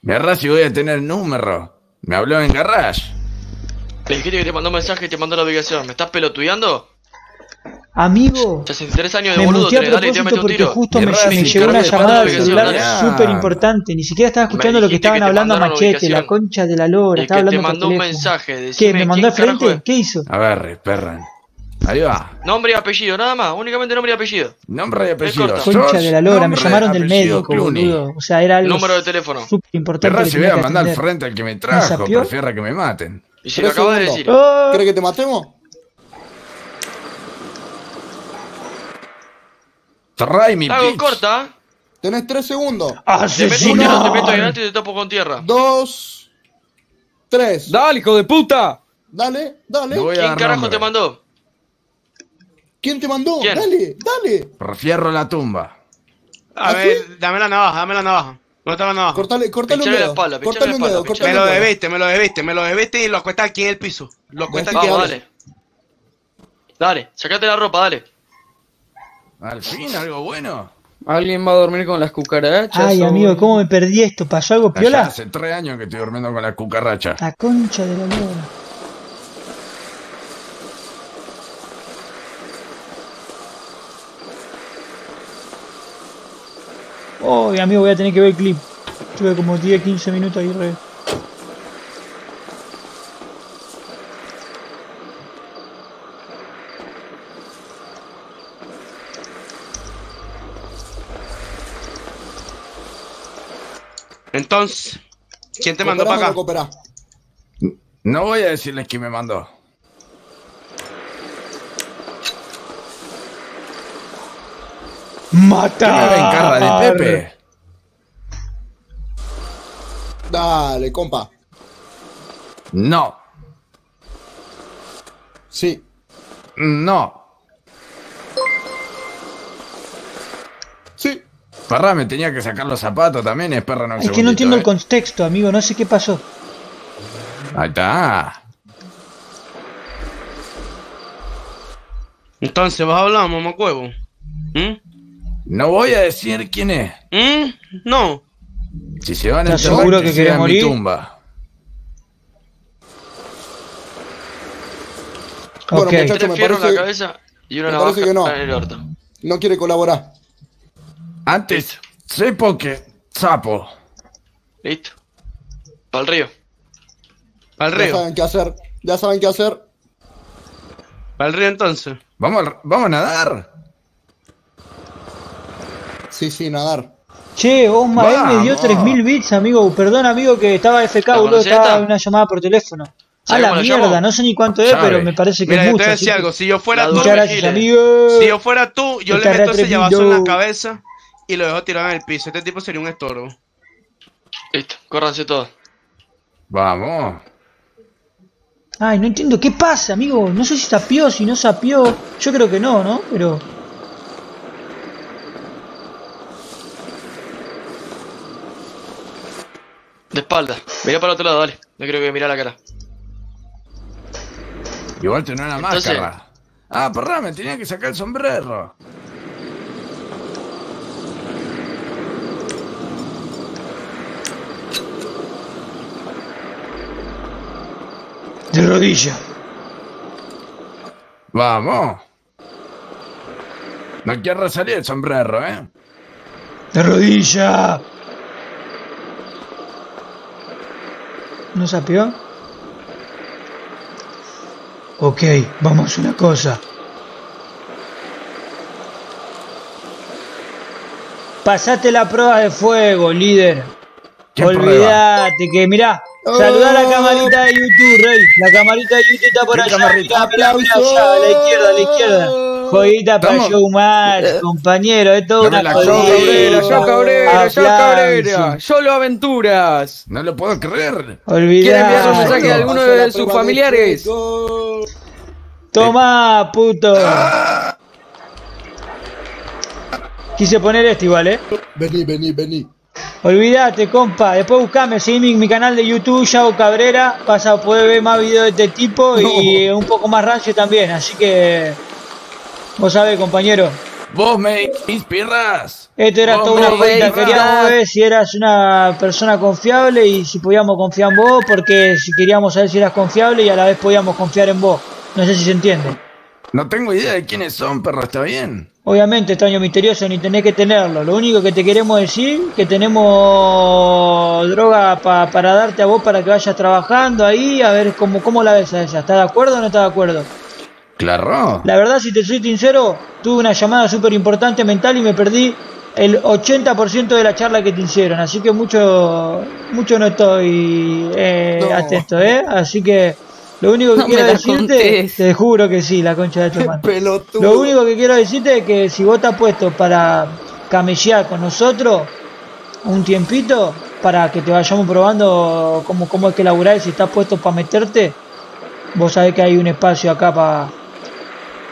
Mirá si voy a tener número. Me habló en Garage. Le dijiste que te mandó un mensaje y te mandó la ubicación. ¿Me estás pelotudeando? Amigo, 63 años de me boludo, muteé a dale, te un tiro. justo me, me llegó una te llamada al la celular súper importante. Ni siquiera estaba escuchando lo que estaban que te hablando a Machete, la concha de la lora. Estaba que te hablando por mandó un teléfono. mensaje. ¿Qué? ¿Me mandó al frente? es. ¿Qué hizo? A ver, perra. Ahí va. Nombre y apellido, nada más. Únicamente nombre y apellido. Nombre y apellido. Concha de la lora, me llamaron del médico, boludo. O sea, era algo Número de teléfono. súper importante. Perra si voy a mandar al frente al que me trajo, prefiero que me maten. Y si lo Tres acabas de segundos. decir. ¡Ah! ¿Querés que te matemos? Try mi hago bitch. corta. Tenés tres segundos. Te meto te meto adelante y te topo con tierra. Dos. Tres. ¡Dale, hijo de puta! Dale, dale. Voy a ¿Quién dar carajo nombre. te mandó? ¿Quién te mandó? ¿Quién? Dale, dale. Refierro la tumba. A ¿Ah, ver, dame la navaja, dame la navaja. ¿Dónde está la navaja? Cortale, cortale un la dedo. espalda, Cortale un dedo, cortale Me lo debiste, me lo debiste, me lo debiste y lo acuestas aquí en el piso. Lo acuestas aquí. Vamos, dale. Dale, sacate la ropa, dale. Al fin, algo bueno. ¿Alguien va a dormir con las cucarachas? Ay, o- amigo, ¿cómo me perdí esto? ¿Pasó algo Allá piola? hace tres años que estoy durmiendo con la cucaracha. La concha de la lora. Oh, amigo, voy a tener que ver el clip. Tuve como 10, 15 minutos ahí re. Entonces, ¿quién te mandó ¿Cooperás para acá? No voy a decirles quién me mandó. ¿Qué me ven cara de Pepe? Dale, compa. No, Sí. no. Sí. Perra, me tenía que sacar los zapatos también, es perra no Es que no entiendo el contexto, amigo, no sé qué pasó. Ahí está. Entonces, ¿vas a hablar, mamacuevo? ¿Mm? No voy a decir quién es. ¿Mm? No. Si se van a ¿Estás seguro que que sea querés en mi morir? tumba. Bueno, me en la parece, cabeza y una me parece que no. en el orto. no quiere colaborar. Antes, sepo que sapo. Listo. Para el río. Para el Ya río. saben qué hacer. Ya saben qué hacer. Para el río entonces. Vamos, al- vamos a nadar. Sí, sí, nadar. Che, Osma él me dio Vamos. 3000 bits, amigo. Perdón, amigo, que estaba FK, ¿La boludo. Estaba esta? en una llamada por teléfono. A ¿Sabés la mierda, llamo? no sé ni cuánto es, Sabe. pero me parece que Mira, es mucho. te voy a así decir que- algo. Si yo fuera tú, si yo fuera tú, yo le meto ese llavazo en la cabeza y lo dejo tirado en el piso. Este tipo sería un estorbo. Listo, córranse todos. Vamos. Ay, no entiendo qué pasa, amigo. No sé si sapió, si no sapió. Yo creo que no, ¿no? Pero. De espalda. Mira para el otro lado, dale. No creo que mirar la cara. Igual tenés una Entonces- máscara. Ah, perdón, me tenía que sacar el sombrero. De rodilla. Vamos. No quiero salir el sombrero, ¿eh? De rodilla. ¿No sapió? Ok, vamos a una cosa. Pasate la prueba de fuego, líder. ¿Qué Olvídate que, mirá, saludá a la camarita de YouTube, Rey. La camarita de YouTube está por ¿Qué allá. camarita? Mirá, mirá, mirá, allá, a la izquierda, a la izquierda. Joguita para Showmatch, compañero, es toda una la Yo. Cabrera, yo Cabrera, yo solo aventuras. No lo puedo creer. ¿Quiere enviar un mensaje a alguno de sus familiares? Toma, puto. Quise poner este igual, eh. Vení, vení, vení. Olvídate, compa. Después buscame, seguime en mi canal de YouTube, Yago Cabrera. Vas a poder ver más videos de este tipo y un poco más rancio también. Así que. Vos sabés, compañero. Vos me inspiras. Esto era Vos toda una cuenta. Queríamos ver si eras una persona confiable y si podíamos confiar en vos, porque si queríamos saber si eras confiable y a la vez podíamos confiar en vos. No sé si se entiende. No tengo idea de quiénes son, perro, ¿está bien? Obviamente, extraño misterioso, ni tenés que tenerlo. Lo único que te queremos decir que tenemos droga pa- para darte a vos para que vayas trabajando ahí, a ver cómo, cómo la ves a ella. ¿Estás de acuerdo o no estás de acuerdo? Claro. La verdad, si te soy sincero, tuve una llamada súper importante mental y me perdí el 80% de la charla que te hicieron. Así que mucho, mucho no estoy eh, No. atento, ¿eh? Así que lo único que No quiero decirte, contés. te juro que sí, la concha de tu madre. Lo único que quiero decirte es que si vos estás puesto para camellar con nosotros un tiempito, para que te vayamos probando cómo, cómo es que laburás, si estás puesto para meterte, vos sabés que hay un espacio acá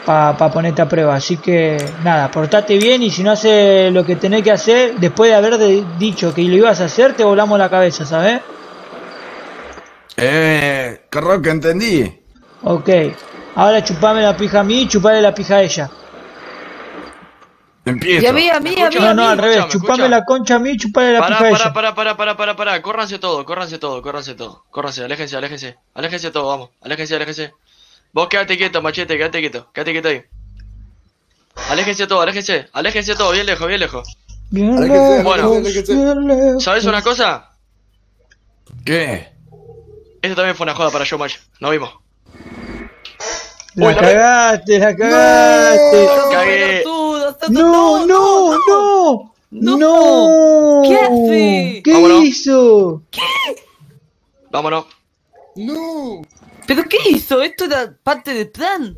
para pa, ponerte a prueba. Así que nada, portate bien y si no haces lo que tenés que hacer, después de haber de- dicho que lo ibas a hacer, te volamos la cabeza, ¿sabes? Eh, creo que entendí. Ok. Ahora chupame la pija a mí y chupale la pija a ella. Empiezo. Y a mí, a mí, a mí, No, no, al revés. Chupame escucha. la concha a mí y chupale la Pará, pija a ella. pará, pará, pará, pará, pará, córranse todo, córranse todo, córranse todo, córranse, aléjense, aléjense, aléjense todo, vamos, aléjense, aléjense. Vos quédate quieto, machete, quédate quieto, quédate quieto ahí. Aléjense todo, aléjense, aléjense todo, bien lejos, bien lejos. Bien lejos, Bueno. bien lejos. ¿Sabes una cosa? ¿Qué? Esto también fue una joda para Showmatch, nos vimos. La Uy, la- cagaste, la cagaste. Cagué. Pelotudo, No, no, no. no. No. ¿Qué hace? ¿Qué Vámonos. hizo? Vámonos. No. ¿Pero qué hizo? ¿Esto era parte del plan?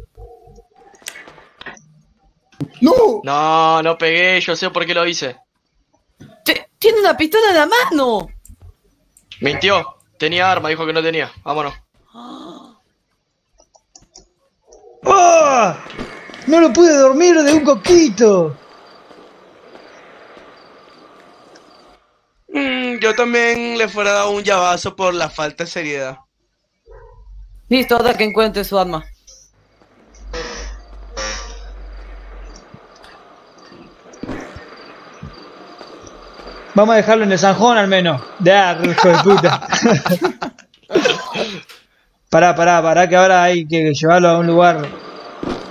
No. No, no pegué, yo sé por qué lo hice. Tiene una pistola en la mano. Mintió, tenía arma, dijo que no tenía, vámonos. ¡Ah! No lo pude dormir de un coquito. Mm, yo también le fuera dado un llavazo por la falta de seriedad. Listo, ahora que encuentre su arma. Vamos a dejarlo en el Sanjón al menos. Da, hijo de puta. pará, pará, pará, que ahora hay que llevarlo a un lugar.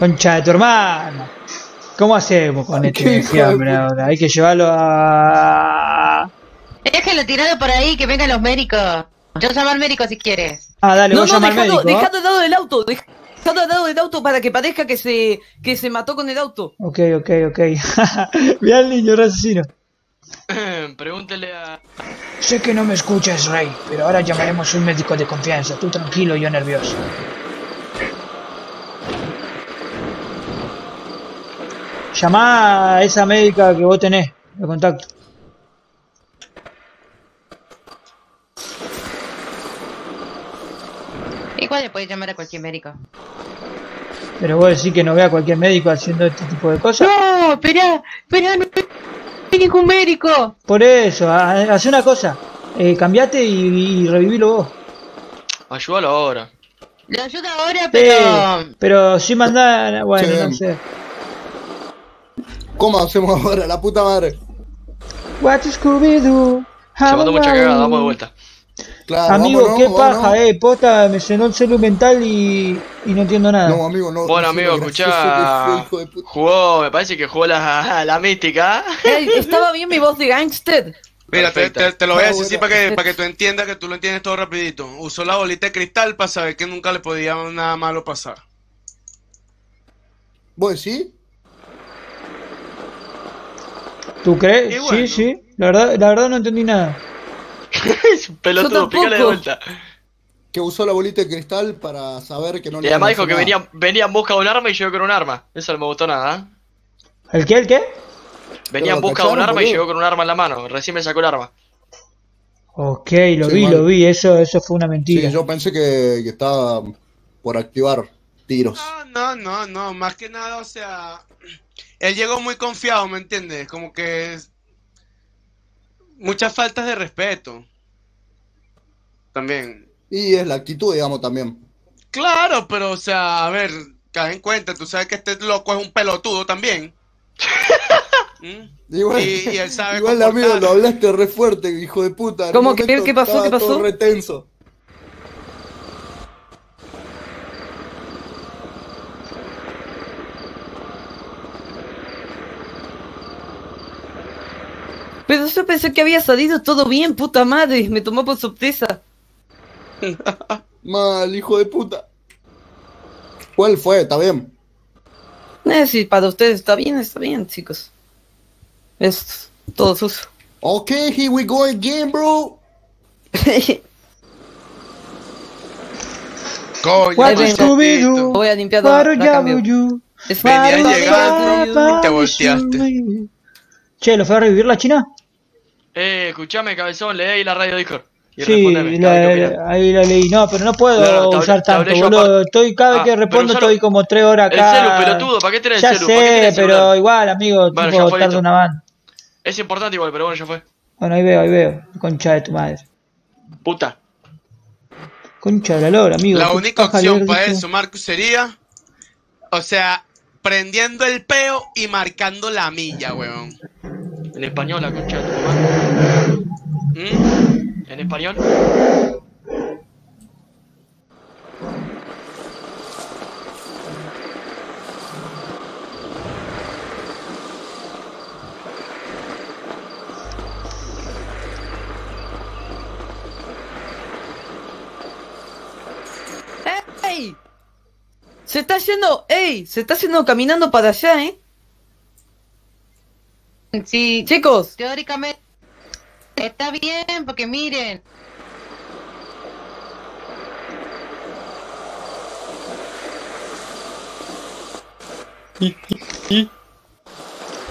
Concha de tu hermana. ¿Cómo hacemos con este enjambre ahora? Hay que llevarlo a. Déjalo tirado por ahí, que vengan los médicos. Yo llamo al médico si quieres. Ah, dale, No, vos no, al dejado, médico. ¿ah? dejado al lado del auto. Dejado al lado del auto para que parezca que se, que se mató con el auto. Ok, ok, ok. Mirá al niño, asesino. Pregúntele a. Sé que no me escuchas, Rey, pero ahora llamaremos a un médico de confianza. Tú tranquilo, yo nervioso. Llamá a esa médica que vos tenés de contacto. Igual le puedes llamar a cualquier médico. Pero vos decís que no vea a cualquier médico haciendo este tipo de cosas. No, espera, espera, no hay ningún médico. Por eso, ha- hace una cosa. Eh, cambiate y, y revivilo vos. Ayúdalo ahora. Le ayuda ahora, pero... Eh, pero si mandá... Bueno, Sí. no sé. ¿Cómo hacemos ahora? La puta madre. What Scooby-Doo? Se mandó mucha cagada, vamos de vuelta. Claro, Amigo, vámonos, qué vámonos. paja, eh. Posta, me cenó el celu mental y, y no entiendo nada. No, amigo, no. Bueno, amigo, escuchá. fue, hijo de puta. Jugó, me parece que jugó la, la mística. ¿Estaba bien mi voz de gangster? Mira, te, Perfecto. te- te lo voy a decir así bueno. para que, para que tú entiendas que tú lo entiendes todo rapidito. Usó la bolita de cristal para saber que nunca le podía nada malo pasar. ¿Vos decís? ¿Tú crees? Bueno. Sí, sí. La verdad, la verdad no entendí nada. es un pelotudo, pícale de vuelta. Que usó la bolita de cristal para saber que no Y le además iban a dijo que venía, venía en busca de un arma y llegó con un arma. Eso no me gustó nada. ¿eh? ¿El qué? ¿El qué? Venía en busca de un arma y llegó con un arma en la mano. Recién me sacó el arma. Ok, lo Sí, vi, mal. lo vi. Eso, eso fue una mentira. Sí, yo pensé que, que estaba por activar tiros. No, no, no, no, más que nada, o sea, él llegó muy confiado, ¿me entiendes? Como que es- muchas faltas de respeto. También. Y es la actitud, digamos, también. Claro, pero, o sea, a ver, cae en cuenta, tú sabes que este loco es un pelotudo también. ¿Mm? Igual, Y- y él sabe igual comportar. amigo, lo hablaste re fuerte, hijo de puta. ¿Cómo que? ¿Qué pasó? ¿Qué pasó? todo re tenso. Pero yo pensé que había salido todo bien, puta madre. Me tomó por sorpresa. Mal, hijo de puta. ¿Cuál fue? Está bien. Eh, si para ustedes está bien, está bien, chicos. Es todo sucio. Ok, here we go again, bro. Coño? Voy a limpiar la, la? Es- llegando y te volteaste. Che, ¿lo fue a revivir la china? Eh, escuchame, cabezón, lee ahí la radio Discord. Y Sí, la- vez que ahí la leí. No, pero no puedo No, no, usar tanto, boludo. Estoy cada vez Ah, que pero respondo estoy como tres horas El acá. celu, pelotudo, ¿para qué tenés ya el celu? ¿Para qué sé, tenés el pero celular? igual, amigo, Bueno, tipo, tarda listo. una banda. Es importante igual, pero bueno, ya fue. Bueno, ahí veo, ahí veo. Concha de tu madre. Puta. Concha de la lora, amigo. La única opción para eso, Marcus, sería, o sea, prendiendo el peo y marcando la milla, weón. En español, la concha de tu madre. ¿Mm? En español. ¡Ey! Se está yendo, ey, se está yendo caminando para allá, ¿eh? Sí, Chicos, teóricamente está bien, porque miren,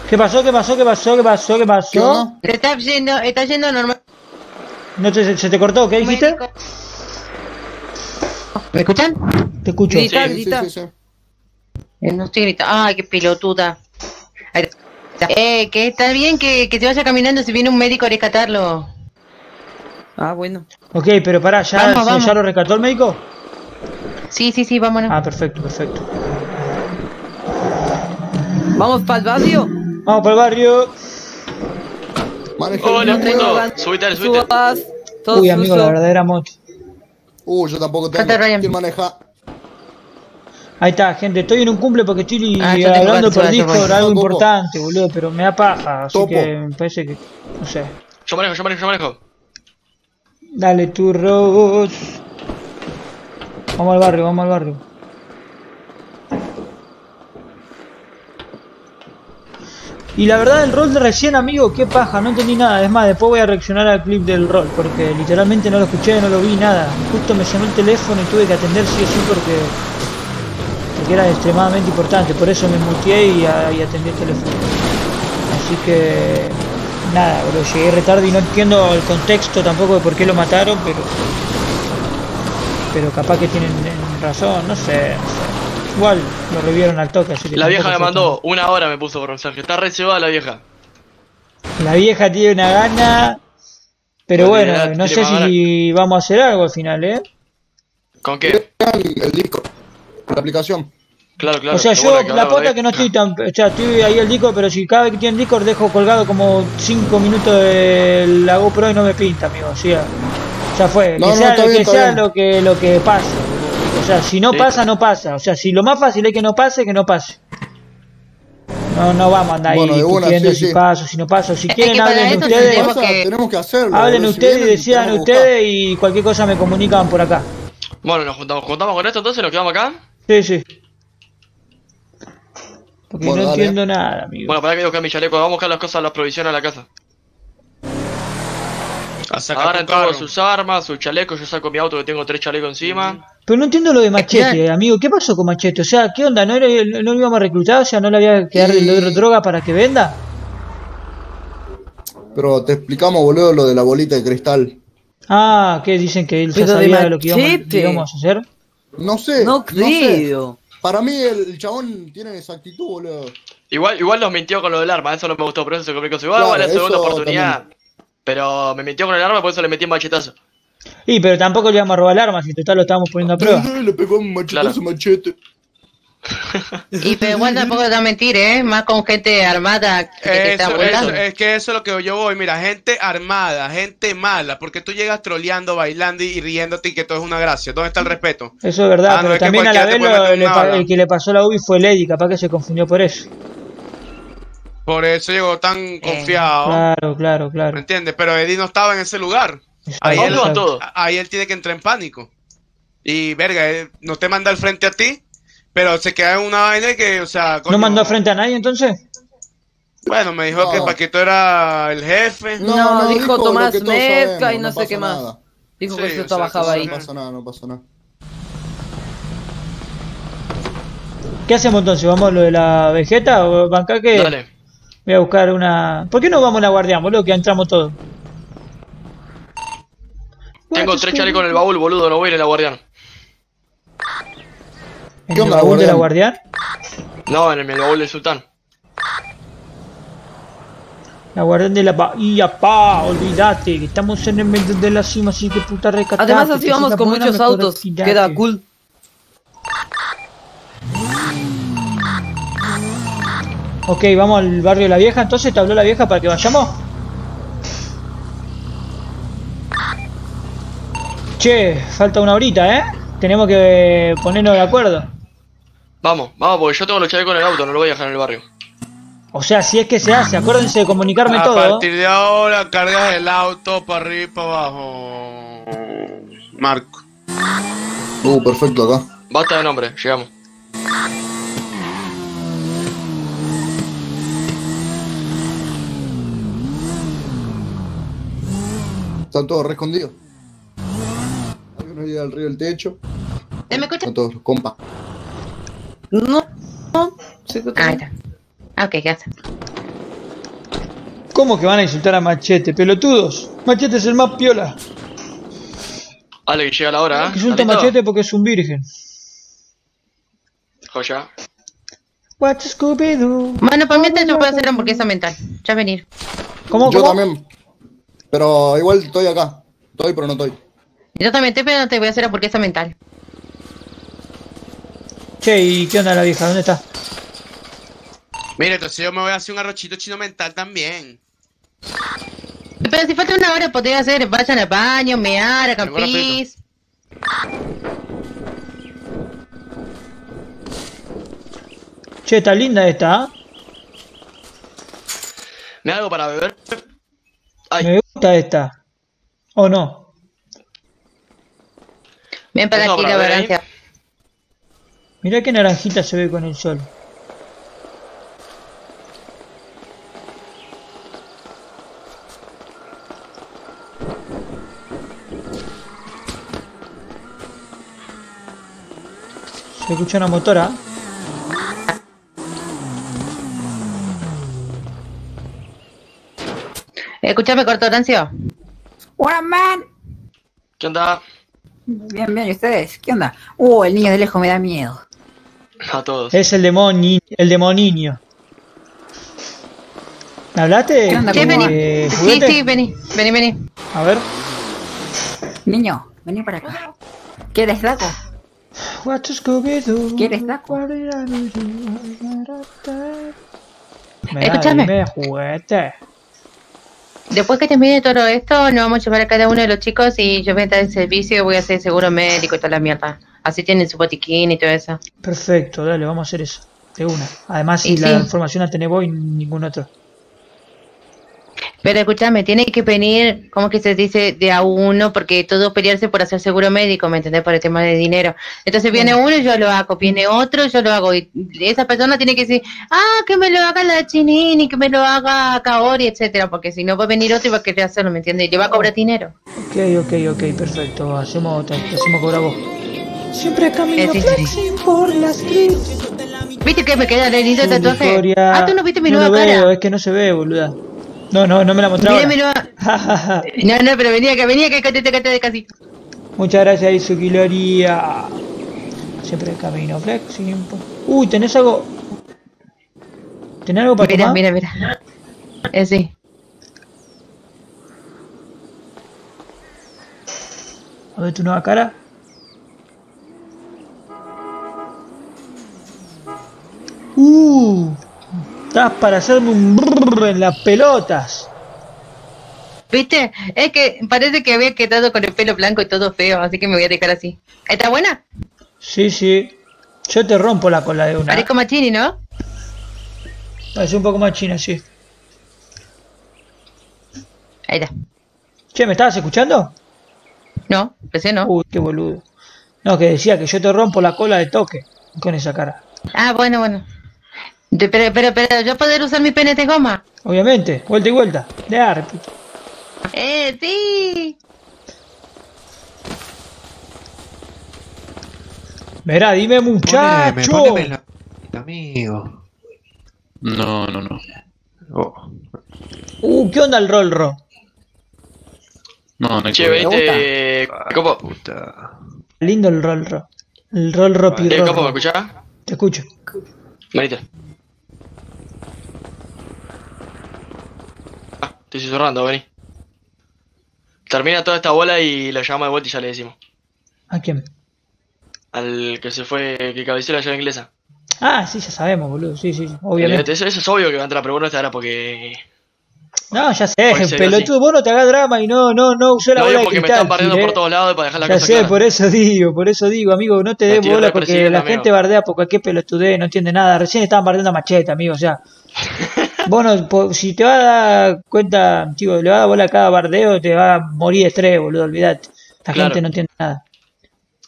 ¿Qué pasó? ¿Qué pasó? ¿Qué pasó? ¿Qué pasó? ¿Qué ¿Qué pasó? onda? está yendo, está yendo normal. ¿No te, se te cortó? ¿Qué dijiste? ¿Me escuchan? Te escucho. Grita, Sí, grita. sí, sí, sí. Eh, No estoy gritando. Ay, qué pelotuda. Ahí está. Eh, que está bien que, que se vaya caminando si viene un médico a rescatarlo. Ah, bueno. Ok, pero pará, ¿ya, Vamos, se- vamos. ¿ya lo rescató el médico? Sí, sí, sí, vámonos. Ah, perfecto, perfecto. ¿Vamos para el barrio? Vamos para el barrio. Maneja el Hola, puto. Subite, subite. Subas. Todo Uy, amigo, la verdadera moto. Uh, yo tampoco tengo. ¿Quién maneja? Ahí está, gente. Estoy en un cumple porque estoy Ah, hablando por Discord, algo Topo. importante, boludo, pero me da paja. Así Topo. que me parece que. No sé. Yo manejo, yo manejo, yo manejo. Dale, turros. Vamos al barrio, vamos al barrio. Y la verdad, el rol de recién, amigo, qué paja, no entendí nada. Es más, después voy a reaccionar al clip del rol, porque literalmente no lo escuché, no lo vi, nada. Justo me sonó el teléfono y tuve que atender sí o sí porque, porque era extremadamente importante. Por eso me muteé y, a- y atendí el teléfono. Así que, nada, boludo, llegué retarde y no entiendo el contexto tampoco de por qué lo mataron, pero. Pero capaz que tienen razón, no sé, no sé. Igual lo revivieron al toque, así que La vieja me mandó una hora, me puso por mensaje. Está re cebada la vieja. La vieja tiene una gana. Pero No bueno, tiene- no tiene sé si vamos a hacer algo al final, ¿eh? ¿Con qué? El disco, la aplicación. Claro, claro. o sea, yo, bueno la pota de- que no estoy tan. O sea, estoy ahí el disco, pero si cada vez que tiene Discord dejo colgado como 5 minutos de la GoPro y no me pinta, amigo. O sea, ya fue. No, que no, sea, que bien, sea lo que lo que pase. O sea, si no Sí. pasa, no pasa. O sea, si lo más fácil es que no pase, que no pase. No, no vamos a andar ahí Bueno, una, discutiendo sí, si sí. paso, si no paso. Si Es quieren, hablen ustedes. tenemos que- tenemos que hacerlo. Hablen si ustedes y decidan ustedes y cualquier cosa me comunican por acá. Bueno, nos juntamos, juntamos con esto entonces, nos quedamos acá. Sí, sí. Porque Bueno, no dale. entiendo nada, amigo. Bueno, para que buscar mi chaleco, vamos a buscar las cosas, las provisiones a la casa. A sacar Agarren tu carro. todos sus armas, sus chalecos, yo saco mi auto que tengo tres chalecos encima. Pero no entiendo lo de Machete, amigo. ¿Qué pasó con Machete? O sea, ¿qué onda? ¿No, era, no lo íbamos a reclutar? O sea, ¿no le había que darle Y- droga para que venda? Pero te explicamos, boludo, lo de la bolita de cristal. Ah, ¿qué dicen que él ya sabía lo que íbamos, que íbamos a hacer? No sé. No sé. creo. Para mí el chabón tiene esa actitud, boludo. Igual, igual nos mintió con lo del arma, eso no me gustó, pero eso se con su Claro, igual la segunda oportunidad. Pero me mintió con el arma, por eso le metí un machetazo. Y, pero tampoco le íbamos a robar el arma, si total lo estábamos poniendo a prueba. Le pegó un machetazo Claro. machete. Y pero igual tampoco da mentir, ¿eh? Más con gente armada que, que está Eso, eso, es que eso es lo que yo voy. Mira, gente armada, gente mala, porque tú llegas troleando, bailando y riéndote y que todo es una gracia. ¿Dónde está el respeto? Eso es verdad, Ah, no, pero es también a la vez te el que le pasó la UBI fue Lady, capaz que se confundió por eso. Por eso llegó tan confiado. Claro, claro, ¿Me claro. entiendes? Pero Eddie no estaba en ese lugar. Exacto, Ahí él, ahí él tiene que entrar en pánico. Y verga, él no te manda al frente a ti, pero se queda en una vaina que, o sea, coño, ¿No mandó frente a nadie entonces? Bueno, me dijo No. que Paquito era el jefe. No, dijo lo Tomás Mezca sabemos, y no sé qué más. nada. Dijo Sí, que yo sea, trabajaba ahí. No pasa nada, no pasa nada. ¿Qué hacemos entonces? ¿Vamos a lo de la Vegeta o banca que Dale. voy a buscar una... ¿Por qué no vamos a la guardián, boludo? Que entramos todos. Tengo tres chalecos en el baúl, boludo, no voy a ir en la guardián. ¿En ¿Qué el onda, la baúl de la guardián? No, en el, baúl del sultán. La guardián de la bahía, pa, olvídate, que estamos en el medio de la cima, así que puta rescatate. Además así vamos con muchos autos. Queda cool. Ok, vamos al barrio de la vieja, entonces te habló la vieja para que vayamos. Che, falta una horita, ¿eh? Tenemos que ponernos de acuerdo. Vamos, vamos, porque yo tengo los chalecos en el auto, no lo voy a dejar en el barrio. O sea, si es que se hace, acuérdense de comunicarme A todo. partir de ahora cargas el auto para arriba y para abajo. Marco. Uh, perfecto acá. Basta de nombre, llegamos. Están todos re escondidos. Algunos llegan al río del techo. ¿Eh, ¿Me escuchas? Están todos compas. No, no. Ah, ahí está. Ah, Ok, ya está. ¿Cómo que van a insultar a Machete, pelotudos? Machete es el más piola. Ale, que llega la hora, ¿eh? Insulta a. Machete porque es un virgen. Joya. What Scooby-Doo? Bueno, por mientras yo puedo hacer hamburguesa mental. Ya venir. ¿Cómo, Yo cómo? también. Pero igual estoy acá. Estoy, pero no estoy. Yo también estoy, pero no te voy a hacer hamburguesa mental. Che, ¿y qué onda la vieja? ¿Dónde está? Mira, entonces yo me voy a hacer un arrochito chino mental también. Pero si falta una hora, podría hacer, vayan al baño, mear, a campis. Che, está linda esta, ¿ah? ¿Me da algo para beber? Ay. Me gusta esta. ¿O no? Ven para Eso aquí la ver ahí. balanza. Mirá qué naranjita se ve con el sol. Se escucha una motora. Escúchame, Cortorancio. One man. ¿Qué onda? Bien, bien, ¿y ustedes? ¿Qué onda? Uh, el niño de lejos me da miedo. A todos. Es el demonio. El demoniño. ¿Me hablaste? ¿Qué onda, Sí, vení. Eh, Sí, sí, vení, vení, vení. A ver. Niño, vení para acá. ¿Quieres daco? What is Scooby-Doo? ¿Quieres daco? Me Escúchame. juguete. Después que termine todo esto, nos vamos a llevar a cada uno de los chicos y yo voy a estar en servicio y voy a hacer seguro médico y toda la mierda. Así tienen su botiquín y todo eso. Perfecto, dale, vamos a hacer eso. De una. Además, si Y la información la tenés vos y ningún otro. Pero escúchame, tiene que venir, ¿cómo que se dice? De a uno, porque todo pelearse por hacer seguro médico, ¿me entendés? Por el tema de dinero. Entonces viene uno y yo lo hago, viene otro yo lo hago. Y esa persona tiene que decir, ah, que me lo haga la chinini, que me lo haga Kaori, etcétera, porque si no va a venir otro y va a querer hacerlo, ¿me entiendes? Y le va a cobrar dinero. Ok, ok, ok, perfecto. Hacemos, te hacemos cobrar vos. Siempre camino sí, sí, sí. flexing por la street. ¿Viste que me queda el lindo tatuaje? Victoria. Ah, tú no viste mi no nueva lo veo, cara. es que no se ve, boluda. No, no, no me la mostraba. Mira mi nueva... No, no, pero venía acá, venía que te te de casi. Muchas gracias, Izuki Gloria. Siempre camino flexing. por- Uy, ¿tenés algo? ¿Tenés algo para Mira, tomar? mira, mira. Eh, sí. A ver tu nueva cara. Uh, estás para hacerme un brrr en las pelotas. ¿Viste? Es que parece que había quedado con el pelo blanco y todo feo, así que me voy a dejar así. ¿Está buena? Sí, sí. Yo te rompo la cola de una. Parezco Machini, ¿no? Es un poco más china, sí. Ahí está. Che, ¿me estabas escuchando? No, pensé no. Uy, qué boludo. No, que decía que yo te rompo la cola de toque con esa cara. Ah, bueno, bueno. De- pero, pero, pero, ¿yo poder usar mi pene de goma? Obviamente, vuelta y vuelta. De ar, puto. ¡Eh, sí! Verá, dime muchacho. Poneme, poneme la... Amigo. No, no, no. Oh. Uh, ¿qué onda el rol ro? No, no Che. ¿viste? Copo, Puta. Lindo el rol ro. El rol ro pi eh, rol, Copo, ¿me ro. escuchás? Te escucho. Estoy susurrando, vení. Termina toda esta bola y lo llamamos de vuelta y ya le decimos. ¿A quién? Al que se fue, que cabeció la llave inglesa. Ah, sí, ya sabemos, boludo. Sí, sí, obviamente. Eso, eso es obvio que va a entrar, pero bueno, esta era porque. No, ya sé, ser pelotudo, vos no te hagas drama y no, no, no usé la Lo bola de porque me cristal. están bardeando por eh. todos lados para dejar la Ya cosa sé, clara. por eso digo, por eso digo, amigo, no te des bola porque la amigo. gente bardea por cualquier pelotudez, no entiende nada. Recién estaban bardeando a machete, amigo, o sea. vos no, po- si te vas a dar cuenta, tío, le vas a dar bola a cada bardeo, te va a morir de estrés, boludo, olvidate. La Claro. gente no entiende nada.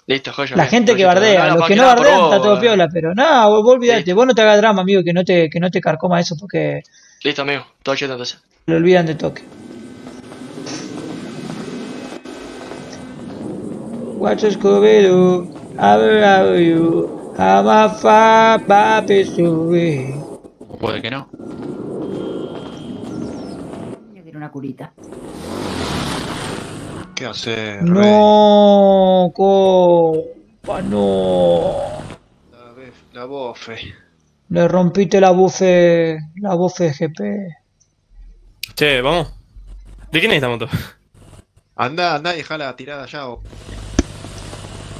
Listo, joya. La bien. gente que bardea, no, los que no nada bardean vos, está todo piola, pero no, vos, vos olvidate, vos no te hagas drama, amigo, que no te, que no te carcoma eso porque Listo, amigo. Todo cheto entonces. lo olvidan de toque. Watch Scooby-Doo, I love you, I'm a papi Scooby. Puede que no. Una curita. ¿Qué hacer? rey? No, compa, no. La, la bofe. Le rompiste la bufe, la bufe GP. Che, vamos. ¿De quién es esta moto? Anda, anda y dejala tirada allá. o-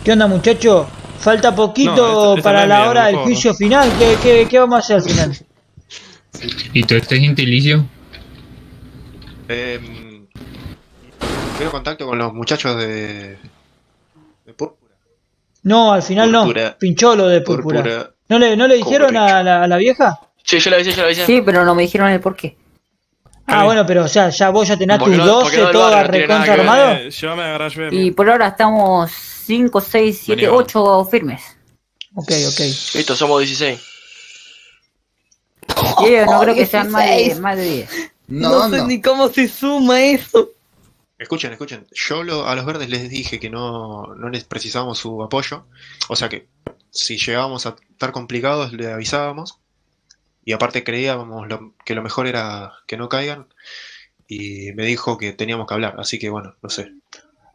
¿Qué onda, muchacho? Falta poquito No, esta- esta para la mía, hora del juicio final. ¿Qué, qué, qué vamos a hacer al final? ¿Y toda esta gente licio? Eh, tengo contacto con los muchachos de. de Púrpura. No, al final Púrpura. no. Pinchó lo de púrpura. Púrpura. ¿No le, no le dijeron a la, a la vieja? Sí, yo la avisé, yo la avisé. Sí, pero no me dijeron el por qué. Ah, bueno, pero o sea, ya vos ya tenés tus no- porque 12, no todo recontra armado. Eh. Y por ahora estamos 5, 6, 7, Vení, vamos. 8 firmes. Ok, ok. Listo, somos 16. Sí, no creo que sean Oh, más de, 16. más de 10. No, sé ni cómo se suma eso. Escuchen, escuchen. Yo lo- a los verdes les dije que no, no les precisábamos su apoyo. O sea que si llegábamos a estar complicados le avisábamos. Y aparte creíamos lo- que lo mejor era que no caigan. Y me dijo que teníamos que hablar, así que bueno, no sé.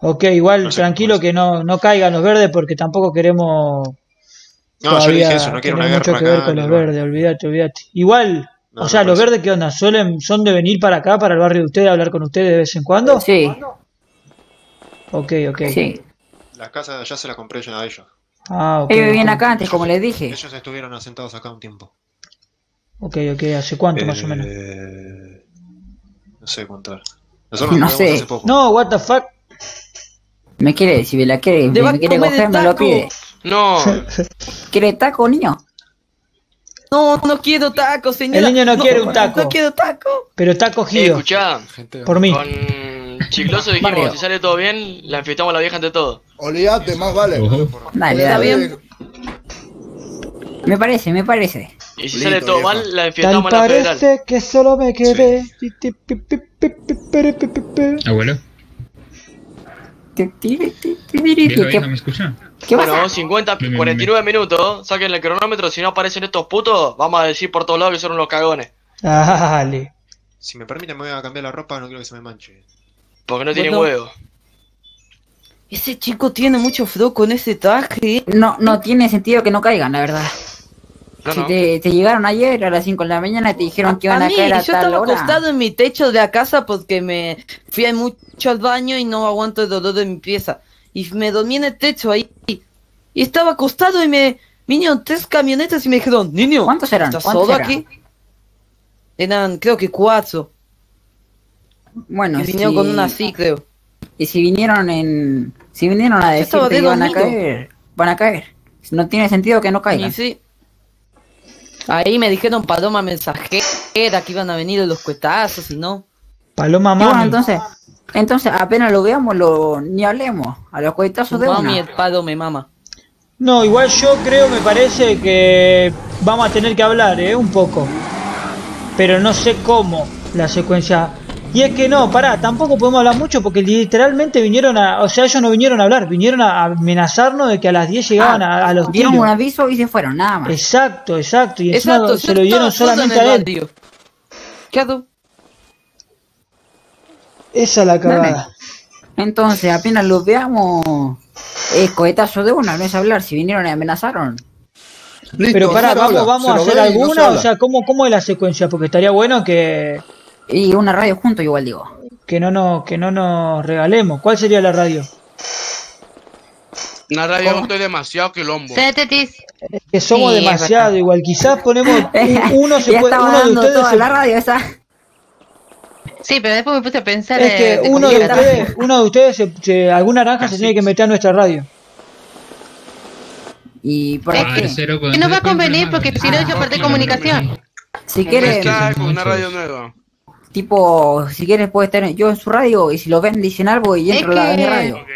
Ok, igual tranquilo que no, no caigan los verdes porque tampoco queremos. No, yo dije eso, no quiero una tener mucho guerra que ver con los verdes, olvídate, olvídate. Igual, No, o sea, no los verdes, ¿qué onda? ¿Suelen, ¿Son de venir para acá, para el barrio de ustedes, a hablar con ustedes de vez en cuando? Sí. Ok, ok. Sí. La casa ya se la compré yo a ellos. Ah, ok. Ellos vivían acá antes, como les dije. Ellos estuvieron asentados acá un tiempo. Ok, ok, ¿hace cuánto más o menos? Eh, No sé cuánto era. Nosotros No nos sé. mudamos hace poco. No, what the fuck. Me quiere, si me la quiere, me quiere coger, me lo pide. No, ¿Quiere taco, niño? No, no quiero taco, señora. El niño no quiere un taco. No quiero taco. Pero está eh, cogido. escuchá. Por mí. Con Chicloso dijimos, Barrio. si sale todo bien, la enfiestamos a la vieja ante todo. Olvídate, más vale. Dale, Está dale. bien. Me parece, me parece. Y si Listo, sale todo vieja. mal, la Tal enfiestamos en la federal. parece que solo me quedé. Abuelo, vieja, ¿Qué, vieja, ¿me escucha? Qué pasa? Bueno, 50, Bien, bien, 49 minutos, saquen el cronómetro, si no aparecen estos putos, vamos a decir por todos lados que son unos cagones. Dale. Si me permiten, me voy a cambiar la ropa, no quiero que se me manche. Porque no tienen Bueno. huevo. Ese chico tiene mucho flow con ese traje. No, no tiene sentido que no caigan, la verdad. No, si no. Te, te llegaron ayer a las 5 de la mañana y te dijeron que iban a a, mí, caer a yo tal estaba hora. acostado en mi techo de la casa porque me fui a mucho al baño y no aguanto el dolor de mi pieza. Y me dormí en el techo ahí. Y estaba acostado y me vinieron tres camionetas y me dijeron, niño, ¿Cuántos eran? ¿estás ¿Cuántos solo eran? aquí? Eran, creo que cuatro. Bueno, y vinieron si- con una así, creo. Y si vinieron en... Si vinieron a estaba decirte de que iban a caer, van a caer. No tiene sentido que no caigan. Y sí. Ahí me dijeron paloma mensajera que iban a venir los cuetazos y no. Paloma Y bueno, mami. entonces, entonces apenas lo veamos, lo, ni hablemos. A los cohetazos de Mami, una. el palo me mama. No, igual yo creo, me parece que vamos a tener que hablar, ¿eh? Un poco. Pero no sé cómo la secuencia. Y es que no, pará, tampoco podemos hablar mucho porque literalmente vinieron a. O sea, ellos no vinieron a hablar, vinieron a amenazarnos de que a las 10 llegaban a, a los Dieron tiros. un aviso y se fueron, nada más. Exacto, exacto. Y encima Exacto, se lo dieron solamente a él. barrio. Esa es la cagada. Entonces, apenas los veamos, es cohetazo de una, no es hablar. Si vinieron y amenazaron. Pero pará, vamos, habla, vamos a hacer no alguna, o sea, ¿cómo, ¿cómo es la secuencia? Porque estaría bueno que, Y una radio juntos, igual digo. que no nos, que no nos regalemos. ¿Cuál sería la radio? Una radio estoy demasiado quilombo. Tetis. Que somos Sí, es demasiado igual. Quizás ponemos un- uno se ya puede, uno de ustedes toda se- la radio esa. Sí, pero después me puse a pensar. es eh, que de uno de ustedes, uno de ustedes se, se- alguna naranja se tiene que meter a nuestra radio. ¿Y por Ah, qué? cero, Que no va a convenir ¿cuál es porque si no yo perdí comunicación. Si quieres, una radio nueva. tipo, si quieres puede estar yo en su radio y si lo ven dicen algo y Es entro a la radio.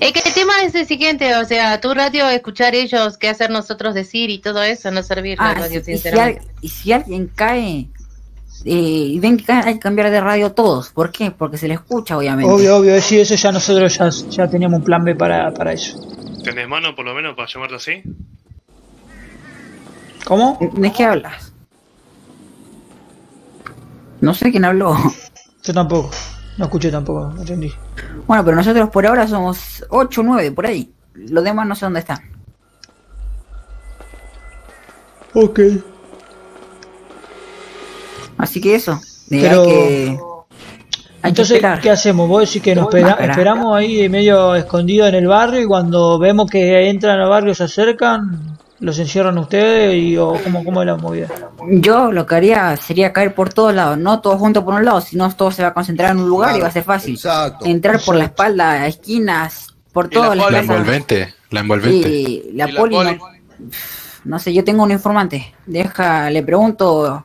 Es que el tema es el siguiente, o sea, tu radio, escuchar ellos, qué hacer nosotros decir y todo eso, no servir la Ah, radio, y, si, sinceramente. al- y si alguien cae eh, y ven que hay que cambiar de radio todos. ¿Por qué? Porque se le escucha, obviamente. Obvio, obvio, sí, eso ya nosotros ya, ya teníamos un plan B para, para eso. ¿Tenés mano por lo menos para llamarte así? ¿Cómo? ¿De qué hablas? No sé quién habló. Yo tampoco. No escuché tampoco, no entendí. Bueno, pero nosotros por ahora somos 8 o 9, por ahí. Los demás no sé dónde están. Ok. Así que eso. Pero- hay que, hay que Entonces, esperar. ¿qué hacemos? Vos decís que nos espera- esperamos ahí medio escondido en el barrio y cuando vemos que entran al barrio se acercan, los encierran ustedes y o cómo, cómo es la movida. Yo lo que haría sería caer por todos lados, no todos juntos por un lado, sino todo se va a concentrar en un lugar y va a ser fácil. Entrar por la espalda, a esquinas, por todas las La casas. envolvente, la envolvente. Y la la poli. No, no sé, yo tengo un informante. Deja, le pregunto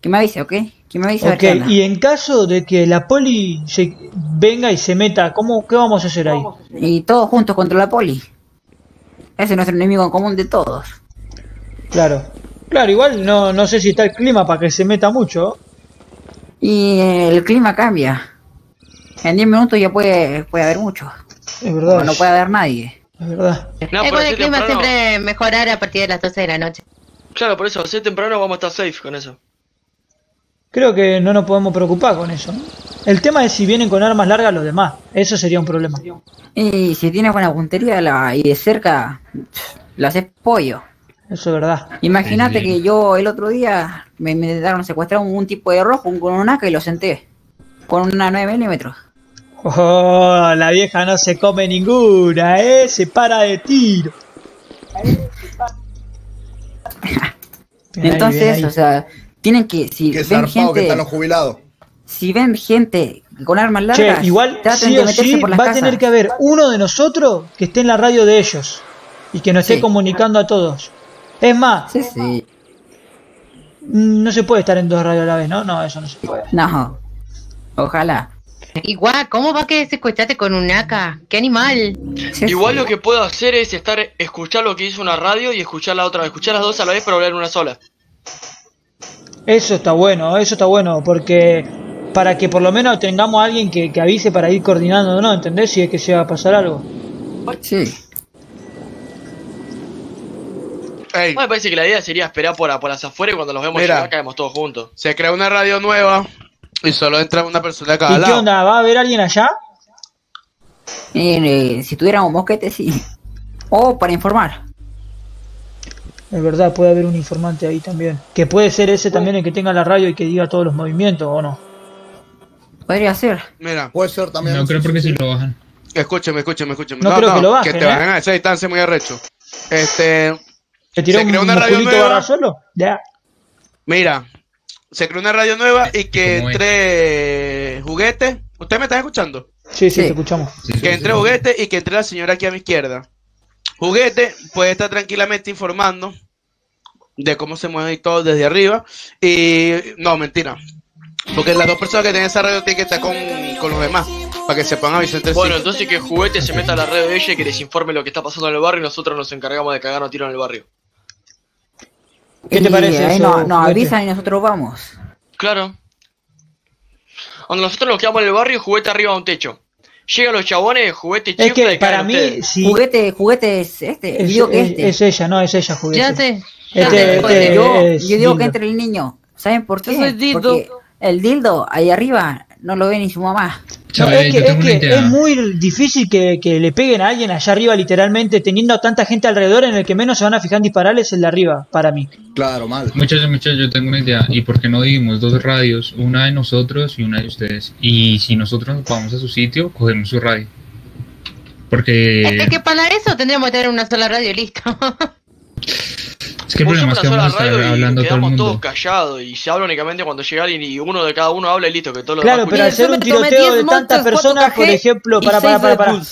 que me avise, ¿ok? Que me avise. Ok, y en caso de que la poli se venga y se meta, ¿cómo, ¿qué vamos a hacer ahí? Y todos juntos contra la poli. Ese es nuestro enemigo en común de todos. Claro. Claro, igual no, no sé si está el clima para que se meta mucho. Y el clima cambia. En 10 minutos ya puede, puede haber mucho. Es verdad. O no puede haber nadie. Es verdad. No, es el clima temprano- siempre mejorar a partir de las 12 de la noche. Claro, por eso, así temprano vamos a estar safe con eso. Creo que no nos podemos preocupar con eso. ¿no? El tema es si vienen con armas largas los demás. Eso sería un problema. Y si tienes buena puntería la, y de cerca, lo haces pollo. Eso es verdad. Imagínate que yo el otro día me, me intentaron secuestrar un, un tipo de rojo un- con un AK y lo senté. Con una 9 milímetros. Oh, la vieja no se come ninguna, ¿eh? Se para de tiro. Ahí, Entonces, ahí. o sea, tienen que, si Qué ven zarpado que gente, están los jubilados. si ven gente con armas Che, largas, igual traten sí de o sí por las va a tener que haber uno de nosotros que esté en la radio de ellos y que nos esté comunicando a todos. Es más, Sí, sí. mm, no se puede estar en dos radios a la vez, ¿no? No, eso no se puede. No. Ojalá. Igual, ¿cómo va a querer secuestrarte con un AK? ¡Qué animal! Igual lo que puedo hacer es estar, escuchar lo que dice una radio y escuchar la otra, escuchar las dos a la vez pero hablar en una sola. Eso está bueno, eso está bueno, porque para que por lo menos tengamos a alguien que, que avise para ir coordinando, ¿no? ¿Entendés? Si es que se va a pasar algo. Sí. Ey, Me parece que la idea sería esperar por, por las afueras y cuando los vemos Mira. llegar caemos todos juntos. se crea una radio nueva y solo entra una persona cada ¿Y qué lado. onda? ¿Va a haber alguien allá? Eh, si tuviéramos mosquetes, sí. O para informar. Es verdad, puede haber un informante ahí también. Que puede ser ese también el que tenga la radio y que diga todos los movimientos, ¿o no? Podría ser. Mira, Puede ser también. No creo porque si lo bajan. escúcheme, escúcheme, escúcheme. No creo que lo bajen, te ¿eh? bajen a esa distancia muy arrecho. Este, ¿Se tiró Se un creó una radio nueva. barra solo? Ya. mira, se creó una radio nueva y que entre juguetes. ¿Ustedes me están escuchando? Sí, sí, Sí. te escuchamos. Sí, sí, Que entre sí. juguete y que entre la señora aquí a mi izquierda. Juguete puede estar tranquilamente informando de cómo se mueve y todo desde arriba. Y no, mentira. Porque las dos personas que tienen esa radio tienen que estar con, con los demás. Para que se puedan avisar entre Bueno, sí. entonces que juguete se meta a la red de ella y que les informe lo que está pasando en el barrio y nosotros nos encargamos de cagarnos a tiro en el barrio. ¿Qué te parece eso, no- nos avisan y nosotros vamos. Claro. Cuando nosotros nos quedamos en el barrio, juguete arriba de un techo. Llegan los chabones, juguete chifla Es que para mí, si Juguete, juguete es este. es, yo digo que es- este. es ella, no, es ella, juguete. Ya sé. ya Este- sé, este- puede. yo, yo digo dildo. que entre el niño. ¿Saben por qué? Porque el dildo ahí arriba no lo ve ni su mamá. No, es que, es, que es muy difícil que, que le peguen a alguien allá arriba, literalmente, teniendo a tanta gente alrededor en el que menos se van a fijar en disparar es el de arriba, para mí. Claro, mal. Muchachos, muchachos, yo tengo una idea. ¿Y por qué no dividimos dos radios? Una de nosotros y una de ustedes. Y si nosotros nos vamos a su sitio, cogemos su radio. Porque Es que para eso tendríamos que tener una sola radio listo. es que el problema una es que sola vamos a estar radio y hablando a todo el quedamos todos mundo. callados y se habla únicamente cuando llega alguien y uno de cada uno habla y listo, que todo lo Claro, demás pero al ser un tiroteo 10 de tantas personas, 4KG por ejemplo, y para, para, para, para,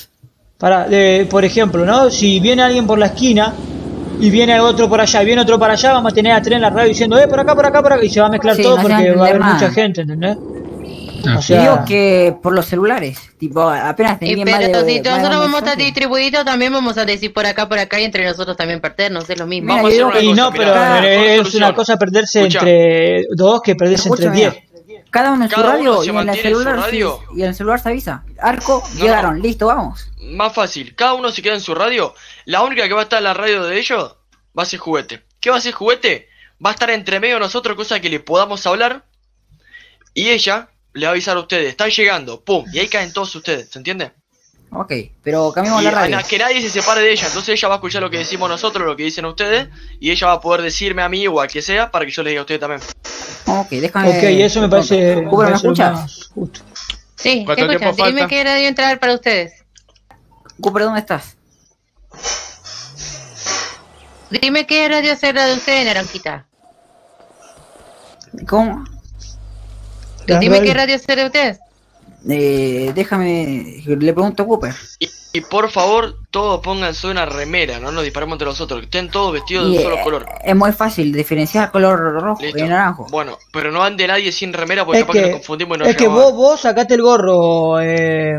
para, eh, por ejemplo, ¿no? Si viene alguien por la esquina y viene otro por allá y viene otro para allá, vamos a tener a tres en la radio diciendo, eh, por acá, por acá, por acá, y se va a mezclar Sí, todo porque va a haber mucha gente, ¿entendés? O sea, digo que por los celulares. Tipo, apenas Y tenía de, pero si nosotros vamos a estar distribuidos, también vamos a decir por acá, por acá y entre nosotros también perdernos, es lo mismo. Mira, Vamos a y cosa, no, pero cada- es solución. una cosa perderse entre dos que perderse entre diez. Cada uno en su Cada radio y en el su celular radio. sí, y en el celular se avisa. Arco, No, llegaron, listo, vamos. Más fácil, cada uno se queda en su radio. La única que va a estar en la radio de ellos va a ser juguete. ¿Qué va a ser juguete? Va a estar entre medio de nosotros, cosa que le podamos hablar. Y ella le va a avisar a ustedes, están llegando, pum, y ahí caen todos ustedes, ¿se entiende? Ok, pero cambiamos Y la radio. que nadie se separe de ella, entonces ella va a escuchar lo que decimos nosotros, lo que dicen ustedes, y ella va a poder decirme a mí o al que sea para que yo le diga a ustedes también. Ok, déjame. Ok, eso me parece, Cubero, ¿me escuchas? Sí, ¿qué ¿Cuánto tiempo escuchas? Dime qué radio entrar para ustedes. Cooper, ¿dónde estás? Dime qué radio hacer la de ustedes, Naranjita. ¿Cómo? La Dime radio. qué radio hacer de ustedes. Eh, déjame. Le pregunto a Cooper. Y, y por favor, todos pónganse una remera, no nos disparemos entre nosotros, que estén todos vestidos de Y, un solo eh, color. Es muy fácil diferenciar color rojo Listo. y naranjo. Bueno, pero no ande nadie sin remera porque Es capaz que, nos confundimos y nos es que vos, vos sacate el gorro, eh,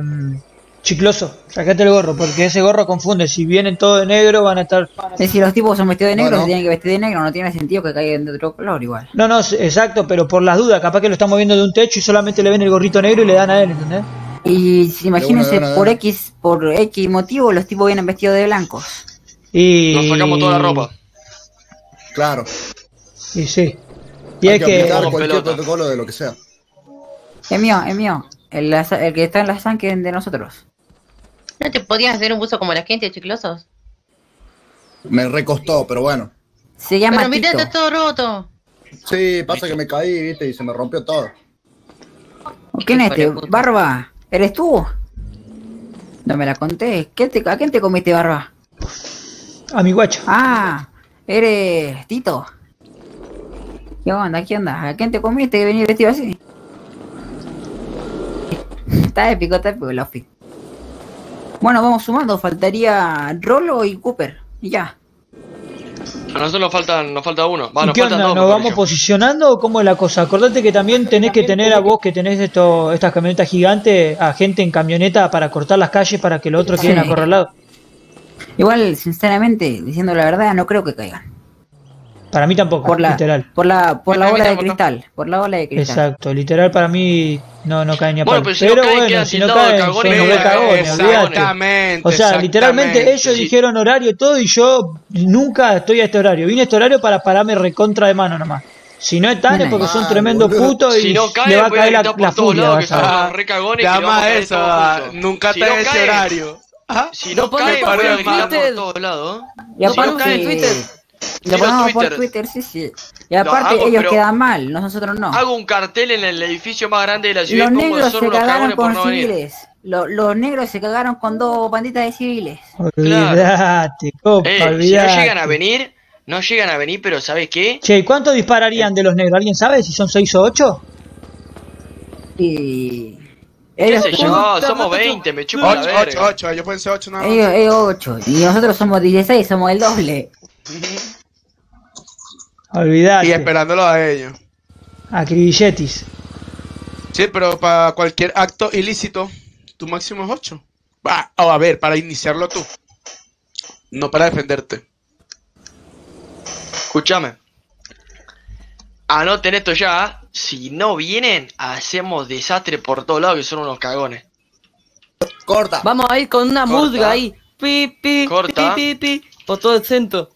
chicloso, sacate el gorro, porque ese gorro confunde. Si vienen todos de negro, van a estar. Es decir, los tipos son vestidos de negro, Bueno. se tienen que vestir de negro, no tiene sentido que caigan de otro color igual. No, no, exacto, pero por las dudas, capaz que lo están moviendo de un techo y solamente le ven el gorrito negro y le dan a él, ¿entendés? Y si- imagínense, por. X, por X motivo, los tipos vienen vestidos de blancos. Y... Nos sacamos toda la ropa. Claro. Y sí. Y Hay es que que... cualquier protocolo de lo que sea. Es mío, es mío. El, que está en la sangre de nosotros. ¿No te podías hacer un buzo como la gente, chiclosos? Me recostó, pero bueno. Se llama Pero mira, está todo roto. Sí, pasa que me caí, viste, y se me rompió todo. ¿Quién es este? ¿Barba? ¿Eres tú? No me la conté. ¿Qué te, ¿A quién te comiste, Barba? A mi guacho. Ah, eres Tito. ¿Qué onda? ¿Qué onda? ¿A quién te comiste que venís vestido así? Está épico, está épico el outfit. Bueno, vamos sumando. Faltaría Rolo y Cooper. Y ya. A nosotros nos falta, nos falta uno. Va, ¿Y nos qué faltan onda? dos. ¿Nos vamos posicionando o cómo es la cosa? Acordate que también tenés que tener a vos que tenés esto, estas camionetas gigantes, a gente en camioneta para cortar las calles para que los otros queden Sí. acorralados. Igual, sinceramente, diciendo la verdad, no creo que caigan. Para mí tampoco, Por la, literal. por la, por la ola de cristal. Por la ola de cristal. Exacto, literal para mí no, no cae ni a Bueno, pero si no pero caen, bueno, si no caen, cagones, son de cagones, olvídate. Exactamente. O sea, literalmente ellos Sí. dijeron horario y todo y yo nunca estoy a este horario. Vine a este horario para pararme recontra de mano nomás. Si no están es porque son Ah, tremendos boludo. putos y Si no caen, le va a caer la, la furia. que son Ah, re cagones eso, ah, nunca Si está no en ese horario. Si no Lo ponemos caen, por voy a Twitter. gritar por todos lados. Y en Twitter. Lo Tiro ponemos por Twitter. Twitter, sí, sí. Y aparte, hago, ellos pero- quedan mal, nosotros no. Hago un cartel en el edificio más grande de la ciudad Los como negros son se unos cagaron con no civiles. Lo- los negros se cagaron con dos banditas de civiles. Olvídate, copa, Eh, si no llegan a venir, no llegan a venir, pero ¿sabes qué? Che, ¿y cuánto dispararían de los negros? ¿Alguien sabe si son 6 o 8? Y. ¿Qué Ellos, sé yo? Somos 20, me chupa la 8, verga. 8, 8. Ellos pueden ser 8 nada más. ellos, ellos ocho. Y nosotros somos 16, somos el doble. Olvídate. Y esperándolo a ellos. Acribilletis. Sí, pero para cualquier acto ilícito, tu máximo es 8. Va, a ver, para iniciarlo tú. No para defenderte. Escúchame. Anoten esto ya. Si no vienen, hacemos desastre por todos lados que son unos cagones. Corta. Vamos a ir con una Corta. musga ahí. Pi, pi, Corta. pi, pi, pi, por todo el centro.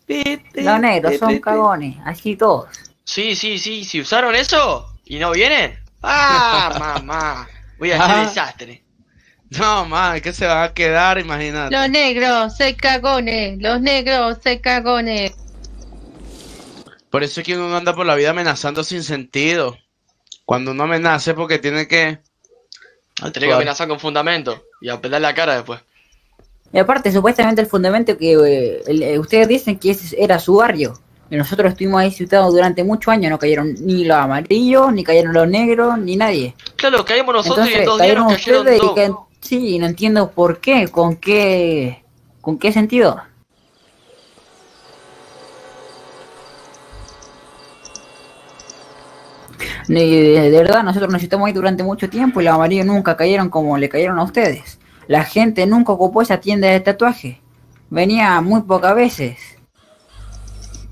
Los negros son cagones, así todos. Sí, sí, sí. Si usaron eso y no vienen. ¡Ah, mamá! Voy a hacer Ajá. desastre. No, man, que se van a quedar, imagínate. Los negros, se cagones. Los negros, se cagones. Por eso es que uno anda por la vida amenazando sin sentido. Cuando uno amenaza es porque tiene que. Tenés que amenazar con fundamento y a pelar la cara después. Y aparte, supuestamente el fundamento que eh, el- eh, ustedes dicen que ese era su barrio. Y nosotros estuvimos ahí situados durante muchos años. No cayeron ni los amarillos, ni cayeron los negros, ni nadie. Claro, caímos nosotros y en Entonces, dos días cayeron nos cayeron ustedes y dos. caen- Sí, no entiendo por qué, con qué, con qué sentido. De verdad, nosotros nos estamos ahí durante mucho tiempo y los amarillos nunca cayeron como le cayeron a ustedes. La gente nunca ocupó esa tienda de tatuaje. Venía muy pocas veces.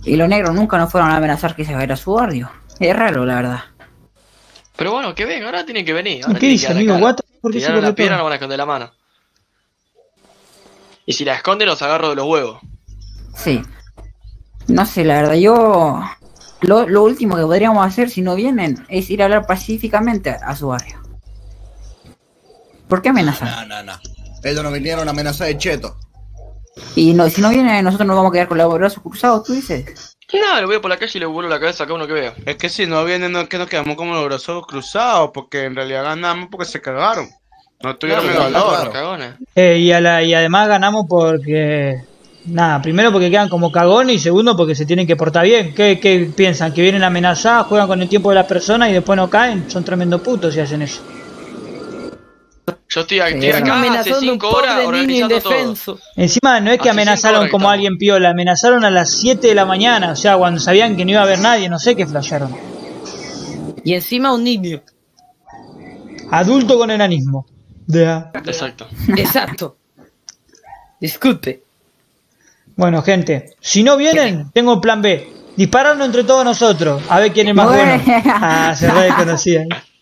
Y los negros nunca nos fueron a amenazar que ese era su barrio. Es raro, la verdad. Pero bueno, que vengan, ahora tienen que venir. Ahora ¿Qué dice, que amigo? Guata? ¿Por qué se la piedra, no van a esconder la mano. Y si la esconden, los agarro de los huevos. Sí. No sé, la verdad, yo... Lo, lo último que podríamos hacer si no vienen es ir a hablar pacíficamente a su barrio. ¿Por qué amenazan? No, no, no. Ellos nos vinieron a amenazar de cheto. Y no, si no vienen, nosotros nos vamos a quedar con los brazos cruzados, tú dices. No, lo voy por la calle y le vuelo la cabeza a cada uno que vea. Es que si no vienen, no es que nos quedamos como los brazos cruzados, porque en realidad ganamos porque se cagaron. No tuvieron Claro, el claro, valor. los cagones. Eh, y, a la- y además ganamos porque. Nada, primero porque quedan como cagones y segundo porque se tienen que portar bien. ¿Qué, qué piensan? ¿Que vienen amenazadas, juegan con el tiempo de la persona y después no caen? Son tremendos putos si hacen eso. Yo estoy, estoy Están acá hace Amenazando a un 5 horas organizando todo. indefenso. Encima no es que Hace cinco amenazaron que como estamos. alguien piola, amenazaron a las 7 de la mañana, o sea, cuando sabían que no iba a haber nadie, no sé qué flashearon. Y encima un niño. Adulto con enanismo. Ya. Exacto. Exacto. Disculpe. Bueno, gente, si no vienen, tengo un plan B. Dispararnos entre todos nosotros, a ver quién es más bueno. Ah, se re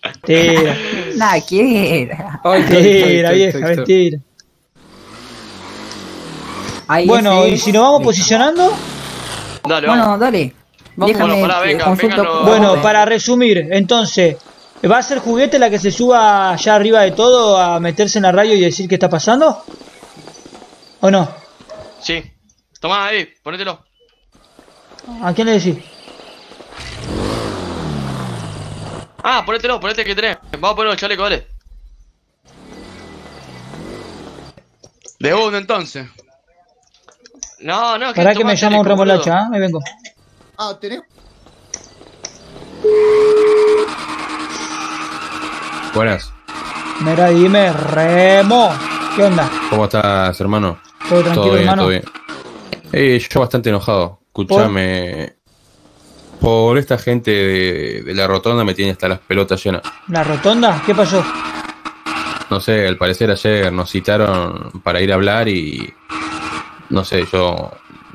desconocían. Tira. Nada, quiera. Mentira, vieja, mentira. Ahí Bueno, ese- y si nos vamos posicionando, Dale, Bueno, vamos. dale. Vamos, Déjame bueno, pará, que venga, consulto venga, no- con- bueno, para resumir, entonces, ¿va a ser juguete la que se suba allá arriba de todo a meterse en la radio y decir qué está pasando? ¿O no? Sí. Tomá ahí, ponételo. ¿A quién le decís? Ah, ponételo, ponete que tenés. Vamos a poner el chaleco, dale. De uno entonces. No, no, Para que me llama un remolacha. ¿ah? Me vengo. Ah, tenés. Buenas, Mira, dime, Remo. ¿Qué onda? ¿cómo estás, hermano? Todo tranquilo, bien, hermano. todo bien. Eh, yo bastante enojado. Escuchame. ¿Por? esta gente de, de la rotonda me tiene hasta las pelotas llenas. ¿La rotonda? ¿Qué pasó? No sé, al parecer ayer nos citaron para ir a hablar y. No sé, yo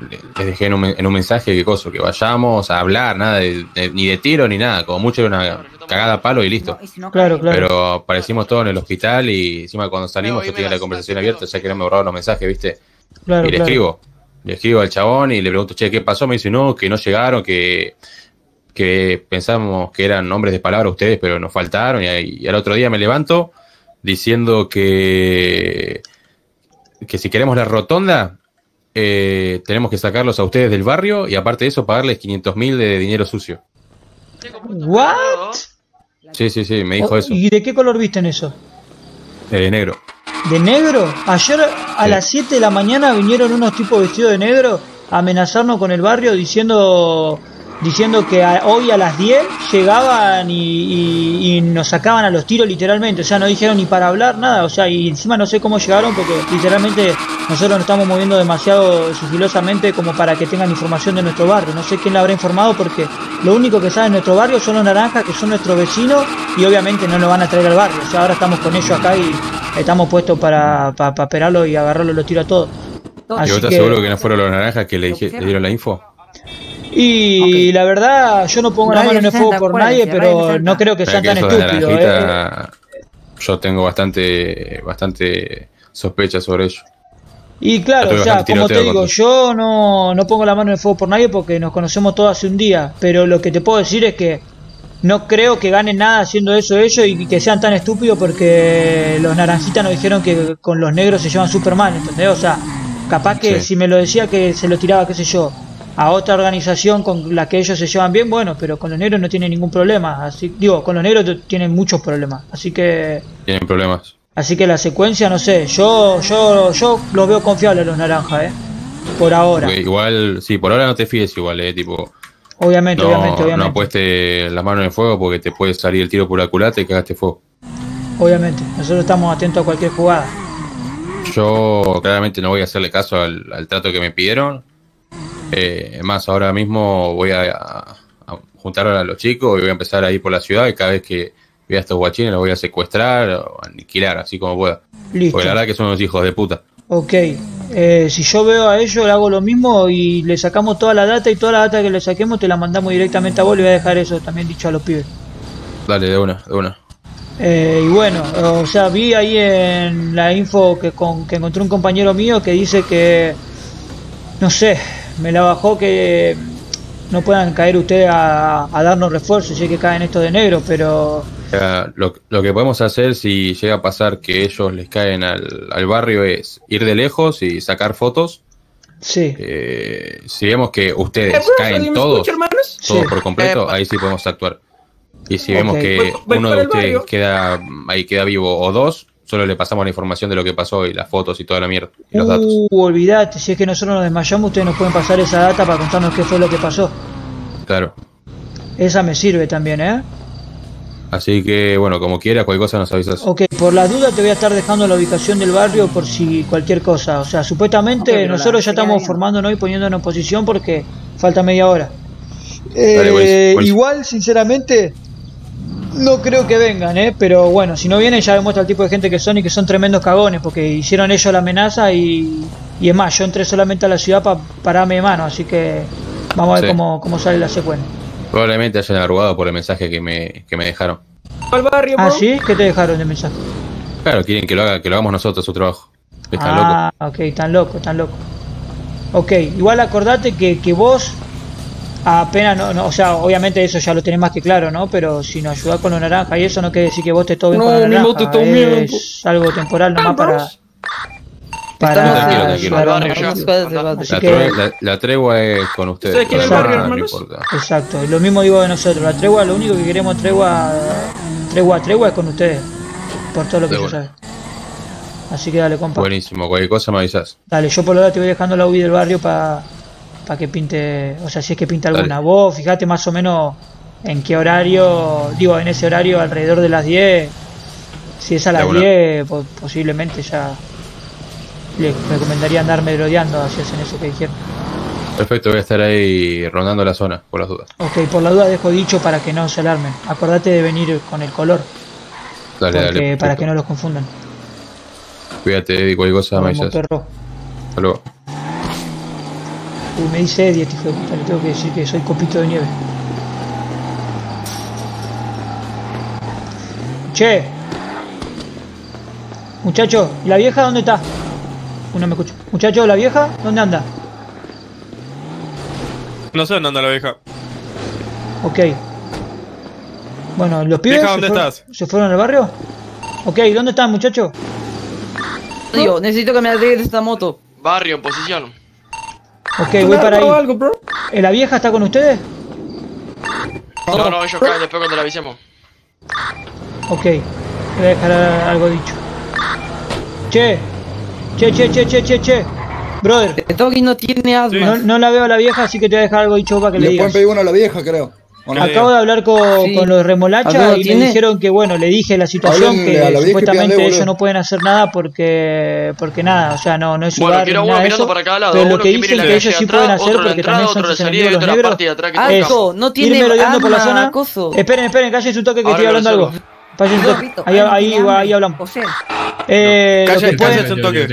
le- les dejé en un, men- en un mensaje que cosa, que vayamos a hablar, nada de, de- ni de tiro ni nada, como mucho era una cagada a palo y listo. Claro, claro. Pero aparecimos todos en el hospital y encima cuando salimos yo tenía la conversación abierta, ya que no me borraron los mensajes, ¿viste? Claro, y le claro. escribo, le escribo al chabón y le pregunto, che, ¿qué pasó? Me dice, no, que no llegaron, que, que pensamos que eran hombres de palabra ustedes, pero nos faltaron. Y al otro día me levanto diciendo que, que si queremos la rotonda, eh, tenemos que sacarlos a ustedes del barrio y aparte de eso pagarles 500 mil de dinero sucio. ¿What? Sí, sí, sí, me dijo Oh, eso, ¿Y de qué color visten eso? eh, negro. ¿De negro? Ayer a Sí. las 7 de la mañana vinieron unos tipos vestidos de negro a amenazarnos con el barrio diciendo diciendo que a- hoy a las 10 llegaban y, y- y nos sacaban a los tiros literalmente, o sea, no dijeron ni para hablar nada, o sea, y encima no sé cómo llegaron porque literalmente nosotros nos estamos moviendo demasiado sigilosamente como para que tengan información de nuestro barrio, no sé quién la habrá informado porque lo único que sabe de nuestro barrio son los naranjas que son nuestros vecinos y obviamente no nos van a traer al barrio, o sea, ahora estamos con ellos acá y estamos puestos para, para, para esperarlo y agarrarlo los tiros a todos. ¿Y vos estás que- seguro que no fueron los naranjas que le, dije- le dieron la info? Y la verdad, yo no pongo la mano en el 60, fuego por nadie, pero 60. no creo que sean que tan estúpidos. ¿eh? Yo tengo bastante, bastante sospecha sobre ello. Y claro, o sea, como te digo, yo no, no pongo la mano en el fuego por nadie porque nos conocemos todos hace un día, pero lo que te puedo decir es que no creo que ganen nada haciendo eso ellos y que sean tan estúpidos porque los naranjitas nos dijeron que con los negros se llevan súper mal, ¿entendés? O sea, capaz que Sí. si me lo decía que se lo tiraba, qué sé yo, a otra organización con la que ellos se llevan bien, bueno, pero con los negros no tienen ningún problema, así digo, con los negros tienen muchos problemas, así que Tienen problemas. Así que la secuencia, no sé, yo yo yo los veo confiables los naranjas, ¿eh? Por ahora. Igual, sí, por ahora no te fíes igual, eh, tipo, Obviamente, no, obviamente, no obviamente. apueste las manos en fuego porque te puede salir el tiro por la culata y cagaste fuego. Obviamente. Nosotros estamos atentos a cualquier jugada. Yo claramente no voy a hacerle caso al, al trato que me pidieron. Eh, más, ahora mismo voy a, a- a juntar a los chicos y voy a empezar a ir por la ciudad y cada vez que vea a estos guachines los voy a secuestrar o aniquilar, así como pueda. Listo. Porque la verdad que son unos hijos de puta. Ok. Eh, si yo veo a ellos, le hago lo mismo y le sacamos toda la data y toda la data que le saquemos te la mandamos directamente a vos. Le voy a dejar eso también dicho a los pibes. Dale, de una, de una. Eh, y bueno, o sea, vi ahí en la info que, con, que encontré un compañero mío que dice que, no sé, me la bajó que no puedan caer ustedes a, a darnos refuerzos, sé que caen estos de negro, pero lo, lo que podemos hacer si llega a pasar que ellos les caen al, al barrio es ir de lejos y sacar fotos. sí, Eh, si vemos que ustedes Eh, caen ¿me todos, escucha, todos Sí. por completo, Eh, ahí sí podemos actuar. Y si vemos que Voy- voy uno de ustedes barrio. queda ahí queda vivo o dos, solo le pasamos la información de lo que pasó y las fotos y toda la mierda y los datos. uh, olvidate, si es que nosotros nos desmayamos, ustedes nos pueden pasar esa data para contarnos qué fue lo que pasó. Claro. Esa me sirve también, ¿eh? Así que bueno, como quiera, cualquier cosa nos avisas. Ok, por la duda te voy a estar dejando la ubicación del barrio por si cualquier cosa. O sea, supuestamente nosotros ya estamos bien. formándonos y poniéndonos en posición porque falta media hora. Dale, buenísimo, Eh, buenísimo. igual, sinceramente, no creo que vengan, ¿eh? Pero bueno, si no vienen ya demuestra el tipo de gente que son y que son tremendos cagones porque hicieron ellos la amenaza y, y es más, yo entré solamente a la ciudad para pararme de mano, así que vamos a ver Sí. cómo, cómo sale la secuencia. Probablemente hayan arrugado por el mensaje que me, que me dejaron. al barrio, Ah. ¿sí? ¿Qué te dejaron de mensaje? Claro, quieren que lo, haga, que lo hagamos nosotros, su trabajo. Están locos. ah, ok, tan loco, tan loco. Ok, igual acordate que, que vos apenas, no, no, o sea, obviamente eso ya lo tenés más que claro, ¿no? Pero si nos ayudás con los naranjas y eso no quiere decir que vos te tomes No, con está bien, Es algo temporal nomás para... Para La, tregua, es con ustedes. ¿Ustedes quieren por barrio, no importa. Exacto, y lo mismo digo de nosotros. La tregua, lo único que queremos tregua, tregua, tregua es con ustedes. Por todo lo que buena. sabe. Así que dale, compa. Buenísimo, cualquier cosa me avisas. Dale, yo por lo te voy dejando la UBI del barrio para que pinte, o sea, si es que pinta alguna. Dale. Vos fíjate más o menos en qué horario, digo, en ese horario alrededor de las 10. Si es a las una. 10, po- posiblemente ya les recomendaría andar merodeando así hacen eso que dijeron. Perfecto, voy a estar ahí rondando la zona, por las dudas. Ok, por la duda dejo dicho para que no se alarmen. Acordate de venir con el color, Dale, dale. para que no los confundan. Cuídate, Eddie, cualquier cosa perro. Hasta luego. Uy, me dice Eddie, este hijo de puta, le tengo que decir que soy copito de nieve. Che. Muchacho, ¿y la vieja dónde está? Uno me escucha. Muchacho, ¿la vieja dónde anda? No sé dónde anda la vieja. Ok. Bueno, ¿los pibes Vieja, se, ¿dónde fueron- estás? se fueron al barrio? Ok, ¿dónde están, muchacho? Digo, necesito que me arregles esta moto. Barrio en posición. Ok, voy para ahí. ¿Eh, ¿La vieja está con ustedes? No, no, ellos caen después cuando la avisemos. Ok, le voy a dejar algo dicho. Che, che, che, che, che, che, che. Brother. Toki no tiene asma. No, no la veo a la vieja, así que te voy a dejar algo dicho para que le Le digas. pueden pedir uno a la vieja, creo. ¿O no? Acabo de hablar con, Sí. con los remolachas ¿Algo y tiene? me dijeron que, bueno, le dije la situación, Háblenle que la supuestamente pídanle, ellos no pueden hacer nada porque, porque nada, o sea, no, no es su Bueno, quiero uno mirando eso, para cada lado. pero lo que que dicen que ellos sí atrás, pueden hacer, porque entrada, también son sus enemigos los negros, que es Alto, no tiene merodeando por la zona. coso. Esperen, esperen, cállense un toque que Ahora estoy hablando algo. toque. Ahí, ahí, ahí hablamos. José. Eh, que un toque.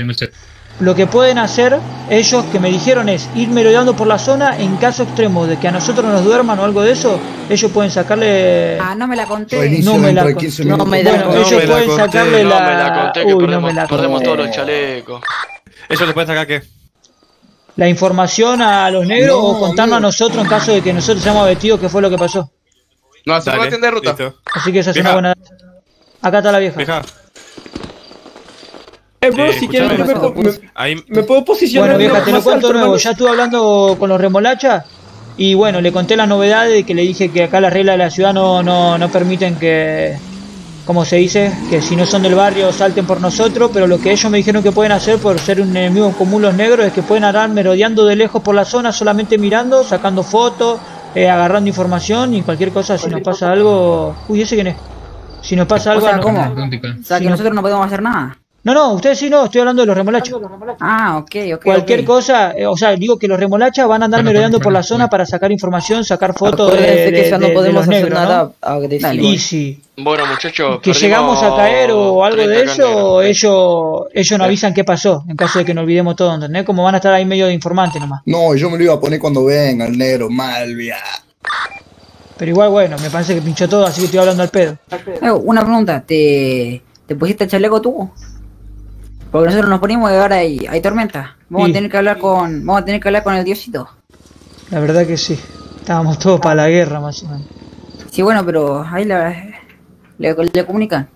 Lo que pueden hacer ellos que me dijeron es ir merodeando por la zona en caso extremo de que a nosotros nos duerman o algo de eso, ellos pueden sacarle... Ah, no me la conté. No me la con- 15 no me la Bueno, conté. ellos No me la pueden conté. sacarle No la... me la conté que Uy, no perdemos, me la perdemos conté. todos los chalecos. ¿Ellos le pueden sacar qué? La información a los negros No, o contarnos a nosotros en caso de que nosotros seamos vestidos qué fue lo que pasó. No, se puede atender ruta. listo. Así que esa es una buena... Acá está la vieja. Vieja, Eh, bro, Eh, si quieres, me, escúchame. me- ahí... me puedo posicionar. Bueno, vieja, te lo cuento alto, nuevo. hermano. Ya estuve hablando con los remolachas y bueno, le conté la novedad de que le dije que acá las reglas de la ciudad no, no, no permiten que, como se dice, que si no son del barrio salten por nosotros, pero lo que ellos me dijeron que pueden hacer por ser un enemigo común los negros es que pueden andar merodeando de lejos por la zona, solamente mirando, sacando fotos, eh, agarrando información y cualquier cosa, si nos pasa algo... Uy, ¿ese quién es? Si nos pasa O algo... sea, ¿cómo? O sea, que no. nosotros no podemos hacer nada. No, no, ustedes sí no, estoy hablando de los remolachos. Ah, ok, ok. Cualquier cosa, eh, o sea, digo que los remolachas van a andar Bueno, merodeando bueno, por la zona bueno. para sacar información, sacar fotos de, de- que ya de- no de podemos los hacer negros, nada ¿no? agresivo. Y si Bueno, muchachos, que llegamos a caer o algo de 30 eso, ellos ellos nos avisan qué pasó, en caso de que nos olvidemos todo, ¿entendés? Como van a estar ahí medio de informante nomás. No, yo me lo iba a poner cuando venga el negro, Malvia. Pero igual, bueno, me parece que pinchó todo, así que estoy hablando al pedo. Eh, una pregunta, ¿te, ¿te pusiste el chaleco tú? Porque nosotros nos ponimos y ahora hay, hay tormenta. Vamos Sí. a tener que hablar con, vamos a tener que hablar con el diosito. La verdad que sí. Estábamos todos para la guerra, más o menos. Sí, bueno, pero ahí la, le, le comunican.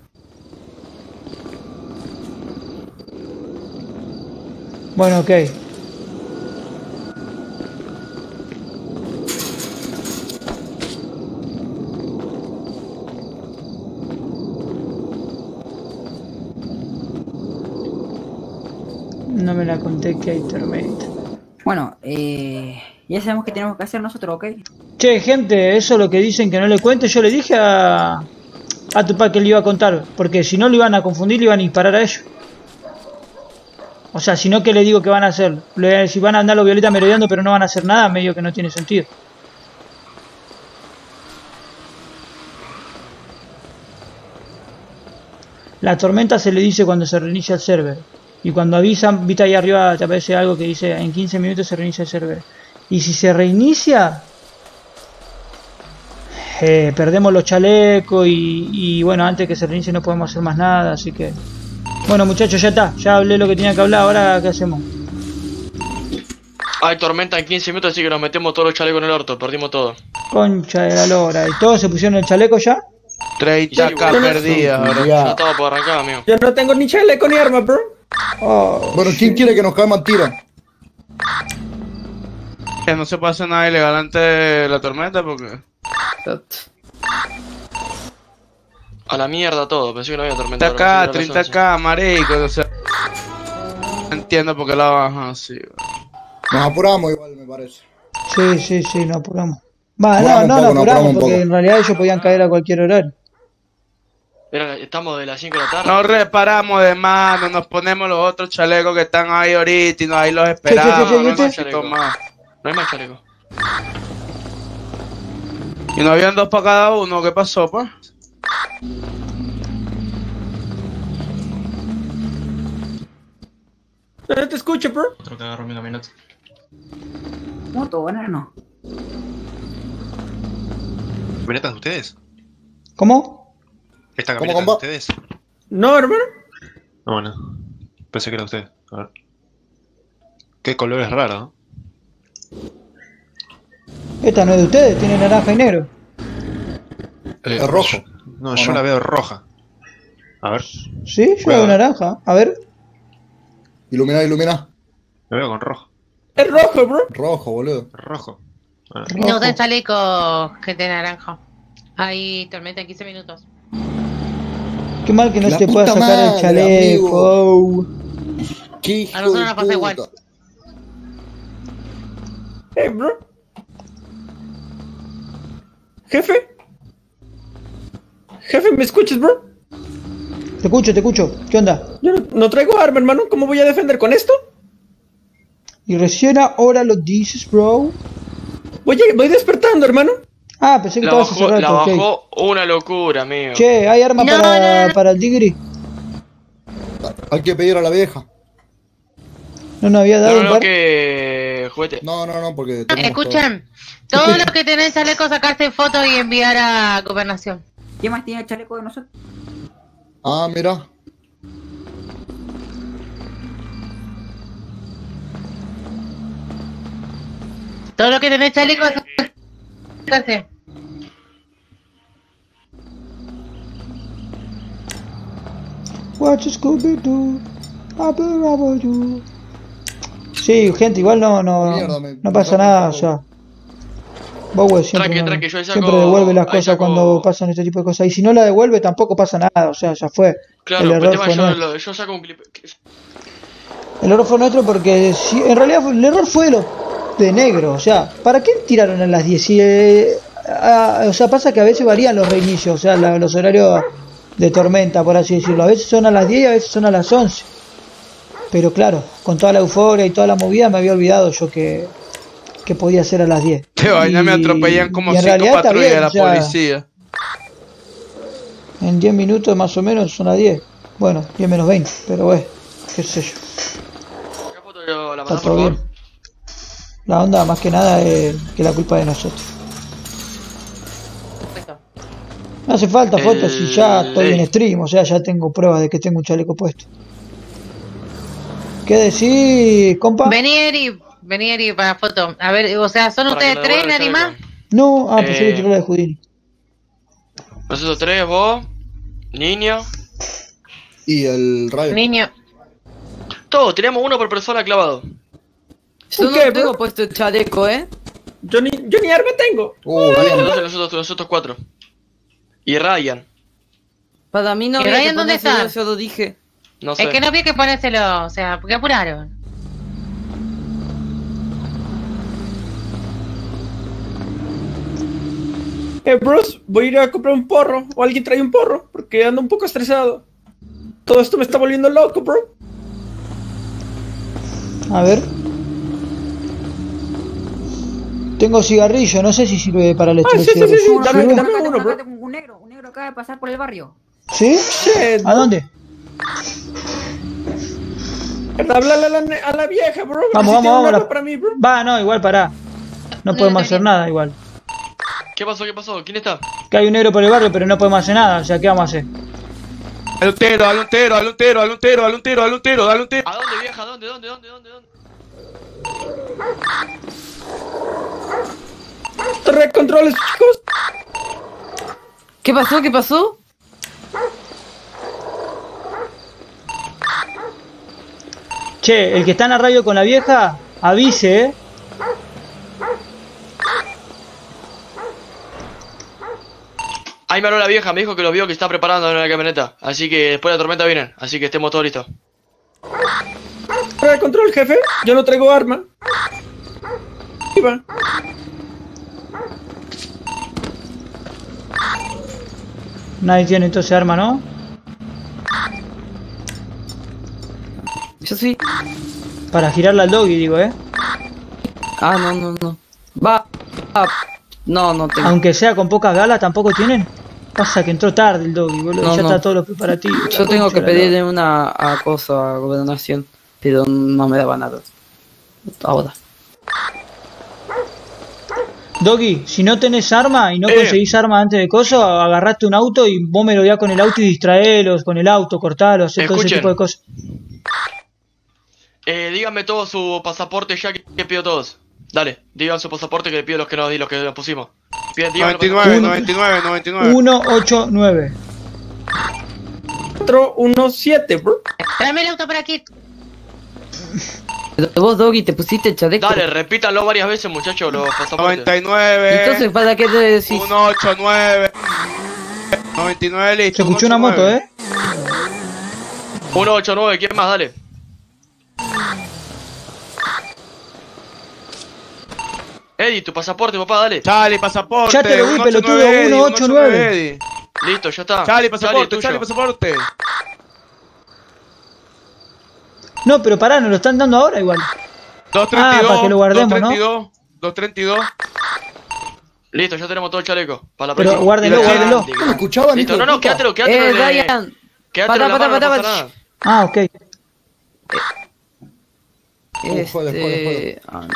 Bueno, ok. No me la conté que hay tormenta. Bueno, eh, ya sabemos qué tenemos que hacer nosotros, ¿ok? Che, gente, eso es lo que dicen que no le cuente. Yo le dije a, a Tupac que le iba a contar, porque si no lo iban a confundir, le iban a disparar a ellos. O sea, si no, que le digo que van a hacer? Le- si van a andar los violetas merodeando, pero no van a hacer nada, medio que no tiene sentido. La tormenta se le dice cuando se reinicia el server. Y cuando avisan, viste ahí arriba te aparece algo que dice en 15 minutos se reinicia el server. Y si se reinicia, eh, perdemos los chalecos y, y bueno, antes que se reinicie no podemos hacer más nada, así que... Bueno muchachos, ya está, ya hablé lo que tenía que hablar, ahora ¿qué hacemos? Hay tormenta en 15 minutos, así que nos metemos todos los chalecos en el orto, perdimos todo. Concha de la lora, ¿y todos se pusieron el chaleco ya? 30 acá perdidas, bro. Ya estaba por arrancar, amigo. Yo no tengo ni chaleco ni arma, bro. Oh, Bueno, ¿quién quiere que nos caigan tiro? Que no se pase nada ilegal antes de la tormenta porque... A la mierda todo, pensé que no había tormenta. 30k, 30k, marico, o sea... no Entiendo por qué la bajan así. Nos apuramos igual, me parece. Sí, sí, sí, nos apuramos. Va, no, no, nos apuramos porque en realidad ellos podían caer a cualquier horario. Estamos de las 5 de la tarde. Nos reparamos de mano, nos ponemos los otros chalecos que están ahí ahorita y nos, ahí los esperamos. ¿Qué, qué, qué, no hay chaleco más. No hay más chaleco. Y no habían dos para cada uno, ¿qué pasó, pues? No te escucho, bro. Otro que agarró mi camioneta. Moto, banano. ¿Camionetas de ustedes? ¿Cómo? ¿Esta ¿Cómo, camioneta de ustedes? No, hermano. No, bueno. Pensé que era usted. A ver. Qué color es raro, ¿no? Esta no es de ustedes, tiene naranja y negro. Eh, Es rojo. No, ¿O yo no? la veo roja. A ver. Sí, yo Bueno. veo naranja. A ver. Ilumina, ilumina. Me veo con rojo. Es rojo, bro. Rojo, boludo. Rojo. Ah. No ten chaleco que de naranja. Hay tormenta en 15 minutos. Qué mal que no La se te pueda sacar el madre, chaleco. ¿Qué A nosotros nos pasa igual. Eh, bro. Jefe. Jefe, ¿me escuchas, bro? Te escucho, te escucho. ¿Qué onda? Yo no, no traigo arma, hermano. ¿Cómo voy a defender con esto? Y recién ahora lo dices, bro. Voy, a- voy despertando, hermano. Ah, pensé que La estabas bajó, la ok. bajó una locura, amigo. Che, ¿hay arma No, para, no, no. para el tigre? Hay que pedir a la vieja. No nos había dado no, un par. que juguete. No, no, no, porque Escuchen, todos los que tienen chaleco sacarse fotos y enviar a gobernación. ¿Quién más tiene el chaleco de nosotros? todo. Ah, mira. Todos los que tienen chaleco sacarse. What you Scooby Doo? Abba, abba, you. Sí, gente, igual no, no, Mierda, me- no pasa me nada, o sea. Bowie siempre, tranqui, yo saco- siempre devuelve las cosas saco- cuando pasan este tipo de cosas. Y si no la devuelve, tampoco pasa nada, o sea, ya fue. Claro, el error fue yo, nuestro. lo- yo saco un clip. El error fue nuestro porque si- en realidad el error fue de, los de negro. O sea, ¿para qué tiraron a las 10? Si, eh, ah, o sea, pasa que a veces varían los reinicios, o sea, la- los horarios de tormenta, por así decirlo. A veces son a las 10 y a veces son a las 11. Pero claro, con toda la euforia y toda la movida me había olvidado yo que, que podía ser a las 10. Te vaina me atropellan como cinco está patrullas de la o sea, policía. En 10 minutos más o menos son las 10. Bueno, 10 menos 20, pero bueno, qué sé yo. Yo la Está mandás, todo por bien. La onda más que nada es que la culpa de nosotros. No hace falta El- fotos si ya estoy en stream, o sea, ya tengo pruebas de que tengo un chaleco puesto. ¿Qué decís, compa? Vení, Eri, vení, Eri, para foto. A ver, o sea, ¿son Para ustedes tres, nadie más? No, ah, pensé que Eh. tiró la de Houdini. Nosotros tres, vos, niño. Y el rayo. Niño. Todos, tenemos uno por persona clavado. Yo no qué, tengo bro? puesto el chaleco, ¿eh? Yo ni, yo ni arma tengo. Uh, bien. Nosotros, nosotros, nosotros cuatro. Y Ryan. Para mí no ¿Y había Ryan que dónde está? Yo lo dije. No sé. Es que no había que ponérselo, o sea, ¿por qué apuraron? Eh, bros, voy a ir a comprar un porro. O alguien trae un porro, porque ando un poco estresado. Todo esto me está volviendo loco, bro. A ver. Tengo cigarrillo, no sé si sirve para el Ah, sí, sí, sí, dame, uno, bro. tengo un negro, un negro acaba de pasar por el barrio. ¿Sí? Shit, ¿A dónde? Háblale a la, a la vieja, bro. a Vamos, vamos, vamos. arma la- para mí, bro. Va, no, igual pará. No podemos hacer nada, igual. ¿Qué pasó? ¿Qué pasó? ¿Quién está? Que hay un negro por el barrio, pero no podemos hacer nada. O sea, ¿qué vamos a hacer? Dale un tero, dale un tero, dale un tero, dale un tero, dale un tero, dale un tero, dale un tero. ¿A dónde, vieja? ¿Dónde, dónde, dónde, dónde, dónde? Red controles, chicos. ¿Qué pasó? ¿Qué pasó? Che, el que está en la radio con la vieja, avise, ¿eh? Ahí me habló la vieja, me dijo que los vio que está preparando en la camioneta. Así que después de la tormenta vienen. Así que estemos todos listos. Red control, jefe. Yo no traigo arma. Nadie tiene entonces arma, ¿no? Yo sí. Para girarla al doggy, digo, ¿eh? Ah, no, no, no. Va. va. No, no tengo. Aunque sea con pocas galas, tampoco tienen. Pasa que entró tarde el doggy, boludo. No, ya no. está todos los preparativos. Yo tengo que pedirle una a cosa a gobernación, pero no me daba nada. Ahora. Doggy, si no tenés arma y no Eh. conseguís arma antes de coso, agarrate un auto y vos me lo con el auto y distraelos con el auto, cortalo, hacer todo ese tipo de cosas. Eh, díganme todos su pasaporte ya que, que pido todos. Dale, digan su pasaporte que le pido los que no di, los que nos pusimos. Piden, díganme los 99, pasaportes. 99, 99. 189. 417, bro. Tráeme el auto por aquí. Vos, Doggy, te pusiste chaleco. Dale, repítanlo varias veces, muchachos, los pasaportes. 99. Entonces, ¿para qué te decís? 189. 99 listo. Se escuchó una moto, ¿eh? 189, ¿quién más? Dale. Eddie, tu pasaporte, papá, dale. Charlie, pasaporte. Ya te lo 189, pelotudo, Eddie, 189. Eddie. Listo, ya está. Charlie, pasaporte. Charlie, pasaporte. No, pero pará, nos lo están dando ahora igual. 232. Ah, para que lo guardemos, ¿no? 232. 232. Listo, ya tenemos todo el chaleco. Para la Pero próxima. guárdenlo, la- guárdenlo. ¿No me escuchaban, Listo, no, no, quédatelo, quédatelo. Eh, Ryan. Quédatelo Para, en la para, mano, no para, pasa para. nada. Ah, ok. Después, después, Este... ah,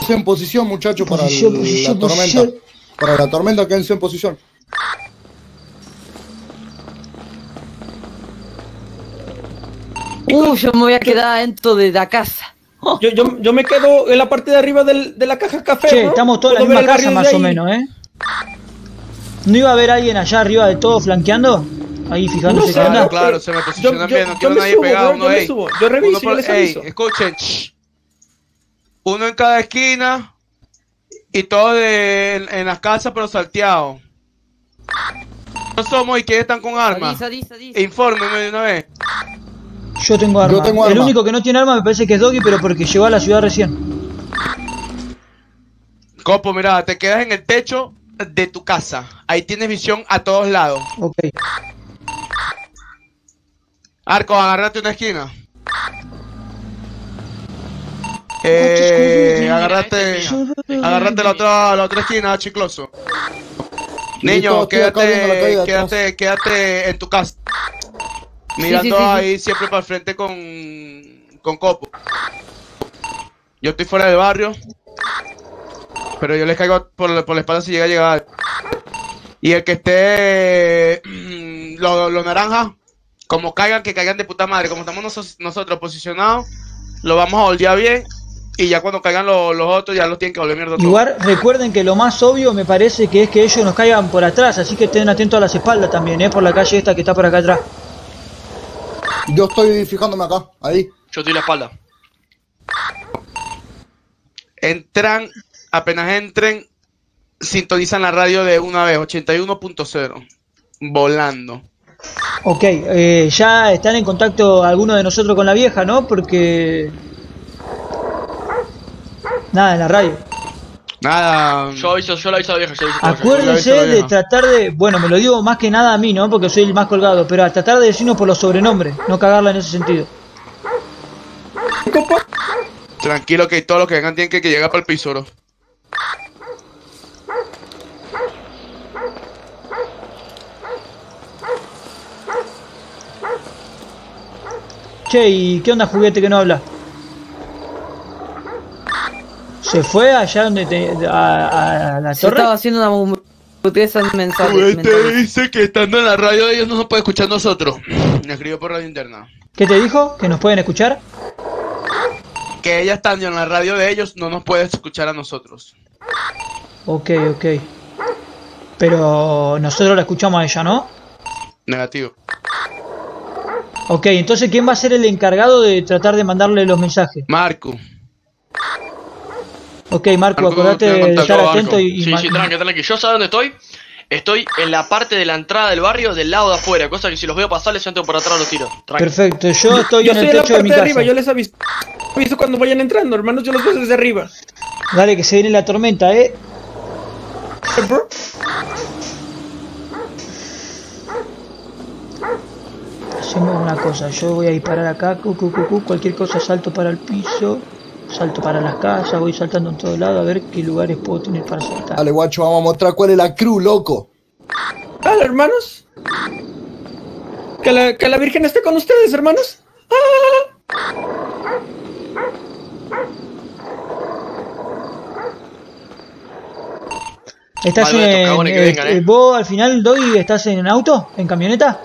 Quédense en posición, muchachos, para Posición, el- posición, la tormenta. posición. Para la tormenta, quédense en posición. Uh, yo me voy a quedar dentro de la casa. Yo, yo, yo me quedo en la parte de arriba del- de la caja café. Che, ¿no? estamos todos en la misma casa más o menos, ¿eh? ¿No iba a haber alguien allá arriba de todo flanqueando? Ahí fijándose No. Claro, se me posicionan yo- bien, no yo quiero me nadie subo, pegado. yo me subo. Yo reviso Uno y por- les ey, aviso. escuchen. shh. Uno en cada esquina y todos en, en las casas, pero salteados. No somos y que están con armas. Infórmeme de una vez. Yo tengo arma. Yo tengo El arma. único que no tiene arma me parece que es Doggy, pero porque llegó a la ciudad recién. Copo, mira, te quedas en el techo de tu casa. Ahí tienes visión a todos lados. Ok. Arco, agárrate una esquina. Eh, agárrate, agárrate la otra, la otra esquina, chicloso. Niño, quédate, quédate, quédate en tu casa. Mirando sí, ahí siempre para el frente con, con Copo. Yo estoy fuera del barrio. Pero yo les caigo por, la- por la espalda si llega a llegar. Y el que esté los lo naranjas, como caigan, que caigan de puta madre. Como estamos nosos- nosotros posicionados, lo vamos a holdear bien. Y ya cuando caigan los, los otros, ya los tienen que volver mierda. Igual recuerden que lo más obvio me parece que es que ellos nos caigan por atrás, así que estén atentos a las espaldas también, ¿eh? Por la calle esta que está por acá atrás. Yo estoy fijándome acá, ahí. Yo estoy la espalda. Entran, apenas entren, sintonizan la radio de una vez, 81.0. Volando. Ok, eh, ya están en contacto algunos de nosotros con la vieja, ¿no? Porque... Nada, en la radio. Nada. Yo aviso, yo la aviso a la vieja, yo aviso a la vieja. Acuérdense de tratar de, bueno, me lo digo más que nada a mí, ¿no? Porque soy el más colgado, pero a tratar de decirnos por los sobrenombres, no cagarla en ese sentido. Tranquilo que todos los que vengan tienen que, que llegar para el piso, bro. Che, ¿y qué onda juguete que no habla? ¿Se fue allá donde te, a, a la Se torre? estaba haciendo una hamburguesa en mensajes. Te dice que estando en la radio ellos no nos pueden escuchar nosotros. Me escribió por radio interna. ¿Qué te dijo? ¿Que nos pueden escuchar? Que ella estando en la radio de ellos no nos puede escuchar a nosotros. Ok, ok. Pero nosotros la escuchamos a ella, ¿no? Negativo. Ok, entonces ¿quién va a ser el encargado de tratar de mandarle los mensajes? Marco. Ok, Marco, Marco, acordate tengo de estar atento Marco. y... Sí, ma- sí, tranqui, tranqui. Yo sé dónde estoy. Estoy en la parte de la entrada del barrio del lado de afuera, cosa que si los veo pasar les entro por atrás los tiros. Tranqui. Perfecto, yo estoy Yo en estoy el en la techo de parte mi de casa. arriba, yo les aviso, aviso cuando vayan entrando, hermanos, yo los veo desde arriba. Dale, que se viene la tormenta, ¿eh? Hacemos una cosa, yo voy a disparar acá, cu, cu, cu, cu, cualquier cosa salto para el piso, salto para las casas, voy saltando en todo lado a ver qué lugares puedo tener para saltar. Dale, guacho, vamos a mostrar cuál es la cruz, loco. Dale, hermanos. Que la, que la Virgen esté con ustedes, hermanos. ¿Estás en... eh, vengan, eh, eh. ¿Vos al final, Doggy, estás en auto? ¿En camioneta?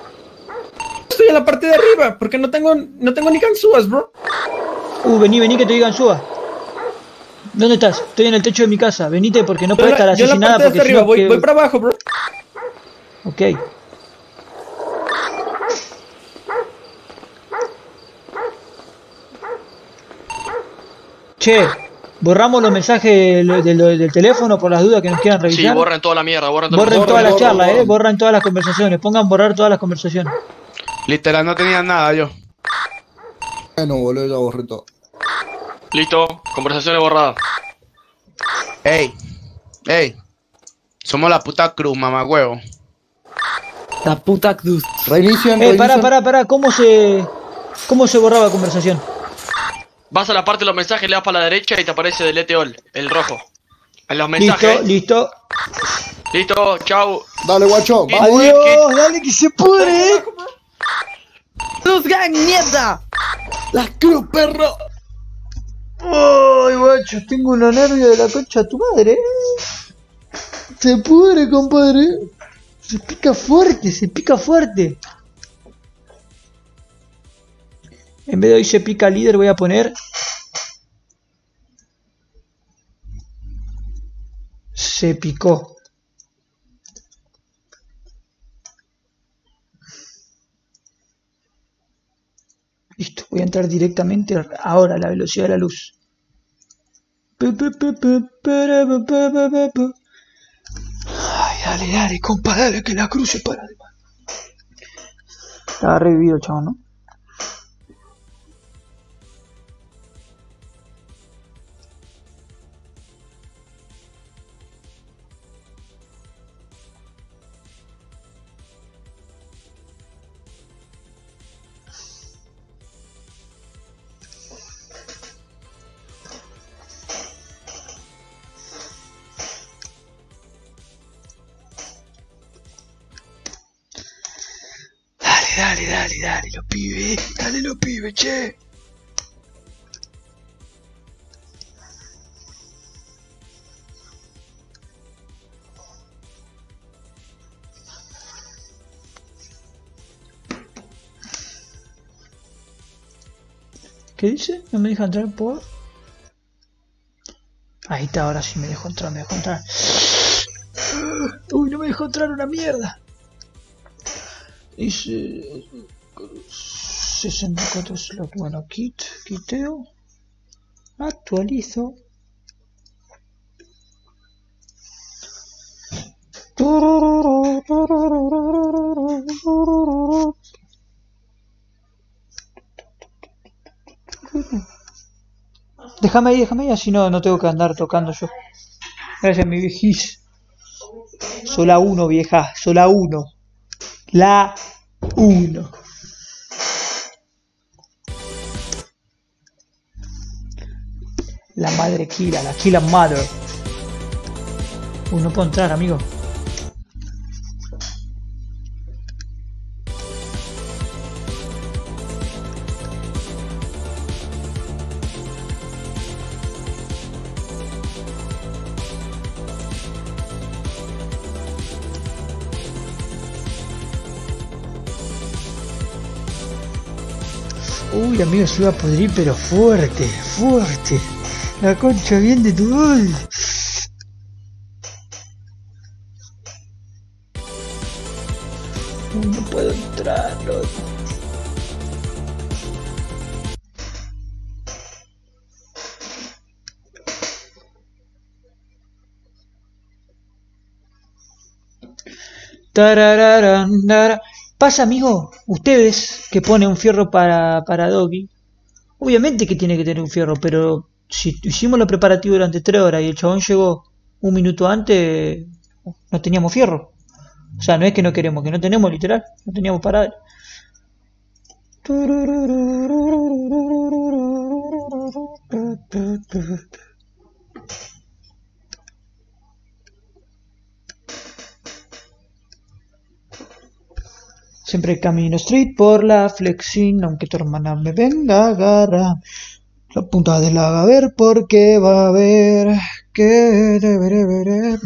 Estoy en la parte de arriba, porque no tengo, no tengo ni ganzúas, bro. Uh, vení, vení que te digan suba. ¿Dónde estás? Estoy en el techo de mi casa. Venite porque no la- estar la asesinada porque arriba, voy, que- voy para abajo, bro. Ok. Che, borramos los mensajes del, del- del teléfono por las dudas que nos quieran Sí, revisar. borren toda la mierda, borren todo Borren el todas las charlas, eh. Borran todas las conversaciones. Pongan borrar todas las conversaciones. Literal, no tenía nada yo. Bueno, boludo, ya borré todo. Listo, conversaciones borradas. Ey, ey. Somos la puta cruz, mamá huevo. La puta cruz. Reinician, Eh, pará, pará, pará. ¿Cómo se, cómo se borraba conversación? Vas a la parte de los mensajes, le das para la derecha y te aparece delete all, el rojo. En los mensajes. Listo, listo. Listo, chau. Dale, guacho. Quit, vamos. dale que se pudre, eh. ¡Cruz gang, mierda! La cruz, perro. Ay, guacho, tengo una nervia de la concha de tu madre. eh. Se pudre, compadre. Se pica fuerte, se pica fuerte. En vez de hoy se pica líder, voy a poner. Se picó. Listo, voy a entrar directamente ahora a la velocidad de la luz. Ay, dale, dale, compa, dale, que la cruz se para. Estaba revivido chabón, ¿no? Los pibes, che. ¿Qué dice? ¿No me deja entrar por...? Ahí está, ahora sí me dejó entrar, me dejó entrar. Uy, no me dejó entrar una mierda. Dice... 64 slot. Bueno, kit, quiteo. Actualizo. Déjame ahí, déjame ahí, así no, no tengo que andar tocando yo. Gracias, mi viejís. Sola uno, vieja, sola uno. La uno. la madre Kira, la Kila Mother. Uy, no puedo entrar, amigo. Uy, amigo, se iba a pudrir, pero fuerte, fuerte. La concha bien de tu... Uy, no puedo entrar. Tarararandara. Pasa, amigo, ustedes que ponen un fierro para, para Doggy. Obviamente que tiene que tener un fierro, pero si hicimos los preparativos durante tres horas y el chabón llegó un minuto antes, no teníamos fierro. O sea, no es que no queremos, que no tenemos literal, no teníamos para dar. Siempre camino street por la flexin, aunque tu hermana me venga a agarrar la punta del laga a ver porque va a ver que deberé ver.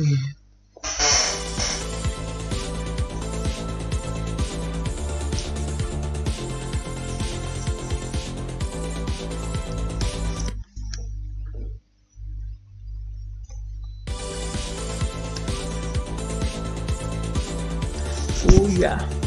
Uy, ya.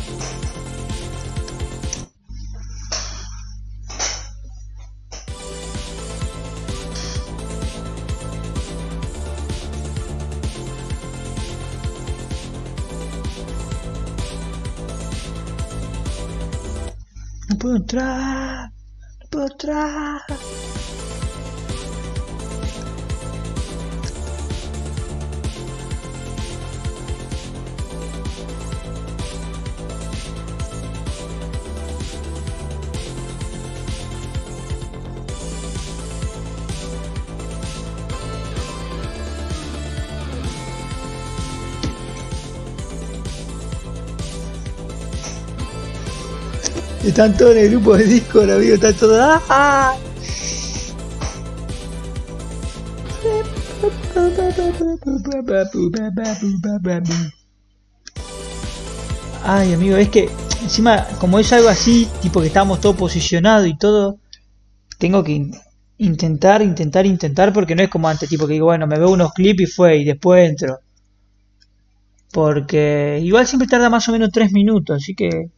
No Están todos en el grupo de Discord, amigo, están todos. ¡Ah! Ay, amigo, es que encima, como es algo así, tipo que estamos todos posicionados y todo, tengo que in- intentar, intentar, intentar, porque no es como antes, tipo que digo, bueno, me veo unos clips y fue, y después entro. Porque igual siempre tarda más o menos tres minutos, así que